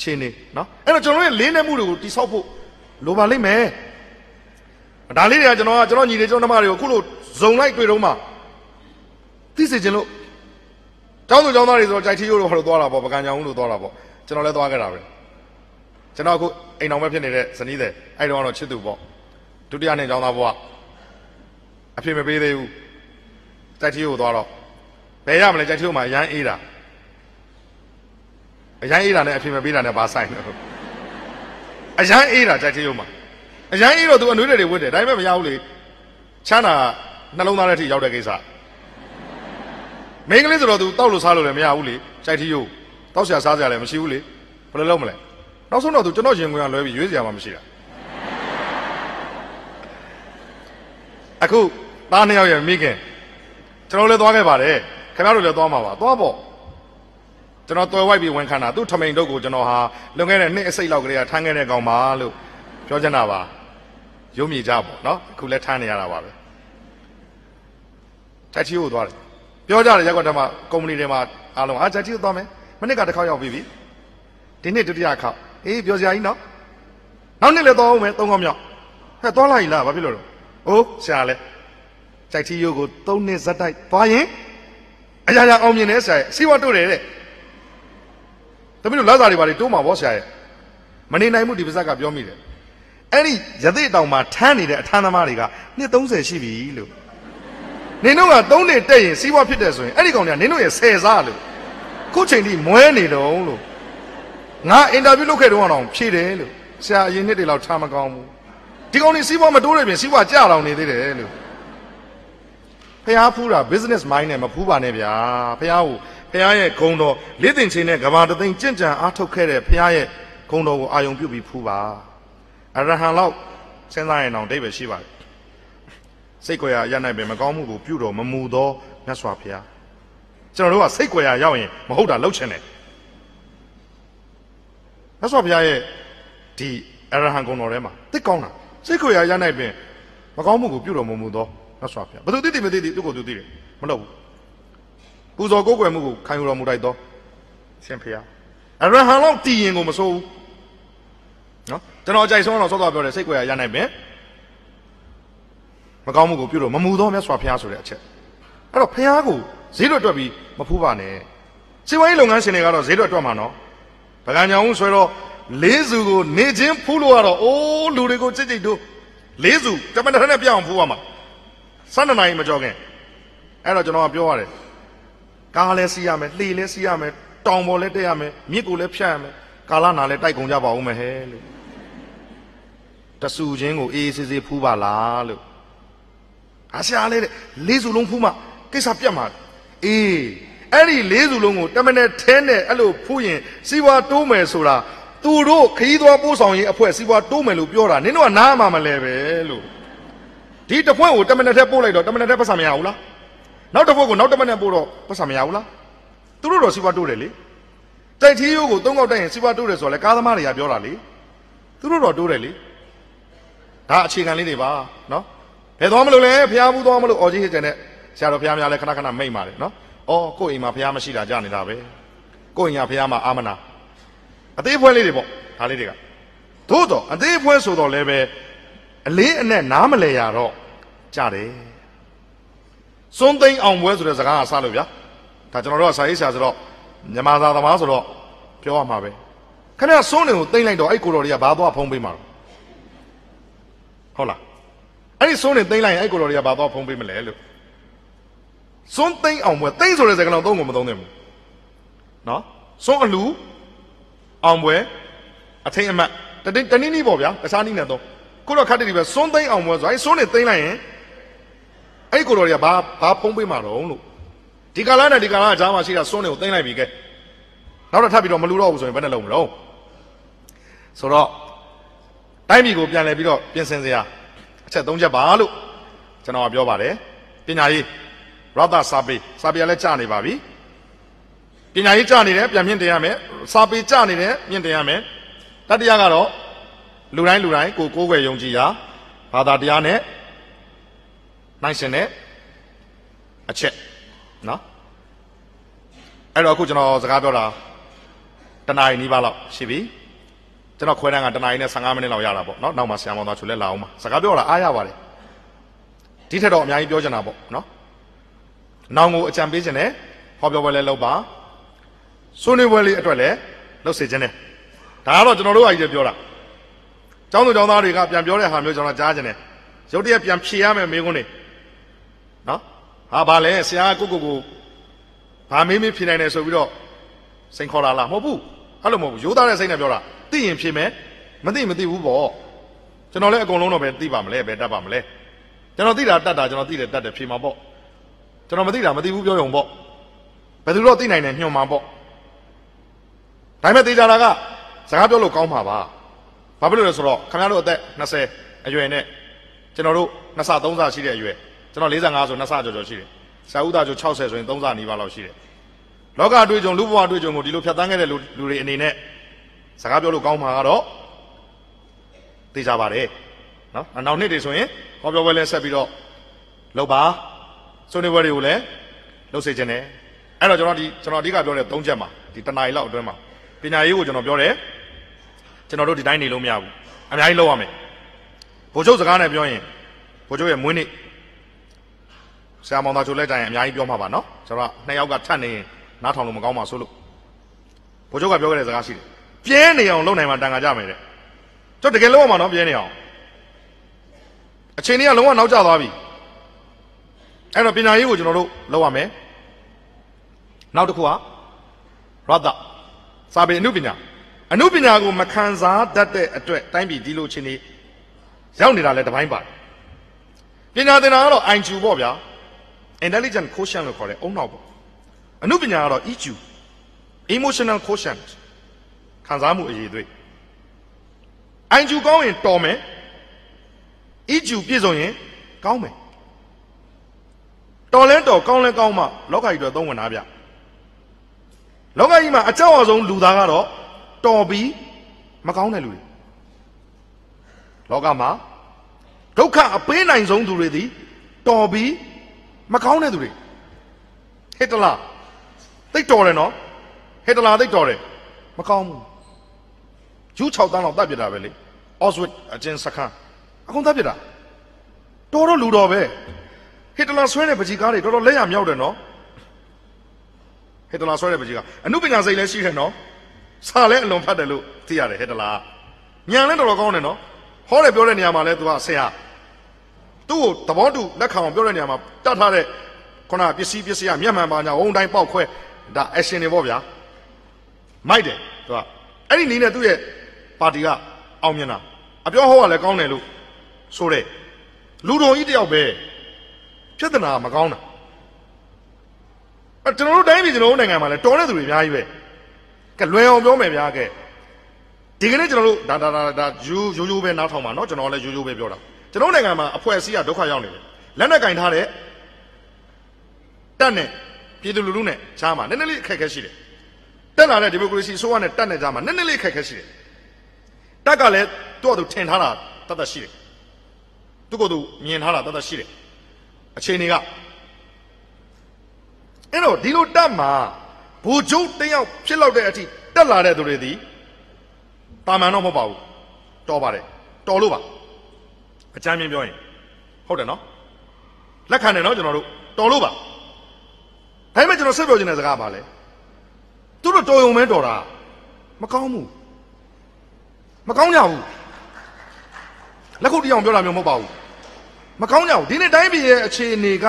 Speaker 1: ခြေအနေနော်အဲ့တော့ကျွန်တော်ရဲ့လေးနက်မှုတွေကိုတိဆောက်ဖို့လိုပါလိမ့်မယ်ဒါလေးတွေကကျွန်တော်ကကျွန်တော်ညီတွေကျွန်တော်နှမတွေကိုအခုလို့ဇုံလိုက်တွေ့တော့မှသိစေခြင်းလို့ကျောင်းသူကျောင်းသားတွေဆိုတော့ကြိုက်ထီရိုးတို့ဟောလို့သွားတာပေါ့ပကံကြောင်ဦးလို့သွားတာပေါ့ကျွန်တော်လည်းသွားခဲ့တာပဲကျွန်တော်အခုအိမ်တော်ပဲဖြစ်နေတဲ့ဇနီးတဲ့အဲ့တော့ကတော့ချစ်သူပေါ့ဒုတိယနှစ်ကျောင်းသားဘွားအဖြစ်မပေးသေးဘူးကြိုက်ထီရိုးကိုသွားတော့ဘယ်ရမလဲကြိုက်ထီရိုးမှာအရန်အေးတာ အရန်အေးတာနဲ့အဖြစ်မပေးတာနဲ့ဘာဆိုင်လဲအရန်အေးတာကြိုက်ထီရိုးမှာအရန်အေးတော့သူအနွေးတွေဝတ်တယ်ဒါပေမဲ့မရဘူးလေချမ်းသာနှလုံးသားထဲထိရောက်တဲ့ကိစ္စမင်းကလေးဆိုတော့ तू တောက်လို့စားလို့လည်းမရဘူးလေကြိုက်ထီရိုးတောက်ဆရာစားဆရာလည်းမရှိဘူးလေဘယ်လိုလုပ်မလဲနောက်ဆုံးတော့ तू ကျွန်တော်ရင်ခွင်ကလွဲပြီးရွေးစရာမှမရှိတာအခုသားနှစ်ယောက်ရဲ့မိခင်ကျွန်တော်လည်းသွားခဲ့ပါတယ်ခင်ဗျားတို့လည်းသွားမှာပါသွားပေါ့ ကျွန်တော်တော်ဝိုက်ပြီးဝန်ခံတာသူ့ထမိန်တို့ကိုကျွန်တော်ဟာလွန်ခဲ့တဲ့နှစ်အစိတ်လောက်ကလေးကထမ်းခဲ့တဲ့ကောင်ပါလို့ပြောချင်တာပါရုံးမြေကြပေါ့နော်အခုလည်းထမ်းနေရတာပါပဲတက်ချီကိုသွားတယ်ပြောကြတယ်ရက်ကွက်ထဲမှာကုမ္ပဏီတွေမှာအားလုံးအာတက်ချီကိုသွားမယ်မနစ်ကတစ်ခေါက်ရောက်ပြီပြီဒီနှစ်ဒုတိယခေါက်အေးပြောစရာကြီးနော်နောက်နှစ်လည်းသွားအောင်မယ်သုံးခေါက်မြောက်ဟဲ့သွားလိုက်လားဘာဖြစ်လို့လဲအိုးရှာလဲကြိုက်ချီယိုကို၃နှစ်ဇက်တိုက်သွားရင်အရာရာအောင်မြင်တယ်ဆရာရဲ့စီဝတ်တို့တယ်တဲ့ တမီးတို့လာစားတွေပါလေတိုးမှာဗောဆရာရဲ့မနေနိုင်မှုဒီပါဇက်ကပြောမိတယ်အဲ့ဒီရသေးတောင်မှာထမ်းနေတဲ့အထမ်းသမားတွေကနှစ်30ရှိပြီလို့နင်တို့က3နှစ်တက်ရင်စီဝတ်ဖြစ်တယ်ဆိုရင်အဲ့ဒီကောင်တွေကနင်တို့ရဲ့ဆယ်စားလို့ခုချိန်ထိမွဲနေတော့လို့ငါအင်တာဗျူးလုပ်ခဲ့တော့အောင်ဖြေတယ်လို့ဆရာအရင်နှစ်တွေလောက်ထားမကောင်းဘူးဒီကောင်တွေစီးပွားမတိုးတဲ့ပြင်စီးပွားကြလောင်နေသေးတယ်လို့ဖះဖူးတာ business mind နဲ့မဖူးပါနဲ့ဗျာဖះကို ဖះရဲ့ဂုံတော်လေးတင်ချင်းနဲ့ကဘာတသိန်းကြင့်ကြံအားထုတ်ခဲ့တဲ့ဖះရဲ့ဂုံတော်ကိုအာယုံပြုတ်ပြီးဖူးပါအရဟံလောက်စဉ်းစားရင်တော့ဒိဗ္ဗေရှိပါတယ်စိတ်ကြွယ်ရရနိုင်ပဲမကောင်းမှုကိုပြုတော်မမူသောမြတ်စွာဘုရားကျွန်တော်တို့ကစိတ်ကြွယ်ရရောက်ရင်မဟုတ်တာလှုပ်ချင်တယ်မြတ်စွာဘုရားရဲ့ဒီအရဟံဂုံတော်ထဲမှာသိကောင်းတာစိတ်ကြွယ်ရရနိုင်ပင်မကောင်းမှုကိုပြုတော်မမူသောမြတ်စွာဘုရားဘယ်သူသိသိမသိသိသူ့ကိုယ်သူသိတယ်မလုပ်ဘူး ပူဇော်ကိုးကွယ်မှုကိုခံယူတော်မူတိုက်သောရှင်ဘုရားအရဟံလောက်တည်ရင်ကိုမစိုးဘူးနော်ကျွန်တော်အကြိုက်ဆုံးတော့စောစောပြောတယ်စိတ်ကြွယ်ရရနိုင်ပင်မကောင်းမှုကိုပြုလို့မမူသောမြတ်စွာဘုရားဆိုတဲ့အချက်အဲ့တော့ဘုရားကိုဈေးတော့တွက်ပြီးမဖူးပါနဲ့စီဝိုင်းလုပ်ငန်းရှင်တွေကတော့ဈေးတော့တွက်မှာနော်ပကံကြောင်ဦးဆွဲတော့လေးစုကိုနေချင်းဖူးလို့ကတော့အိုးလူတွေကိုကြိတ်ကြိတ်တို့လေးစုတမန်တော်နဲ့ပြအောင်ဖူးရမှာစန္ဒနိုင်မကြောခင်အဲ့တော့ကျွန်တော်ကပြောရတယ် ကားလည်းစီးရမယ်လှေလည်းစီးရမယ်တောင်ပေါ်လည်းတက်ရမယ်မြစ်ကိုလည်းဖြတ်ရမယ်ကာလနာလည်းတိုက်ကုန်ကြပါဦးမယ်ဟဲ့လို့တဆူချင်းကိုအေးအေးဆေးဆေးဖူးပါလားလို့အားရှာလေးတဲ့လေးစုလုံးဖူးမှကိစ္စပြတ်မှာအေးအဲ့ဒီလေးစုလုံးကိုတမနဲ့ထဲနဲ့အဲ့လိုဖူးရင်စီဝါတိုးမယ်ဆိုတာသူတို့ခရီးသွားပို့ဆောင်ရေးအဖွဲ့စီဝါတိုးမယ်လို့ပြောတာနင်တို့ကနားမှာမလဲပဲလို့ဒီတစ်ဖွဲ့ကိုတမနဲ့ထဲပို့လိုက်တော့တမနဲ့ထဲပတ်စံမရဘူးလား နောက်တစ်ဖွဲ့ကိုနောက်တမနဲ့ပို့တော့ပတ်စံမရဘူးလားသူတို့တော့စီဝါတိုးတယ်လေတိုက်ထီးရိုးကိုသုံးကောက်တိုက်ရင်စီဝါတိုးတယ်ဆိုတော့လေကားသမားတွေကပြောတာလေသူတို့တော့တိုးတယ်လေဒါအခြေခံလေးတွေပါနော်ဘယ်သွားမလို့လဲဖျားဘူးသွားမလို့အော်ကြီးဟစ်တယ်နဲ့ဆရာတော်ဖျားများလဲခဏခဏမိတ်ပါတယ်နော်အော်ကိုယ့်အိမ်မှာဖျားမရှိတာကြာနေတာပဲကိုယ့်အိမ်ကဖျားမှာအာမနာအသေးဖွဲလေးတွေပေါ့ဒါလေးတွေကသို့တော့အသေးဖွဲဆိုတော့လည်းပဲအလေးအနက်နားမလဲရတော့ကြတယ် စွန်းသိန်းအောင်ပွဲဆိုတဲ့စကားကစလို့ဗျာဒါကျွန်တော်တို့ကစာရေးဆရာဆိုတော့မြန်မာသားသမားဆိုတော့ပြောရမှာပဲခင်ဗျာစွန်းနေကိုသိမ့်လိုက်တော့အဲ့ကိုတော်တွေကဘာသွားဖုံးပေးမှာလဲဟုတ်လားအဲ့ဒီစွန်းနေသိမ့်လိုက်ရင်အဲ့ကိုတော်တွေကဘာသွားဖုံးပေးမလဲလို့စွန်းသိမ့်အောင်ပွဲသိမ့်ဆိုတဲ့စကားလုံးသုံးကိုမသုံးသင့်ဘူးနော်စွန်းအလူအောင်ပွဲအထိန်အမတ်တတိတနည်းနည်းပေါ့ဗျာတခြားနည်းနဲ့တော့ကိုတော့ခတ်တည်းပဲစွန်းသိမ်းအောင်ပွဲဆိုအဲစွန်းနေသိမ်းလိုက်ရင် အဲ့ဒီကိုတော်တွေကဘာဘာဖုံးပေးမှာတော့လို့ဒီကာလနဲ့ဒီကာလအကြားမှာရှိတာစွန်းတွေကိုသိမ်းလိုက်ပြီကဲနောက်တော့ထပ်ပြီးတော့မလူတော့ဘူးဆိုရင်ဘယ်နဲ့လုံးမလို့ဆိုတော့တိုင်းပြည်ကိုပြန်လဲပြီးတော့ပြင်ဆင်စရာအချက်၃ချက်ပါလို့ကျွန်တော်ကပြောပါတယ်ပညာရေးရသစာပေစာပေကလည်းကြာနေပါပြီပညာရေးကြာနေတယ်ပြန်မြင့်တင်ရမယ်စာပေကြာနေတယ်မြင့်တင်ရမယ်တတိယကတော့လူတိုင်းလူတိုင်းကိုကိုးကွယ်ယုံကြည်ရာဘာသာတရားနဲ့ နိုင်ရှင်တဲ့အချက်နော်အဲ့တော့အခုကျွန်တော်စကားပြောတာတနားရီနီးပါးလောက်ရှိပြီကျွန်တော်ခွဲတန်းကတနားရီနဲ့15မိနစ်လောက်ရတာပေါ့နော်နောက်မှဆရာမောင်သားချိုလဲလာအောင်ပါစကားပြောတာအားရပါတယ်ဒီထက်တော့အများကြီးပြောချင်တာပေါ့နော်နောင်ကိုအကြံပေးခြင်းနဲ့ဟောပြောပွဲလဲလုပ်ပါဆွေးနွေးပွဲလေးအတွက်လည်းလုပ်စေခြင်းနဲ့ဒါကတော့ကျွန်တော်တို့အကြီးပြောတာကျောင်းသူကျောင်းသားတွေကပြန်ပြောတဲ့ဟာမျိုးကျွန်တော်ကြားခြင်းနဲ့ရုတ်တရက်ပြန်ဖြေရမယ်မေးခွန်းတွေ နော်ဟာဘာလဲဆရာကကိုကိုကိုဘာမေးမေးဖြေနိုင်တယ်ဆိုပြီးတော့စိန်ခေါ်လာလားမဟုတ်ဘူးအဲ့လိုမဟုတ်ဘူးရိုးသားတဲ့စိတ်နဲ့ပြောတာသိရင်ဖြေမယ်မသိမသိဘူးပေါ့ကျွန်တော်လည်းအကုန်လုံးတော့ပဲသိပါမလဲပဲတတ်ပါမလဲကျွန်တော်သိတာတတ်တာကျွန်တော်သိတယ်တတ်တယ်ဖြေမှာပေါ့ကျွန်တော်မသိတာမသိဘူးပြောရုံပေါ့ဘယ်သူတော့သိနိုင်တယ်ညွှန်မှာပေါ့ဒါပေမဲ့သိကြတာကစကားပြောလို့ကောင်းမှာပါဘာဖြစ်လို့လဲဆိုတော့ခင်ဗျားတို့အသက်20အရွယ်နဲ့ကျွန်တော်တို့2ဆ3ဆရှိတဲ့အရွယ် ကျွန်တော်45ဆို2ဆကျော်ကျော်ရှိတယ်ဆရာဦးသားကျော်60ဆိုရင်3ဆနီးပါးလောက်ရှိတယ်လောကအတွေ့အကြုံလူဘဝအတွေ့အကြုံကိုဒီလိုဖြတ်သန်းခဲ့တဲ့လူလူတွေအနေနဲ့စကားပြောလို့ကောင်းမှာကတော့သိကြပါတယ်နော်အနောက်နှစ်တွေဆိုရင်ဟောပြောပွဲလဲဆက်ပြီးတော့လုပ်ပါဆွေးနွေးပွဲတွေကိုလည်းလုပ်စေခြင်းနဲ့အဲ့တော့ကျွန်တော်ဒီကျွန်တော်အဓိကပြောတဲ့၃ချက်မှာဒီတနားရီလောက်အတွင်းမှာပညာရေးကိုကျွန်တော်ပြောတယ်ကျွန်တော်တို့ဒီတိုင်းနေလို့မရဘူးအများကြီးလုပ်ရမယ်ဘိုလ်ချုပ်စကားနဲ့ပြောရင်ဘိုလ်ချုပ်ရဲ့မွေးနေ့ ဆရာမောင်သားချိုလဲကြရင်အများကြီးပြောမှာပါနော်ကျွန်တော်ကနှစ်ယောက်ကထပ်နေရင်နားထောင်လို့မကောင်းပါဆိုလို့ဘိုလ်ချုပ်ကပြောခဲ့တဲ့စကားရှိတယ်ပြဲနေအောင်လုပ်နိုင်မှတန်ခါကြမယ်တဲ့ကျွန်တော်တကယ်လုပ်ရမှာနော်ပြဲနေအောင်အချိန်ကြီးကလုံးဝနောက်ကျသွားပြီအဲ့တော့ပညာရေးကိုကျွန်တော်တို့လုပ်ရမယ်နောက်တစ်ခုကရသစာပေအနုပညာအနုပညာကိုမခံစားတတ်တဲ့အတွက်တိုင်းပြည်ဒီလိုချင်းနေရောက်နေတာလဲတစ်ပိုင်းပါတယ်ပညာသင်တာကတော့ IQ ပေါ့ဗျာ intelligent quotient လို့ခေါ်တယ်အုံနောက်ပေါ့အနုပညာကတော့ EQ emotional quotient ခံစားမှုအရေးသွေး IQ ကောင်းရင်တော်မယ် EQ ပြည့်စုံရင်ကောင်းမယ်တော်လဲတော်ကောင်းလဲကောင်းမှလောကကြီးတွေသုံးဝင်တာဗျလောကကြီးမှာအကြောက်အဆုံးလူသားကတော့တော်ပြီးမကောင်းတဲ့လူတွေလောကမှာဒုက္ခအပေးနိုင်ဆုံးသူတွေသည်တော်ပြီး မကောင်းတဲ့သူတွေဟစ်တလာသိတ်တော်တယ်နော်ဟစ်တလာသိတ်တော်တယ်မကောင်းဘူးယူ6တန်းလောက်တတ်ပြတာပဲလေအော့စဝစ်အကျဉ်းစခန်းအကုန်တတ်ပြတာတော်တော့လူတော်ပဲဟစ်တလာဆွဲတဲ့ပကြီးကားတွေတော်တော်လက်ရမြောက်တယ်နော်ဟစ်တလာဆွဲတဲ့ပကြီးကားအမှုပညာစိတ်လည်းရှိတယ်နော်စာလည်းအလွန်ဖတ်တယ်လို့သိရတယ်ဟစ်တလာညံလည်းတော်တော်ကောင်းတယ်နော်ဟောတယ်ပြောတဲ့နေရာမှာလည်းသူကဆရာ သူ့ကိုသဘောတူလက်ခံအောင်ပြောတဲ့နေရာမှာတတ်ထားတဲ့ခုနပစ္စည်းပစ္စည်းကမျက်မှန်ပါညာဝုံတိုင်းပေါက်ခွဲဒါ action တွေပေါ့ဗျာမိုက်တယ်သူကအဲ့ဒီနည်းနဲ့သူ့ရဲ့ပါတီကအောင်မြင်တာအပြောဟောကလည်းကောင်းတယ်လို့ဆိုတဲ့လူတော်ကြီးတယောက်ပဲပြဿနာမကောင်းတာအဲကျွန်တော်တို့တိုင်းပြည်ကျွန်တော်တို့နိုင်ငံမှာလည်းတော်တဲ့သူတွေအများကြီးပဲကဲလွယ်အောင်ပြောမယ်ဗျာကဲဒီကနေ့ကျွန်တော်တို့ဒါဒါဒါဒါယူယူယူပဲနားထောင်ပါเนาะကျွန်တော်လည်းယူယူပဲပြောတာ ကျွန်တော်နိုင်ငံမှာအဖွဲ့အစည်းကဒုက္ခရောက်နေတယ်လက်နဲ့ကင်ထားတဲ့တက်နဲ့ပြည်သူလူထုနဲ့ချားမှာနည်းနည်းလေးအခက်အခဲရှိတယ်တက်လာတဲ့ဒီမိုကရေစီအစိုးရနဲ့တက်နဲ့ချားမှာနည်းနည်းလေးအခက်အခဲရှိတယ်တက်ကလည်းသူ့အတူထင်ထားတာတတ်တတ်ရှိတယ်သူ့ကိုယ်သူမြင်ထားတာတတ်တတ်ရှိတယ်အခြေအနေကအဲ့တော့ဒီလိုတက်မှာဘူကျုပ်တယောက်ဖြစ်လောက်တဲ့အထိတက်လာတဲ့သူတွေဒီတာမန်တော့မဟုတ်ပါဘူးတော်ပါတယ်တော်လို့ပါ အကြမ်းမြင်ပြောရင်ဟုတ်တယ်နော်လက်ခံတယ်နော်ကျွန်တော်တို့တော်လို့ပါဒါပေမဲ့ကျွန်တော်ဆက်ပြောချင်တဲ့စကားပါလေသူတို့တော်ယုံမဲတော်တာမကောင်းဘူးမကောင်းကြဘူးလက်ခုပ်တရားပြောတာမျိုးမဟုတ်ပါဘူးမကောင်းကြဘူးဒီနေ့တိုင်းပြည်ရဲ့အခြေအနေက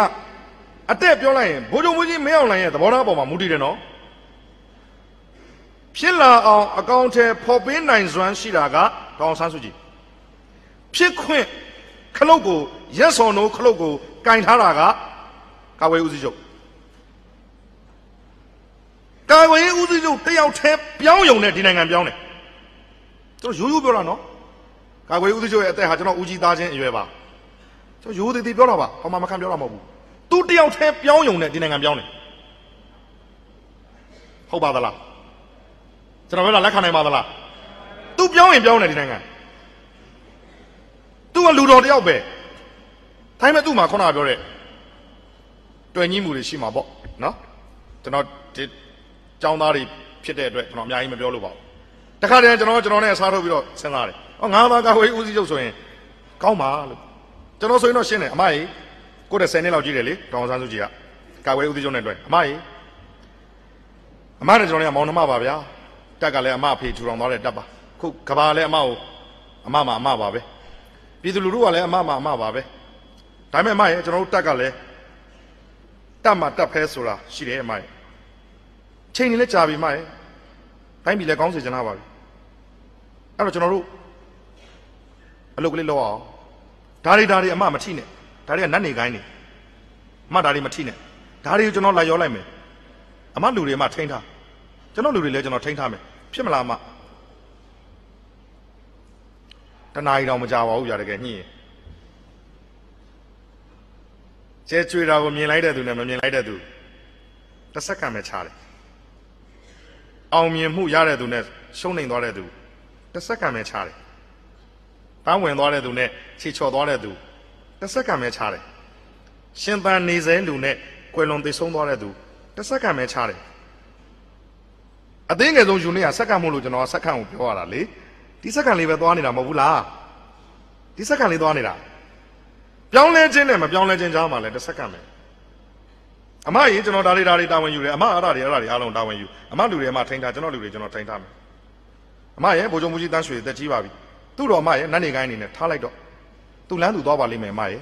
Speaker 1: အတက်ပြောလိုက်ရင်ဘိုးချုပ်မူကြီးမင်းအောင်လှိုင်ရဲ့သဘောထားပေါ်မှာမူတည်တယ်နော်ဖြစ်လာအောင်အကောင့်ထဲပေါ်ပေးနိုင်စွမ်းရှိတာကဒေါအောင်ဆန်းစုကြည်ဖြစ်ခွင့် ခလုတ်ကိုရက်စော်နိုးခလုတ်ကိုကင်ထားတာကကာဝေးဦးစီးချုပ်ကာဝေးဦးစီးချုပ်တယောက်တည်းပြောင်းယုံနဲ့ဒီနိုင်ငံပြောင်းတယ်ကျွန်တော်ရိုးရိုးပြောတာနော်ကာဝေးဦးစီးချုပ်ရဲ့အသက်ဟာကျွန်တော်ဦးကြီးသားချင်းအရွယ်ပါကျွန်တော်ရိုးသေးသေးပြောတာပါဟောမှမခံပြောတာမဟုတ်ဘူးသူတယောက်တည်းပြောင်းယုံနဲ့ဒီနိုင်ငံပြောင်းတယ်ဟုတ်ပါသလားကျွန်တော်ပြောတာလက်ခံနိုင်ပါသလားသူပြောင်းရင်ပြောင်းတယ်ဒီနိုင်ငံ သူကလူတော်တယောက်ပဲတိုင်းမဲ့သူ့မှာခုနကပြောတဲ့တွေ့ညီမှုတွေရှိမှာပေါ့နော်ကျွန်တော်ဒီចောင်းသားတွေဖြစ်တဲ့အတွက်ကျွန်တော်အများကြီးမပြောလို့ပါဘူးတခါတည်းကျွန်တော်ကျွန်တော်နဲ့အစားထုတ်ပြီးတော့စဉ်းစားတယ်ဟောငါးပါးကဝေးဦးစီးချုပ်ဆိုရင်ကောင်းပါလို့ကျွန်တော်ဆိုရင်တော့ရှင်းတယ်အမကြီးကိုယ့်တဲ့10နှစ်လောက်ကြီးတယ်လေတောင်ဆန်းစုကြည်ကကာဝေးဦးစီးချုပ်နဲ့တွေ့အမကြီးအမနဲ့ကျွန်တော်နဲ့မောင်နှမပါဗျာတက်ကလည်းအမအဖေထူထောင်သွားတဲ့တက်ပါခုကဘာလည်းအမကိုအမမအမပါပဲ ပြည်သူလူထုကလည်းအမမအမပါပဲဒါပေမဲ့အမရဲ့ကျွန်တော်တို့တက်ကလည်းတက်မှာတက်ဖဲဆိုတာရှိတယ်အမရဲ့ချိန်နေလဲကြာပြီအမရဲ့တိုင်းပြည်လည်းကောင်းစေချင်တာပါပြီအဲ့တော့ကျွန်တော်တို့အလုပ်ကလေးလုပ်အောင်ဒါတွေဒါတွေအမမထိနဲ့ဒါတွေကနတ်နေကိုင်းနေအမဒါတွေမထိနဲ့ဒါတွေကိုကျွန်တော်လာရောလိုက်မယ်အမလူတွေအမထိန်းထားကျွန်တော်လူတွေလည်းကျွန်တော်ထိန်းထားမယ်ဖြစ်မလားမ တနားရီတော့မကြပါဘူးဗျာတကယ်ညှိရင်ကျဲကျွေတာကိုမြင်လိုက်တဲ့သူနဲ့မမြင်လိုက်တဲ့သူတစ်စက္ကန့်ပဲခြားတယ်အောင်မြင်မှုရတဲ့သူနဲ့ရှုံးနေသွားတဲ့သူတစ်စက္ကန့်ပဲခြားတယ်ပန်းဝင်သွားတဲ့သူနဲ့ခြေချော်သွားတဲ့သူတစ်စက္ကန့်ပဲခြားတယ်ရှင်သန်နေစဲလူနဲ့ကွယ်လွန်သိဆုံးသွားတဲ့သူတစ်စက္ကန့်ပဲခြားတယ်အသေးငယ်ဆုံးယူနေရစက္ကန့်မို့လို့ကျွန်တော်ကစက္ကန့်ကိုပြောရတာလေ ဒီစက္ကန့်လေးပဲသွားနေတာမဟုတ်ဘူးလားဒီစက္ကန့်လေးသွားနေတာပြောင်းလဲခြင်းနဲ့မပြောင်းလဲခြင်းကြားမှာလဲတစ်စက္ကန့်ပဲအမကြီးကျွန်တော်ဒါတွေဒါတွေတာဝန်ယူတယ်အမအားဒါတွေအားဒါတွေအားလုံးတာဝန်ယူအမလူတွေအမထိန်းထားကျွန်တော်လူတွေကျွန်တော်ထိန်းထားမယ်အမရဲ့ဗိုလ်ချုပ်မူကြီးတန်းရွှေတက်ကြီးပါပြီသူ့တော်အမရဲ့နတ်နေကိုင်းအနေနဲ့ထားလိုက်တော့သူ့လမ်းသူသွားပါလိမ့်မယ်အမရဲ့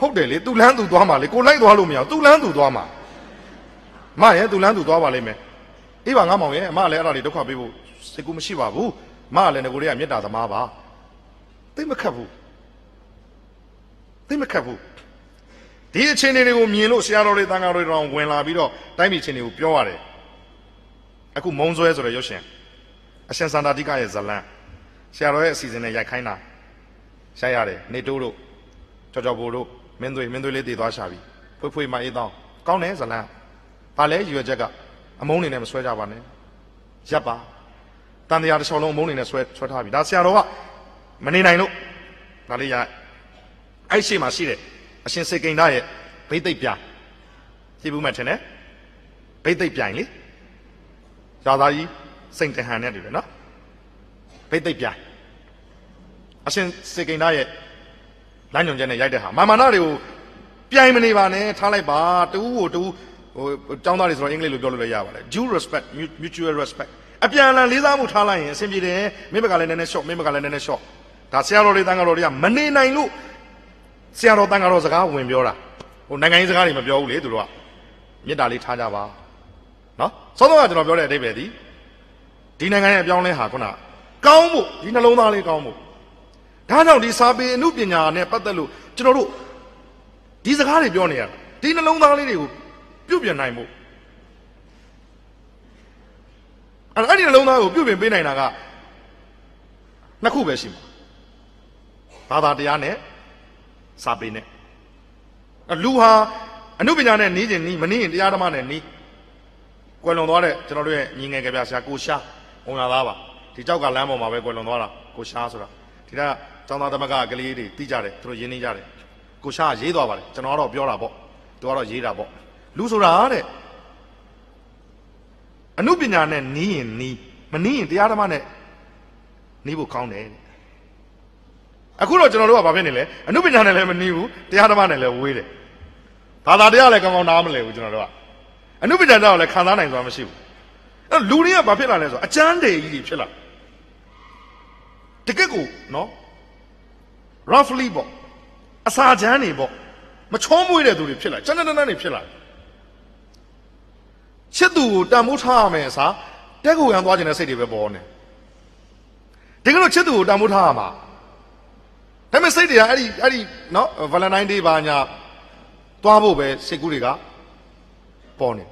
Speaker 1: ဟုတ်တယ်လေသူ့လမ်းသူသွားမှာလေကိုလိုက်သွားလို့မရဘူးသူ့လမ်းသူသွားမှာအမရဲ့သူလန်းသူသွားပါလိမ့်မယ်အေးပါငါမောင်ရဲ့အမလည်းအဲ့ဒါတွေဒုက္ခပေးဖို့ စိတ်ကူးမရှိပါဘူးအမကလည်းငကိုတွေကမေတ္တာသမားပါသိမခတ်ဘူးသိမခတ်ဘူးဒီအခြေအနေတွေကိုမြင်လို့ဆရာတော်တွေတန်ခါတွေတောင်ဝင်လာပြီးတော့တိုင်းပြည်အခြေအနေကိုပြောရတယ်အခုမုံဆွဲဆိုတဲ့ရုပ်ရှင်အရှင်စန္ဒာတိကရဲ့ဇလန်းဆရာတော်ရဲ့အစီအစဉ်နဲ့ရိုက်ခိုင်းတာရိုက်ရတယ်နေတိုးတို့ကြော်ကြော်ဘိုတို့မင်းသွေးမင်းသွေးလေးတည်သွားရှာပြီဖွေးဖွေးမအေးတောင်းကောင်းတယ်ဇလန်း။ဘာလဲရွယ်ချက်ကအမုန်းနေနဲ့မဆွဲကြပါနဲ့။ရပ်ပါ။ တန်တရားတစ်ချောင်းလုံးအမုန်းနေနဲ့ဆွဲဆွဲထားပြီ။ဒါဆရာတော်ကမနေနိုင်လို့ဒါလေးရအဲ့ရှိမှရှိတယ်။အရှင်စေကိန္ဒရဲ့ဘိသိက်ပြကြည့်ဘူးမှထင်တယ်။ဘိသိက်ပြိုင်လေ။ဇာသားကြီးစိန်တဟန်နဲ့တူတယ်နော်။ဘိသိက်ပြိုင်အရှင်စေကိန္ဒရဲ့လမ်းညွန်ချက်နဲ့ရိုက်တဲ့ဟာမာမာနတွေကိုပြိုင်မနေပါနဲ့ထားလိုက်ပါတူကိုတူဟိုចောင်းသားတွေဆိုတော့အင်္ဂလိပ်လိုပြောလို့လည်းရပါတယ် due respect mutual respect အပြန်အလှန်လေးစားမှုထားလိုက်ရင်အဆင်ပြေတယ်မင်းဘက်ကလည်းနည်းနည်း short မင်းဘက်ကလည်းနည်းနည်း short ဒါဆရာတော်တွေတန်ခါတော်တွေကမနေနိုင်လို့ဆရာတော်တန်ခါတော်စကားဝင်ပြောတာဟိုနိုင်ငံရေးစကားတွေမပြောဘူးလေသူတို့ကမေတ္တာလေးထားကြပါနော်စောစောကကျွန်တော်ပြောတဲ့အဓိပ္ပာယ်ဒီဒီနိုင်ငံရဲ့အပြောင်းလဲဟာခုနကောင်းဖို့ဒီနှလုံးသားလေးကောင်းဖို့ဒါကြောင့်ဒီစာပေအမှုပညာနဲ့ပတ်သက်လို့ကျွန်တော်တို့ဒီစကားတွေပြောနေရတာဒီနှလုံးသားလေးတွေကိုပြုတ်ပြင်နိုင်ဖို့ အဲ့အဲ့ဒီနှလုံးသားကိုပြုတ်ပြင်ပေးနိုင်တာကနှစ်ခုပဲရှိမှာဘာသာတရားနဲ့စာပေနဲ့အဲ့လူဟာအနုပညာနဲ့နီးကျင်နီးမနီးရင်တရားဓမ္မနဲ့နီးကွယ်လွန်သွားတဲ့ကျွန်တော်တို့ရဲ့ညီငယ်ကြပြဆရာကိုရှားဝန်လာသားပါဒီကြောက်ကလမ်းပေါ်မှာပဲကွယ်လွန်သွားတာကိုရှားဆိုတာဒီကကျောင်းသားသမဂ္ဂကလေးတွေတီးကြတယ်သူတို့ရင်းနှီးကြတယ်ကိုရှားကရေးသွားပါတယ်ကျွန်တော်ကတော့ပြောတာပေါ့သူကတော့ရေးတာပေါ့လူဆိုတာတဲ့ အနုပညာနဲ့နီးရင်နီးမနီးရင်တရားဓမ္မနဲ့နီးဖို့ကောင်းတယ်တဲ့အခုတော့ကျွန်တော်တို့ကဘာဖြစ်နေလဲအနုပညာနဲ့လည်းမနီးဘူးတရားဓမ္မနဲ့လည်းဝေးတယ်ဘာသာတရားလည်းကောင်းကောင်းနားမလဲဘူးကျွန်တော်တို့ကအနုပညာတော့လည်းခံစားနိုင်စွာမရှိဘူးအဲ့တော့လူတွေကဘာဖြစ်လာလဲဆိုတော့အကျမ်းတည်ကြီးတွေဖြစ်လာတကက်ကိုနော် roughly ပေါ့အစာချမ်းတွေပေါ့မချောမွေ့တဲ့သူတွေဖြစ်လာကျန်တဲ့တန်းတန်းတွေဖြစ်လာ ချစ်သူကိုတန်ဖိုးထားရမယ်စာတက်ကူရန်သွားခြင်းတဲ့စိတ်တွေပဲပေါ်နေတကယ်လို့ချစ်သူကိုတန်ဖိုးထားရမှာဒါပေမဲ့စိတ်တွေကအဲ့ဒီအဲ့ဒီနော် Valentine Day ဘာညာသွားဖို့ပဲစိတ်ကူးတွေကပေါ်နေ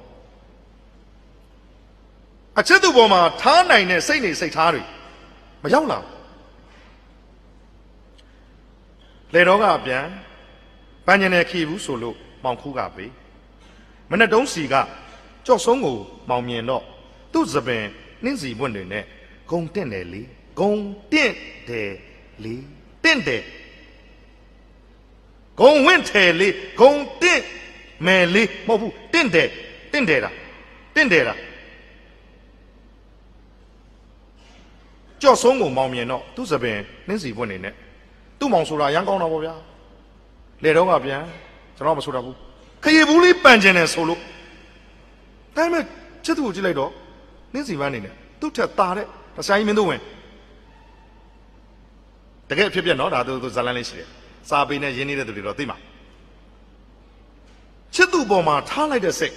Speaker 1: အချစ်သူပေါ်မှာထားနိုင်တဲ့စိတ်နေစိတ်ထားတွေမရောက်လာဘူးလေတော့ကပြန်ပန်းညင်နေခီဘူးဆိုလို့မောင်ခူးကပေးမနဲ့တုံးစီက ကြော့ဆုံးကိုမောင်မြင်တော့သူ့သပင်နှင်းစီပွင့်တွေနဲ့ဂုံတင့်တယ်လေဂုံတင့်တယ်လေတင့်တယ်ဂုံဝင့်တယ်လေဂုံတင့်မယ်လေမဟုတ်ဘူးတင့်တယ်တင့်တယ်တာတင့်တယ်တာကြော့ဆုံးကိုမောင်မြင်တော့သူ့သပင်နှင်းစီပွင့်တွေနဲ့သူ့မောင်ဆိုတာရမ်းကောင်းတော့ဗောဗျာလေတော့ကပြန်ကျွန်တော်မဆိုတတ်ဘူးခရီးဘူးလေးပန်ကျင်တယ်ဆိုလို့ ဒါပေမဲ့ချစ်သူကိုကြည့်လိုက်တော့နှင်းစီပန်းနေနဲ့သူ့ထက်ตาတဲ့တဆိုင်မင်းတို့ဝင်တကယ်အဖြစ်ပြက်နော်ဒါသူသူဇာလန်လေးရှိတယ်စာပေနဲ့ရင်းနေတဲ့သူတွေတော့သိမှာချစ်သူပေါ်မှာထားလိုက်တဲ့စိတ်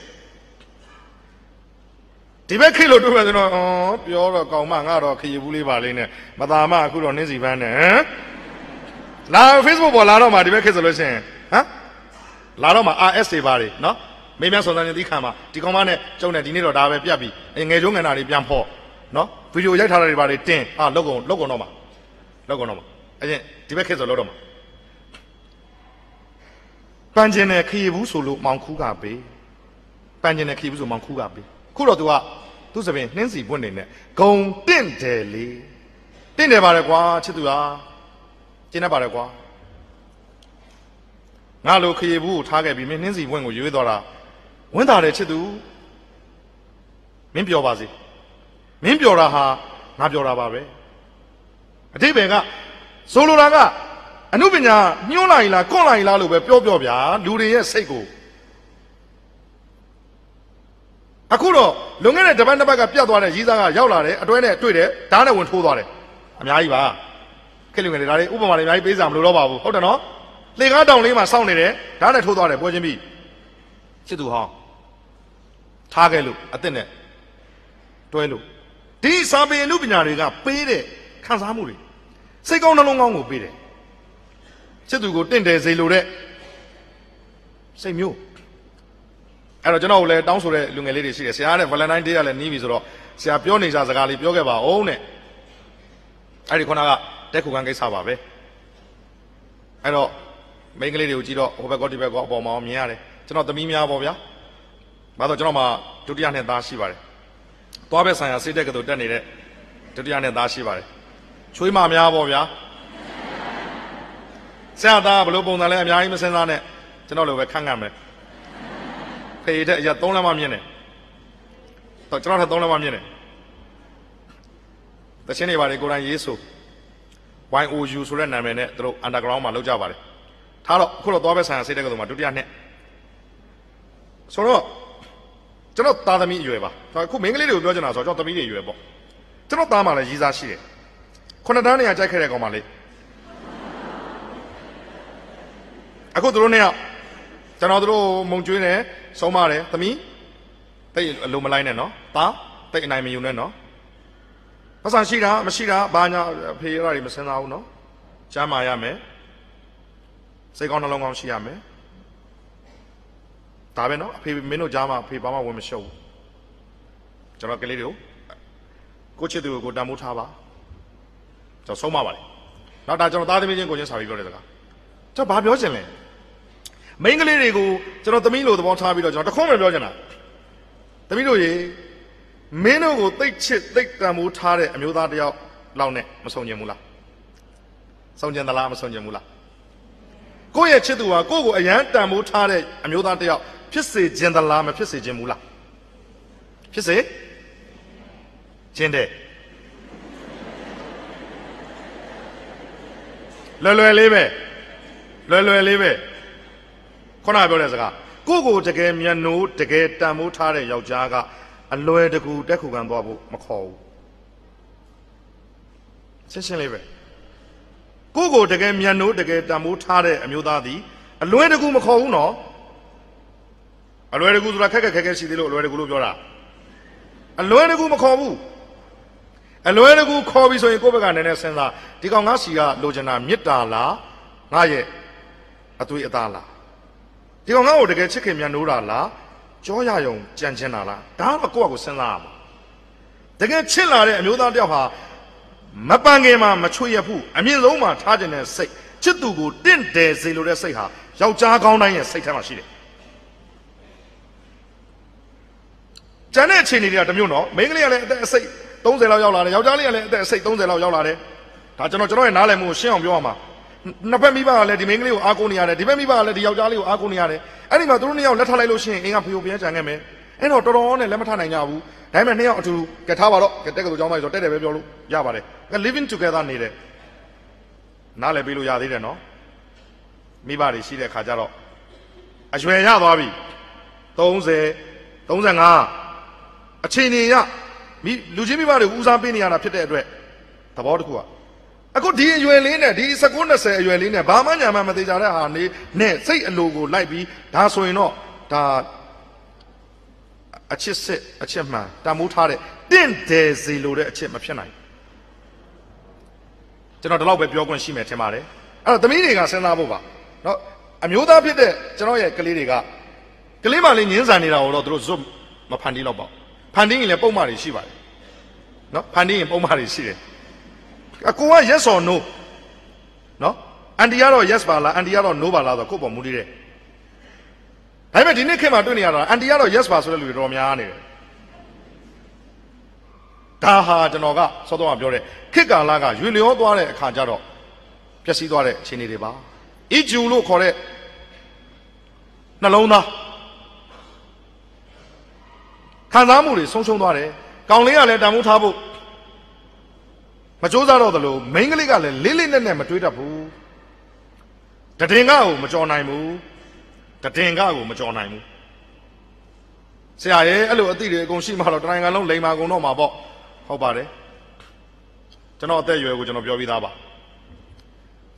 Speaker 1: ဒီဘက်ခိလို့တွေ့မယ်ဆိုတော့အော်ပြောတော့ကောင်းမငါတော့ခရီးဘူးလေးပါလေးနဲ့မသာမအခုတော့နှင်းစီပန်းနဲ့ဟမ်လာ Facebook ပေါ်လာတော့မှဒီဘက်ခိဆိုလို့ရှိရင်ဟမ်လာတော့မှ RS တွေပါတယ်နော် မေးမြန်းစုံစမ်းခြင်းသီးခံမှာဒီကောင်မနဲ့ကျုံနေဒီနေ့တော့ဒါပဲပြတ်ပြီငယ်ကျုံးငယ်နာတွေပြန်ဖို့နော်ဗီဒီယိုရိုက်ထားတာတွေပါတယ်တင်အာလောက်ကုန်လောက်ကုန်တော့မှာလောက်ကုန်တော့မှာအရင်ဒီဘက်ခိဆိုလောက်တော့မှာပန်းကျင်နဲ့ခရီးဘူးဆိုလို့မောင်ခူးကပေးပန်းကျင်နဲ့ခရီးဘူးဆိုမောင်ခူးကပေးခုတော့ तू ကသူ့စပင်နှင်းစီပွင့်နေနဲ့ဂုံတင့်တယ်လေတင့်တယ်ပါတယ်ကွာချစ်သူဟာကျင်းတတ်ပါတယ်ကွာငါလိုခရီးဘူးကိုထားခဲ့ပြီးမင်းနှင်းစီပွင့်ကိုရွေးသွားတာ ဝင်းတာတယ်ချစ်သူမင်းပြောပါစေမင်းပြောတာဟာငါပြောတာပါပဲအတိပ္ပယ်ကဆိုလိုတာကအနုပညာညှိုးလိုက်လားကွန့်လိုက်လားလို့ပဲပြောပြောဗျာလူတွေရဲ့စိတ်ကိုအခုတော့လွန်ခဲ့တဲ့တပတ်တစ်ပတ်ကပြတ်သွားတဲ့ရီးစားကရောက်လာတယ်အတွဲနဲ့တွေ့တယ်ဓာတ်နဲ့ဝင်ထိုးသွားတယ်အများကြီးပါခက်လူငယ်တွေဒါတွေဥပမာတွေအများကြီးပေးစာမလို့တော့ပါဘူးဟုတ်တယ်နော်လေကားတောင်လေးမှာစောင့်နေတယ်ဓာတ်နဲ့ထိုးသွားတယ်ပွဲချင်းပြီချစ်သူဟောင်း ထားခဲ့လို့အစ်စ်နဲ့တွဲလို့ဒီစာပေအမှုပညာတွေကပေးတဲ့ခံစားမှုတွေစိတ်ကောင်းနှလုံးကောင်းကိုပေးတယ်ချစ်သူကိုတင့်တယ်စေလိုတဲ့စိတ်မျိုးအဲ့တော့ကျွန်တော်ကိုလည်းတောင်းဆိုတဲ့လူငယ်လေးတွေရှိတယ်ဆရာကလည်း Valentine Day ကလည်းနီးပြီဆိုတော့ဆရာပြောနေကြစကားလေးပြောခဲ့ပါဦးနဲ့အဲ့ဒီခုနကတက်ခုခံကိစ္စပါပဲအဲ့တော့မိန်းကလေးတွေကိုကြည့်တော့ဟိုဘက်ကဒီဘက်ကအပေါ်မှာမြင်ရတယ်ကျွန်တော်သမီးများပေါ့ဗျာ ဘာလို့ကျွန်တော်မှဒုတိယနှစ်သားရှိပါတယ်သွားဘက်ဆိုင်ရာစိတ်တက်ကတူတက်နေတဲ့ဒုတိယနှစ်သားရှိပါတယ်ချွေးမများပေါ့ဗျာဆရာသားဘလို့ပုံစံလဲအများကြီးမစင်စားနဲ့ကျွန်တော်လိုပဲခန့်ခန့်မယ်ဖေးတဲ့အရာ၃လမ်းမှမြင်တယ်တော့ကျွန်တော်ထက်၃လမ်းမှမြင်တယ်တချင်းတွေပါတယ်ကိုယ်တိုင်ရေးဆို YOU ဆိုတဲ့နာမည်နဲ့သူတို့ underground မှာလောက်ကြပါတယ်ထားတော့အခုတော့သွားပဲဆိုင်ရာစိတ်တက်ကတူမှာဒုတိယနှစ်ဆိုတော့ ကျွန်တော်သားသမီးအရွယ်ပါဒါအခုမိန်းကလေးတွေကိုပြောချင်တာဆိုတော့ကျွန်တော်သမီးတွေအရွယ်ပေါ့ကျွန်တော်သားမှလည်းရည်စားရှိတယ်ခုနှစ်တန်းနေရာကြိုက်ခဲ့တဲ့ကောင်မလေးအခုတို့နှစ်ယောက်ကျွန်တော်တို့မုံကျွေးတယ်ဆုံးမတယ်သမီးတိတ်အလိုမလိုက်နဲ့နော်သားတိတ်အနိုင်မယူနဲ့နော်ပတ်စံရှိတာမရှိတာဘာညာဖေးရတာတွေမစင်စားဘူးနော်ကျမ်းမာရမယ်စိတ်ကောင်းနှလုံးကောင်းရှိရမယ် ဒါပဲနော်အဖေမင်းတို့ကြားမှာအဖေဘာမှဝင်မရှုပ်ဘူးကျွန်တော်ကလေးတွေကိုကိုချစ်သူကိုကိုတန်မိုးထားပါကျွန်တော်ဆုံးမပါလေနောက်ဒါကျွန်တော်သားသမီးချင်းကိုချင်းစာပြီးပြောတဲ့စကားကျွန်တော်ဘာပြောချင်လဲမိန်းကလေးတွေကိုကျွန်တော်သမီးလိုသဘောထားပြီးတော့ကျွန်တော်တခွန်းပဲပြောချင်တာသမီးတို့ရေမင်းတို့ကိုသိတ်ချစ်သိတ်တန်မိုးထားတဲ့အမျိုးသားတယောက်လောက်နဲ့မဆုံးကျင်ဘူးလားဆုံးကျင်သလားမဆုံးကျင်ဘူးလားကိုယ့်ရဲ့ချစ်သူဟာကိုယ့်ကိုအယမ်းတန်မိုးထားတဲ့အမျိုးသားတယောက် ဖြစ်စေခြင်းသလားမဖြစ်စေခြင်းဘူးလားဖြစ်စေခြင်းတဲ့လွယ်လွယ်လေးပဲလွယ်လွယ်လေးပဲခုနကပြောတဲ့စကားကိုယ့်ကိုတကယ်မျက်နှိုးတကယ်တန်မိုးထားတဲ့ယောက်ျားကအလွယ်တကူတက်ခုခံသွားဖို့မခေါ်ဘူးရှင်းရှင်းလေးပဲကိုယ့်ကိုတကယ်မျက်နှိုးတကယ်တန်မိုးထားတဲ့အမျိုးသားသည်အလွယ်တကူမခေါ်ဘူးနော် အလွယ်တကူဆိုတာခက်ခက်ခက်ခက်ရှိသေးလို့အလွယ်တကူလို့ပြောတာအလွယ်တကူမခေါ်ဘူးအလွယ်တကူခေါ်ပြီးဆိုရင်ကိုယ့်ဘက်ကနည်းနည်းစဉ်းစားဒီကောင်ငါစီကလိုချင်တာမေတ္တာလားငါရဲ့အသွေးအသားလားဒီကောင်ငါ့ကိုတကယ်ချစ်ခင်မြတ်နိုးတာလားကြောရယုံကြံချင်တာလားဒါတော့ကိုယ့်အကိုစဉ်းစားရမှာတကယ်ချစ်လာတဲ့အမျိုးသားတစ်ယောက်ဟာမပန်ခင်မှာမချွေရဘူးအမြင့်ဆုံးမှာထားခြင်းတဲ့စိတ်ချစ်သူကိုတင့်တယ်စေလိုတဲ့စိတ်ဟာယောက်ျားကောင်းတိုင်းရဲ့စိတ်ထဲမှာရှိတယ် ကျန်တဲ့အခြေအနေတွေကတစ်မျိုးနော်မိန်းကလေးကလည်းအသက်အစိတ်30လောက်ရောက်လာတယ်ယောက်ျားလေးကလည်းအသက်အစိတ်30လောက်ရောက်လာတယ်ဒါကျွန်တော်ကျွန်တော်ရဲ့နားလည်မှုကိုရှင်းအောင်ပြောရမှာနှစ်ဖက်မိဘကလည်းဒီမိန်းကလေးကိုအားကိုးနေရတယ်ဒီဘက်မိဘကလည်းဒီယောက်ျားလေးကိုအားကိုးနေရတယ်အဲ့ဒီမှာသူတို့နှစ်ယောက်လက်ထပ်လိုက်လို့ရှိရင်အင်းကဖေကိုပြန်ကြံခဲ့မယ်အဲ့တော့တော်တော်နဲ့လက်မထနိုင်ကြဘူးဒါပေမဲ့နှစ်ယောက်အတူတူကဲထားပါတော့ကဲတက်ကတူကြောင်းသားဆိုတက်တယ်ပဲပြောလို့ရပါတယ်ကဲ living together နေတယ်နားလည်ပေးလို့ရသေးတယ်နော်မိဘတွေရှိတဲ့ခါကျတော့အရွယ်ရသွားပြီ30 35 အချိန်နေရမိလူချင်းမိဘတွေဦးစားပေးနေရတာဖြစ်တဲ့အတွက်သဘောတစ်ခုကအခုဒီအရွယ်လေးနဲ့ဒီ19 20အရွယ်လေးနဲ့ဘာမှညာမှမသေးကြတဲ့ဟာနေနဲ့စိတ်အလိုကိုလိုက်ပြီးဒါဆိုရင်တော့ဒါအချစ်စစ်အချစ်မှန်တမိုးထားတဲ့တင့်တယ်စီလိုတဲ့အချစ်မဖြစ်နိုင်ကျွန်တော်ဒီလောက်ပဲပြောခွင့်ရှိမယ်ထင်ပါတယ်အဲ့တော့သမီးတွေကစဉ်းစားဖို့ပါเนาะအမျိုးသားဖြစ်တဲ့ကျွန်တော်ရဲ့ကလေးတွေကကလေးမလေးငင်းဆန်နေတာကိုတော့သူတို့ဇွတ်မဖန်တီးတော့ပါဘူး ဖန်တီးရင်လည်းပုံမှန်တွေရှိပါတယ်နော်ဖန်တီးရင်ပုံမှန်တွေရှိတယ်အကူက yes or no နော်အန်တီကတော့ yes ပါလားအန်တီကတော့ no ပါလားဆိုတော့ကိုယ့်ပေါ်မူတည်တယ်ဒါပေမဲ့ဒီနေ့ခေတ်မှာတွေ့နေရတာအန်တီကတော့ yes ပါဆိုတဲ့လူတွေတော်များနေတယ်ဒါဟာကျွန်တော်ကစောစောကပြောတဲ့ခေတ်ကာလကရွေလျောသွားတဲ့အခါကျတော့ပျက်စီးသွားတဲ့အခြေအနေတွေပါအီဂျူလို့ခေါ်တဲ့နှလုံးသား ခံစားမှုတွေဆုံးရှုံးသွားတယ်ကောင်လေးကလည်းတန်ဖိုးထားဖို့မကြိုးစားတော့သလိုမိန်းကလေးကလည်းလေးလေးနက်နက်မတွေးတတ်ဘူးတဒင်ကကိုမကြော်နိုင်ဘူးတဒင်ကကိုမကြော်နိုင်ဘူးဆရာရဲ့အဲ့လိုအသည့်တွေအကုန်ရှိမှတော့တနိုင်ငံလုံးလိန်မာကုန်တော့မှာပေါ့ဟုတ်ပါတယ်ကျွန်တော်အသက်အရွယ်ကိုကျွန်တော်ပြောပြီးသားပါ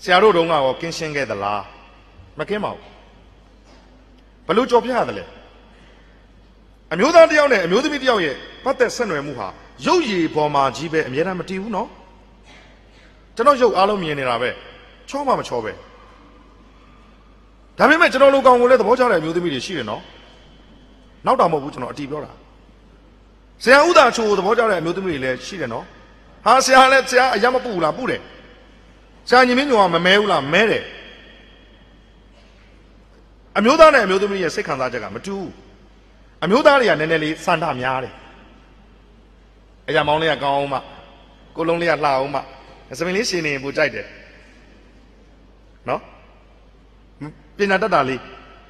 Speaker 1: ဆရာတို့တုန်းကရောကင်းရှင်းခဲ့သလားမကင်းပါဘူးဘလို့ကြော်ပြရတယ်လဲ အမျိုးသားတစ်ယောက်နဲ့အမျိုးသမီးတစ်ယောက်ရဲ့ပတ်သက်ဆက်နွယ်မှုဟာရုပ်ရည်ပေါ်မှာကြီးပဲအများအားမတည်ဘူးနော်ကျွန်တော်ရုပ်အားလုံးမြင်နေတာပဲချောမှမချောပဲဒါပေမဲ့ကျွန်တော်လူကောင်ကိုလည်းသဘောကျတဲ့အမျိုးသမီးတွေရှိတယ်နော်နောက်တာမဟုတ်ဘူးကျွန်တော်အတီးပြောတာဆရာဥဒါချိုးသဘောကျတဲ့အမျိုးသမီးတွေလည်းရှိတယ်နော်ဟာဆရာလည်းဆရာအရမပူလားပူတယ်ဆရာညီမင်းညောကမမဲဘူးလားမဲတယ်အမျိုးသားနဲ့အမျိုးသမီးရဲ့စိတ်ခံစားချက်ကမတူဘူး အမျိုးသားတွေကနည်းနည်းလေးစန္ဒများတယ်အရာမောင်းလေးကကောင်းအောင်မှကိုလုံးလေးကလှအောင်မှစပင်လေးရှင်နေရင်ပူကြိုက်တယ်နော်ပညာတတ်တာလေး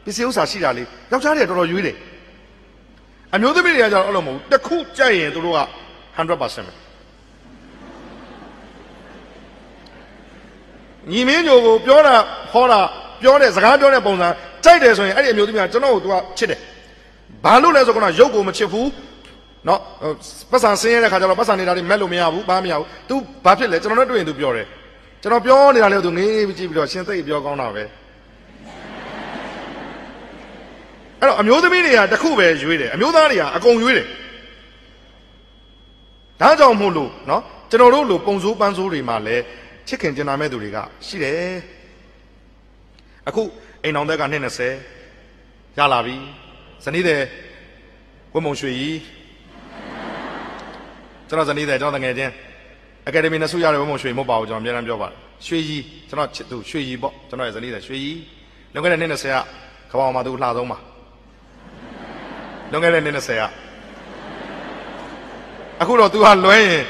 Speaker 1: ပစ္စည်းဥစ္စာရှိတာလေးယောက်ျားတွေကတော်တော်ရွေးတယ်အမျိုးသမီးတွေကကျတော့အဲ့လိုမဟုတ်ဘူးတစ်ခုကြိုက်ရင်သူတို့က100%ပဲညီမင်းညိုကိုပြောတာဟောတာပြောတဲ့စကားပြောတဲ့ပုံစံကြိုက်တယ်ဆိုရင်အဲ့ဒီအမျိုးသမီးကကျွန်တော်ကိုသူကချစ်တယ် ဘာလို့လဲဆိုကတော့ရုပ်ကိုမချစ်ဘူးနော်ပတ်စံဆင်းရတဲ့ခါကျတော့ပတ်စံနေတာတွေမက်လို့မရဘူးဘာမရဘူး तू ဘာဖြစ်လဲကျွန်တော်နဲ့တွေ့ရင် तू ပြောတယ်ကျွန်တော်ပြောနေတာလေ तू ငေးငေးကြည့်ပြီးတော့ရှင်သိပ်ပြောကောင်းတာပဲအဲ့တော့အမျိုးသမီးတွေကတခုပဲရွေးတယ်အမျိုးသားတွေကအကုန်ရွေးတယ်ဒါကြောင့်မို့လို့နော်ကျွန်တော်တို့လိုပုံစိုးပန်းစိုးတွေမှာလည်းချစ်ခင်ကျင်နာမဲ့သူတွေကရှိတယ်အခုအိမ်အောင်သက်က220ရလာပြီ ဇနီးတဲ့ဝတ်မုံရွှေကြီးကျွန်တော်ဇနီးတဲ့ကျွန်တော်တငယ်ချင်းအကယ်ဒမီနဲ့ဆုရတဲ့ဝတ်မုံရွှေမဟုတ်ပါဘူးကျွန်တော်အများအားပြောပါတယ်ရွှေကြီးကျွန်တော်ချစ်သူရွှေကြီးပေါ့ကျွန်တော်ရဲ့ဇနီးတဲ့ရွှေကြီးလွန်ခဲ့တဲ့နှစ်20ကကဘာမှာသူလှဆုံးပါလွန်ခဲ့တဲ့နှစ်20ကအခုတော့ तू ဟာလွဲရင်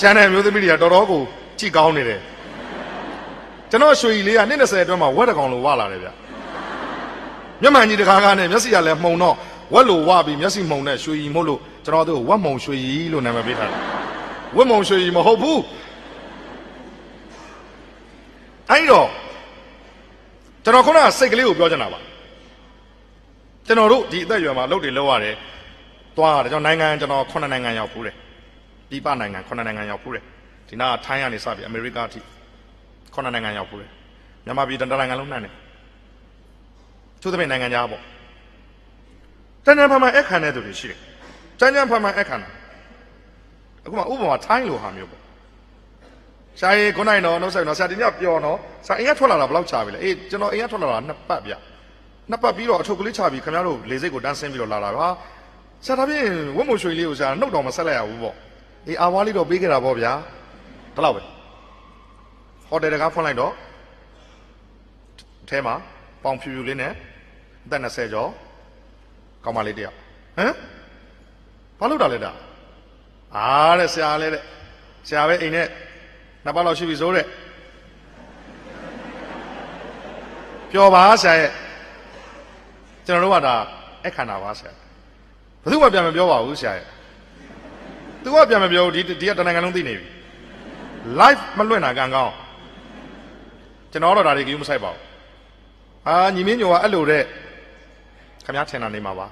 Speaker 1: ချမ်းတဲ့မျိုးသမီးတွေကတော်တော်ကိုကြည့်ကောင်းနေတယ်ကျွန်တော်ရွှေကြီးလေးကနှစ်20အတွင်းမှာဝက်တကောင်လိုဝလာတယ်ဗျ မျက်မှန်ကြီးတကားကားနဲ့မျက်စိကလည်းမှုံတော့ဝက်လိုဝပြီးမျက်စိမှုံနဲ့ရွှေကြီးမို့လို့ကျွန်တော်တို့ဝက်မှုံရွှေကြီးလို့နာမည်ပေးထားတယ်ဝက်မှုံရွှေကြီးမဟုတ်ဘူးအဲ့တော့ကျွန်တော်ခုနကစိတ်ကလေးကိုပြောချင်တာပါကျွန်တော်တို့ဒီအသက်အရွယ်မှာအလုပ်တွေလုပ်ရတယ်သွားရတယ်ကျွန်တော်နိုင်ငံကျွန်တော်ခုနှစ်နိုင်ငံရောက်ဖူးတယ်ပြည်ပနိုင်ငံခုနှစ်နိုင်ငံရောက်ဖူးတယ်ဒီနာထိုင်းကနေစပြီးအမေရိကအထိခုနှစ်နိုင်ငံရောက်ဖူးတယ်မြန်မာပြည်တန်တနိုင်ငံလုံးနှံ့တယ် သူသဖြင့်နိုင်ငံသားပေါ့တဏ္ဍာဖာမှာအခမ်းတဲ့သူတွေရှိတယ်ကျန်းကျန်းဖန်ဖန်အခန္ဓာအခုမှဥပမာထိုင်းလိုဟာမျိုးပေါ့ရှားရီခုနိုင်တော့နှုတ်ဆက်တော့ဆရာဒီညပျော်တော့ဆရာအိမ်ကထွက်လာတာဘယ်လောက်ချပြီလဲအေးကျွန်တော်အိမ်ကထွက်လာတာနှစ်ပတ်ဗျနှစ်ပတ်ပြီးတော့အထုပ်ကလေးချပြီးခင်ဗျားတို့လေစိတ်ကိုတန်းဆင်းပြီးတော့လာတာပါဆရာဒါဖြင့်ဝတ်မွှေရွှေလေးကိုဆရာနှုတ်တော်မဆက်လိုက်ရဘူးပေါ့အေးအာဝါလေးတော့ပေးခဲ့တာပေါ့ဗျာဒီလောက်ပဲဟိုတယ်တကားဖွင့်လိုက်တော့အထဲမှာပေါင်ဖြူဖြူလေးနဲ့ အသက်20ကျော်ကောင်းမလေးတယောက်ဟမ်ဘာလို့တာလဲတာအားတဲ့ဆရာလဲတဲ့ဆရာပဲအိမ်နဲ့နှစ်ပတ်လောက်ရှိပြီဆိုတဲ့ပျော်ပါဆရာရဲ့ကျွန်တော်တို့ကဒါအခန္ဓာပါဆရာဘယ်သူမှပြန်မပြောပါဘူးဆရာရဲ့သူကပြန်မပြောဘူးဒီဒီကတနိုင်ငံလုံးသိနေပြီ live မလွင့်တာကံကောင်းကျွန်တော်တော့ဒါတွေကယူမဆိုင်ပါဘူးအာညီမင်းညိုကအဲ့လိုတဲ့ ခမည်းထင်တာနေမှာပါ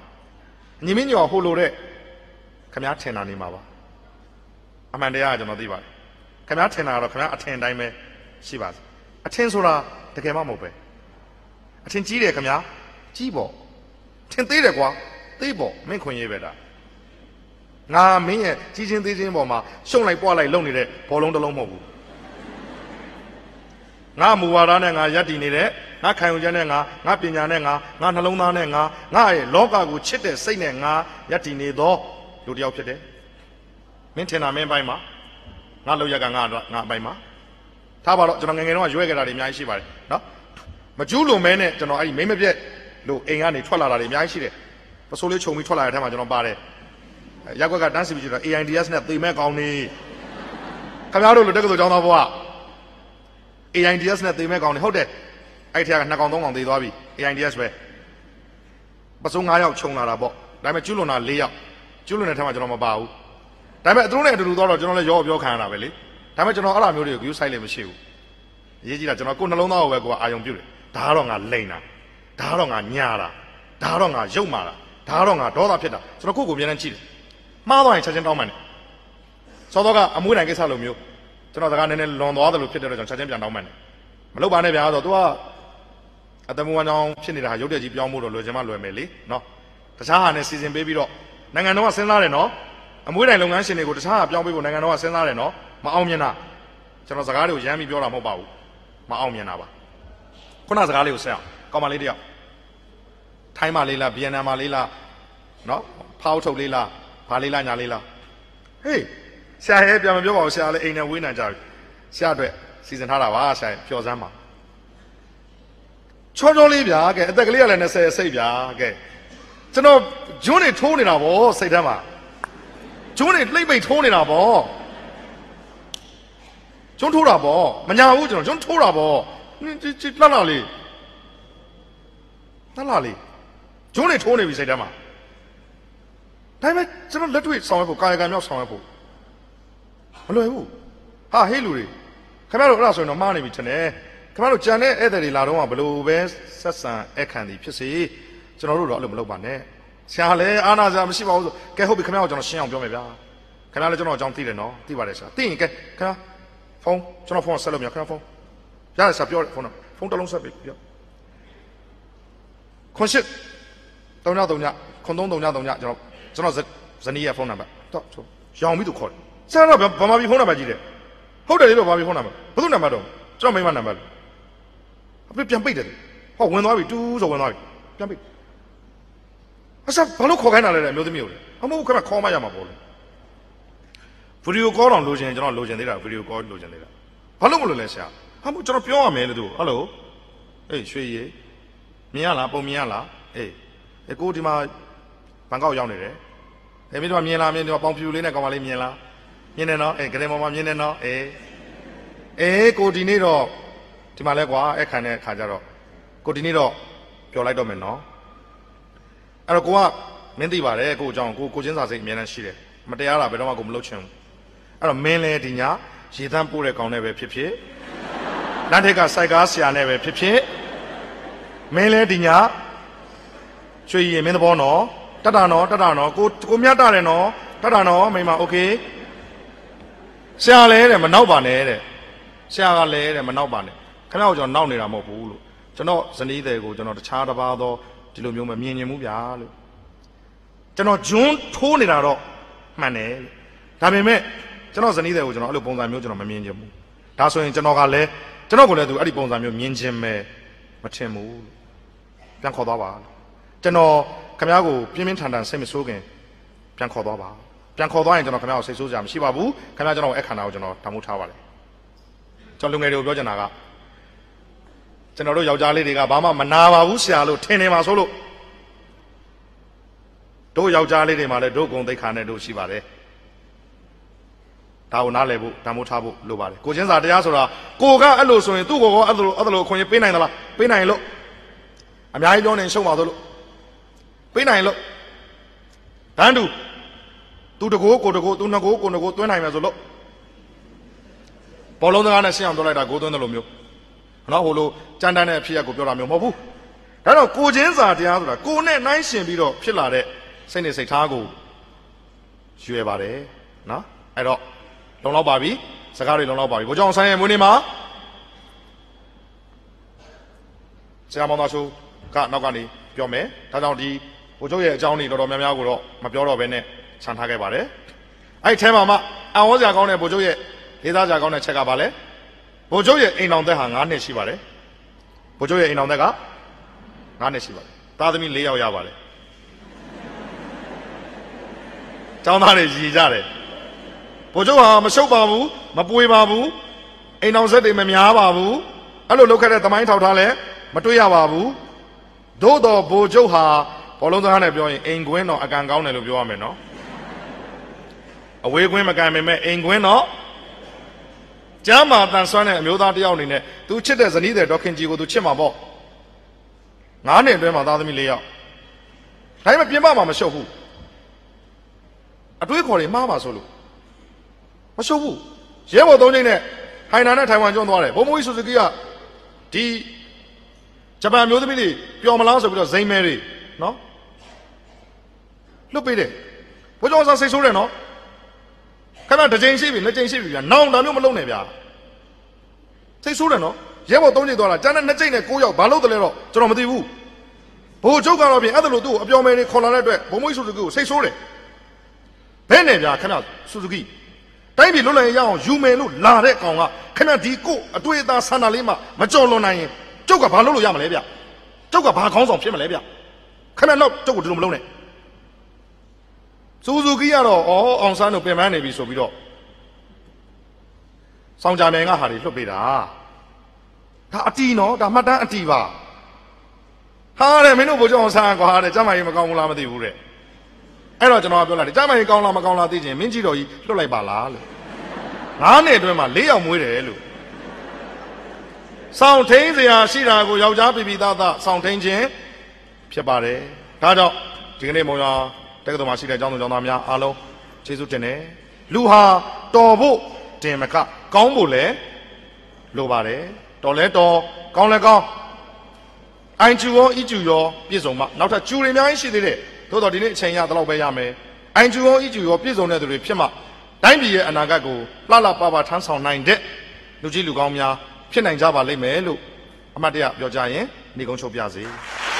Speaker 1: ညီမင်းညိုကဟိုလိုတဲ့ခမည်းထင်တာနေမှာပါအမှန်တရားကကျွန်တော်သိပါတယ်ခမည်းထင်တာကတော့ခမည်းအထင်တိုင်းပဲရှိပါစေအထင်ဆိုတာတကယ်မှမဟုတ်ပဲအထင်ကြီးတယ်ခမည်းကြီးပေါ့ထင်သေးတယ်ကွာသေးပေါ့မင်းခွင်ရေးပဲဒါငါမင်းရဲ့ကြီးချင်းသေးချင်းပေါ်မှာရှုံလိုက်ပွားလိုက်လုံနေတဲ့ဘောလုံးတစ်လုံးမဟုတ်ဘူးငါမူဝါဒနဲ့ငါယက်တည်နေတဲ့ ငါခံယူချက်နဲ့ငါငါပညာနဲ့ငါငါနှလုံးသားနဲ့ငါငါရဲ့လောကကိုချစ်တဲ့စိတ်နဲ့ငါယက်တည်နေသောလူတစ်ယောက်ဖြစ်တယ်မင်းထင်တာမင်းပိုင်းမှာငါလောက်ရက်ကငါတော့ငါအပိုင်းမှာထားပါတော့ကျွန်တော်ငယ်ငယ်တုန်းကရွေးခဲ့တာတွေအများကြီးရှိပါတယ်နော်မကျူးလွန်မဲနဲ့ကျွန်တော်အဲ့ဒီမိမပြက်လို့အိမ်ကနေထွက်လာတာတွေအများကြီးရှိတယ်ပစိုးလေးခြုံပြီးထွက်လာတဲ့ထဲမှာကျွန်တော်ပါတယ်ရက်ကွက်ကတန်းစီပြီးကျွန်တော် AIDS နဲ့သေမဲ့ကောင်းနေခင်ဗျားတို့လိုတက်ကစိုးចောင်းသားဘွား AIDS နဲ့သေမဲ့ကောင်းနေဟုတ်တယ် အဲ့ဒီထက်ကနှစ်ကောင်သုံးကောင်သေသွားပြီ AIDS ပဲပစိုး9ယောက်ခြုံလာတာပေါ့ဒါပေမဲ့ကျူးလွန်တာ4ယောက်ကျူးလွန်တဲ့ထဲမှာကျွန်တော်မပါဘူးဒါပေမဲ့သူတို့နဲ့အတူတူသွားတော့ကျွန်တော်လည်းရောပြောခံရတာပဲလေဒါပေမဲ့ကျွန်တော်အဲ့လိုမျိုးတွေကို view site လည်းမရှိဘူးအရေးကြီးတာကျွန်တော်ကိုယ်နှလုံးသားကိုပဲကိုယ်အာယုံပြုတယ်ဒါကတော့ငါလိန်တာဒါကတော့ငါညာတာဒါကတော့ငါရုပ်မာတာဒါကတော့ငါဒေါသဖြစ်တာကျွန်တော်ကိုယ့်ကိုယ်အမြဲတမ်းကြည့်တယ်မှားသွားရင်ချက်ချင်းတောင်းမှန်တယ်စောတော့ကအမွေးတိုင်ကိစ္စလိုမျိုးကျွန်တော်စကားနည်းနည်းလွန်သွားတယ်လို့ဖြစ်တဲ့တော့ကျွန်တော်ချက်ချင်းပြန်တောင်းမှန်တယ်မလုပ်ပါနဲ့ဗျာဆိုတော့ तू က အတမဝန်ကြောင်ဖြစ်နေတာဟာရုပ်တရက်ကြီးပြောင်းဖို့တော့လွယ်ချင်မှလွယ်မယ်လေနော်တခြားဟာနဲ့စီစဉ်ပေးပြီးတော့နိုင်ငံတော်ကစဉ်းစားတယ်နော်အမွေးတိုင်လုပ်ငန်းရှင်တွေကိုတခြားဟာပြောင်းပေးဖို့နိုင်ငံတော်ကစဉ်းစားတယ်နော်မအောင်မြင်တာကျွန်တော်စကားတွေကိုရမ်းပြီးပြောတာမဟုတ်ပါဘူးမအောင်မြင်တာပါခုနစကားလေးကိုဆက်အောင်ကောင်းမလေးတယောက်ထိုင်းမလေးလားဗီယက်နမ်မလေးလားနော်ဖောက်ထုတ်လေးလားဘာလေးလားညာလေးလားဟေးဆရာရဲ့ပြန်မပြောပါဘူးဆရာလည်းအိမ်နဲ့ဝေးနိုင်ကြပြီဆရာအတွက်စီစဉ်ထားတာပါဆရာပျော်စမ်းပါ ချောချောလေးဗျာကဲအသက်ကလေးကလည်း20စိတ်ဗျာကဲကျွန်တော်ဂျွန်းနေထိုးနေတာဗောစိတ်ထဲမှာဂျွန်းနေလှိမ့်ပိတ်ထိုးနေတာဗောဂျွန်းထိုးတာဗောမညာဘူးကျွန်တော်ဂျွန်းထိုးတာဗောဟင်းချစ်လှလှလေးလှလှလေးဂျွန်းနေထိုးနေပြီစိတ်ထဲမှာဒါပေမဲ့ကျွန်တော်လက်တွေ့ဆောင်ရွက်ဖို့ကာယကံမြောက်ဆောင်ရွက်ဖို့မလွယ်ဘူးဟာဟေးလူတွေခင်ဗျားတို့အဲ့ဒါဆိုရင်တော့မှားနေပြီထင်တယ် ခင်ဗျားတို့ကြံတဲ့ဧည့်သည်တွေလာတော့ကဘလို့ပဲဆက်ဆံအခန့်သည်ဖြစ်စေကျွန်တော်တို့တော့အဲ့လိုမလုပ်ပါနဲ့ဆရာလည်းအာနာစာမရှိပါဘူးဆိုကဲဟုတ်ပြီခင်ဗျားကိုကျွန်တော်ရှင်းအောင်ပြောမယ်ဗျာခင်ဗျားလည်းကျွန်တော်အကြောင်းသိတယ်နော်သိပါတယ်ဆရာသိရင်ကဲခင်ဗျားဖုန်းကျွန်တော်ဖုန်းဆက်လို့မရခင်ဗျားဖုန်းရတယ်ဆရာပြောတယ်ဖုန်းတော့ဖုန်းတစ်လုံးဆက်ပြီပြောခွန်ရှစ်3ည3ညခွန်3 3ည3ညကျွန်တော်ကျွန်တော်ဇနီးရဲ့ဖုန်းနံပါတ်တော့ရောင်ပြီးသူခေါ်တယ်ဆရာတော့ဗမာပြည်ဖုန်းနံပါတ်ကြီးတယ်ဟုတ်တယ်လေတော့ဗမာပြည်ဖုန်းနံပါတ်ဘယ်သူနံပါတ်တော့ကျွန်တော်မိမနံပါတ် အပြပြန်ပိတ်တယ်ဟောဝင်သွားပြီတူးဆိုဝင်သွားပြီပြန်ပိတ်အစဘာလို့ခေါ်ခိုင်းတာလဲအမျိုးသမီးကိုလေအမဟုတ်ခက်ခေါ်မရမှာပေါ့လေဗီဒီယိုကောတောင်လိုချင်ကျွန်တော်လိုချင်သေးတာဗီဒီယိုကောလိုချင်သေးတာဘာလို့မလို့လဲဆရာဟာမို့ကျွန်တော်ပြောရမယ်လို့သူဟယ်လိုအေးရွှေရည်မြင်ရလားပုံမြင်ရလားအေးအေးကိုဒီမှာဘန်ကောက်ရောက်နေတယ်အေးမင်းတို့မြင်လားမြင်ဒီမှာပေါင်ဖြူလေးနဲ့ကောင်မလေးမြင်လားမြင်တယ်နော်အေးဂရင်ပေါ်မှာမြင်တယ်နော်အေးအေးကိုဒီနေ့တော့ ဒီမှာလဲကွာအဲ့ခံတဲ့ခါကျတော့ကိုဒီနေ့တော့ပြောလိုက်တော့မယ်နော်အဲ့တော့ကိုကမင်းသိပါတယ်ကိုအကြောင်းကိုကိုချင်းစာစိတ်အများနဲ့ရှိတယ်မတရားတာဘယ်တော့မှကိုမလုပ်ချင်ဘူးအဲ့တော့မင်းလဲဒီညရေသန့်ပို့တဲ့ကောင်နဲ့ပဲဖြစ်ဖြစ်လမ်းထက်ကစိုက်ကားဆရာနဲ့ပဲဖြစ်ဖြစ်မင်းလဲဒီညရွှေရည်မင်းသဘောနော်တတနော်တတနော်ကိုကိုမြတ်တာတယ်နော်တတနော်မိမโอเคဆရာလဲတဲ့မနောက်ပါနဲ့တဲ့ဆရာကလဲတဲ့မနောက်ပါနဲ့ ခင်ဗျားကိုကျွန်တော်နောက်နေတာမဟုတ်ဘူးလို့ကျွန်တော်ဇနီးတဲ့ကိုကျွန်တော်တခြားတစ်ပါးသောဒီလိုမျိုးမမြင်ញင်ဘူးဗျာလို့ကျွန်တော်ဂျွန်းထိုးနေတာတော့မှန်တယ်ဒါပေမဲ့ကျွန်တော်ဇနီးတဲ့ကိုကျွန်တော်အဲ့လိုပုံစံမျိုးကျွန်တော်မမြင်ချင်ဘူးဒါဆိုရင်ကျွန်တော်ကလည်းကျွန်တော်ကိုလည်းသူအဲ့ဒီပုံစံမျိုးမြင်ချင်မယ်မထင်ဘူးလို့ပြန်ခေါ်သွားပါလို့ကျွန်တော်ခင်ဗျားကိုပြင်းပြင်းထန်ထန်စိတ်မဆိုးခင်ပြန်ခေါ်သွားပါပြန်ခေါ်သွားရင်ကျွန်တော်ခင်ဗျားကိုစိတ်ဆိုးကြမှာမရှိပါဘူးခင်ဗျားကျွန်တော်ကိုအခန္ဓာကိုကျွန်တော်တမိုးထားပါတယ်ကျွန်တော်လူငယ်တွေကိုပြောချင်တာက ကျွန်တော်တို့ယောက်ျားလေးတွေကဘာမှမနာပါဘူးဆရာလို့ထင်နေပါဆိုလို့တို့ယောက်ျားလေးတွေမှာလည်းတို့ဂုံသိက္ခာနဲ့တို့ရှိပါတယ်ဒါကိုနားလည်ဖို့ဓမ္မိုးထားဖို့လိုပါတယ်ကိုချင်းစာတရားဆိုတာကိုကအဲ့လိုဆိုရင်သူ့ကိုကောအဲ့လိုအဲ့လိုအခွင့်အရေးပေးနိုင်သလားပေးနိုင်လို့အများကြီးပြောနေရှုံးပါသလို့ပေးနိုင်လို့တန်းတူသူတကိုးကိုတကိုးသူနှစ်ကိုးကိုနှစ်ကိုးသွင်းနိုင်မယ်ဆိုလို့ဘောလုံးစကားနဲ့ရှင်းအောင်ပြောလိုက်တာကိုသွင်းတယ်လို့မျိုး နော်ဟိုလိုကြမ်းတမ်းတဲ့အဖြစ်အပျက်ကိုပြောတာမျိုးမဟုတ်ဘူးဒါတော့ကိုချင်းစာတရားဆိုတာကိုနဲ့နှိုင်းရှင်ပြီးတော့ဖြစ်လာတဲ့စိတ်နဲ့စိတ်ထားကိုရွယ်ပါတယ်နော်အဲ့တော့လုံလောက်ပါပြီစကားတွေလုံလောက်ပါပြီဘိုးကျောင်းဆိုင်ရဲ့မွေးနေ့မှာဆရာမောင်သားချိုးကနောက်ကနေပြောမယ်ဒါကြောင့်ဒီဘိုးချုပ်ရဲ့အကြောင်းတွေတော်တော်များများကိုတော့မပြောတော့ဘဲနဲ့ခြံထားခဲ့ပါတယ်အဲ့ဒီထဲမှာမှအံဝေါ်စရာကောင်းတဲ့ဘိုးချုပ်ရဲ့လေးစားစရာကောင်းတဲ့ချက်ကပါလဲ ဘိုးချုပ်ရဲ့အိမ်တော်သက်ဟာ9နှစ်ရှိပါတယ်ဘိုးချုပ်ရဲ့အိမ်တော်သက်က9နှစ်ရှိပါတယ်သားသမီး4ယောက်ရပါတယ်ကျောင်းသားတွေရည်ကြတယ်ဘိုးချုပ်ဟာမရှုပ်ပါဘူးမပွေပါဘူးအိမ်တော်ဆက်တွေမများပါဘူးအဲ့လိုလုပ်ခဲ့တဲ့သမိုင်းထောက်ထားလဲမတွေ့ရပါဘူးသို့တော်ဘိုးချုပ်ဟာဘောလုံးစကားနဲ့ပြောရင်အိမ်ကွင်းတော်အကန်ကောင်းတယ်လို့ပြောရမယ်နော်အဝေးကွင်းမကန်ပေမဲ့အိမ်ကွင်းတော့ ကျမ်းမာတန်ဆွမ်းတဲ့အမျိုးသားတစ်ယောက်အနေနဲ့သူချစ်တဲ့ဇနီးတဲ့ဒေါခင်ကြီးကိုသူချစ်မှာပေါ့ငါးနှစ်အတွင်းမှာသားသမီး၄ယောက်ဒါပေမဲ့ပြင်ပမှာမရှုပ်ဘူးအတွေးခေါ်တွေမှားပါဆိုလို့မရှုပ်ဘူးရဲဘော်သုံးချိန်နဲ့ဟိုင်နာနဲ့ထိုင်ဝမ်ကျွန်းသွားတယ်ဘုံမူကြီးဆူဇူကီကဒီဂျပန်မျိုးသမီးတွေပျော်မလားဆိုပြီးတော့ဇိမ်းမဲတွေနော်လွတ်ပေးတယ်ဘိုးကျောင်းစားစိတ်ဆိုးတယ်နော် ခဏတစ်ချိန်ရှိပြီနှစ်ချိန်ရှိပြီဗျာနောင်တာမျိုးမလုံးနဲ့ဗျာစိတ်ဆိုးတယ်နော်ရဲဘော်သုံးချိန်သွားတာကျန်တဲ့နှစ်ချိန်နဲ့ကိုးယောက်ဘာလို့တလဲတော့ကျွန်တော်မသိဘူးဘိုးချုပ်ကတော့ပြင်အဲ့ဒါလို့သူ့ကိုအပျော်မဲတွေခေါ်လာတဲ့အတွက်ဘုံမွေးဆူဇူကီကိုစိတ်ဆိုးတယ်ဘယ်နဲ့ဗျာခဏဆူဇူကီတိုင်းပြည်လွတ်လပ်ရေးရအောင်ယူမယ်လို့လာတဲ့ကောင်ကခဏဒီကိုအတွေ့အသာဆန္ဒလေးမှမကြော်လွန်နိုင်ရင်ကျုပ်ကဘာလုပ်လို့ရမလဲဗျကျုပ်ကဘာခေါင်းဆောင်ဖြစ်မလဲဗျခဏတော့ကျုပ်ကိုဒီလိုမလုပ်နဲ့ စူဇူကီကတော့အော်အောင်ဆန်းတို့ပြင်ပန်းနေပြီဆိုပြီးတော့စောင်းကြမယ်ကဟာတွေလွတ်ပေးတာဒါအတီနော်ဒါမှတ်တမ်းအတီပါဟာတဲ့မင်းတို့ဘိုးကျောင်းဆန်းကွာတဲ့ကျမ်းမာရေးမကောင်းဘူးလားမသိဘူးတဲ့အဲ့တော့ကျွန်တော်ကပြောလိုက်တယ်ကျမ်းမာရေးကောင်းလားမကောင်းလားသိချင်မင်းကြီးတော်ကြီးလွတ်လိုက်ပါလားလို့ငါးနှစ်အတွင်းမှာ၄ယောက်မွေးတယ်လို့စောင့်ထိန်စရာရှိတာကိုယောက်ျားပြပြသားသားစောင့်ထိန်ခြင်းဖြစ်ပါတယ်ဒါကြောင့်ဒီကနေ့မုံရွာ တက္ကသိုလ်မှာရှိတဲ့ကျောင်းသူကျောင်းသားများအားလုံးကျေးဇူးတင်တယ်လူဟာတော်ဖို့တင်မကကောင်းဖို့လည်းလိုပါတယ်တော်လဲတော်ကောင်းလဲကောင်းအိုင်ကျူရောအီကျူရောပြည့်စုံမှနောက်ထပ်ကျူတွေအများကြီးရှိသေးတယ်သို့တော်ဒီနေ့အချိန်ရတော့ပဲရမယ်အိုင်ကျူရောအီကျူရောပြည့်စုံတဲ့သူတွေဖြစ်မှတိုင်းပြည်ရဲ့အနာဂတ်ကိုလှလှပပထမ်းဆောင်နိုင်တဲ့လူကြီးလူကောင်းများဖြစ်နိုင်ကြပါလိမ့်မယ်လို့အမှတ်တရပြောကြရင်နေကုန်းချုပ်ပြစေ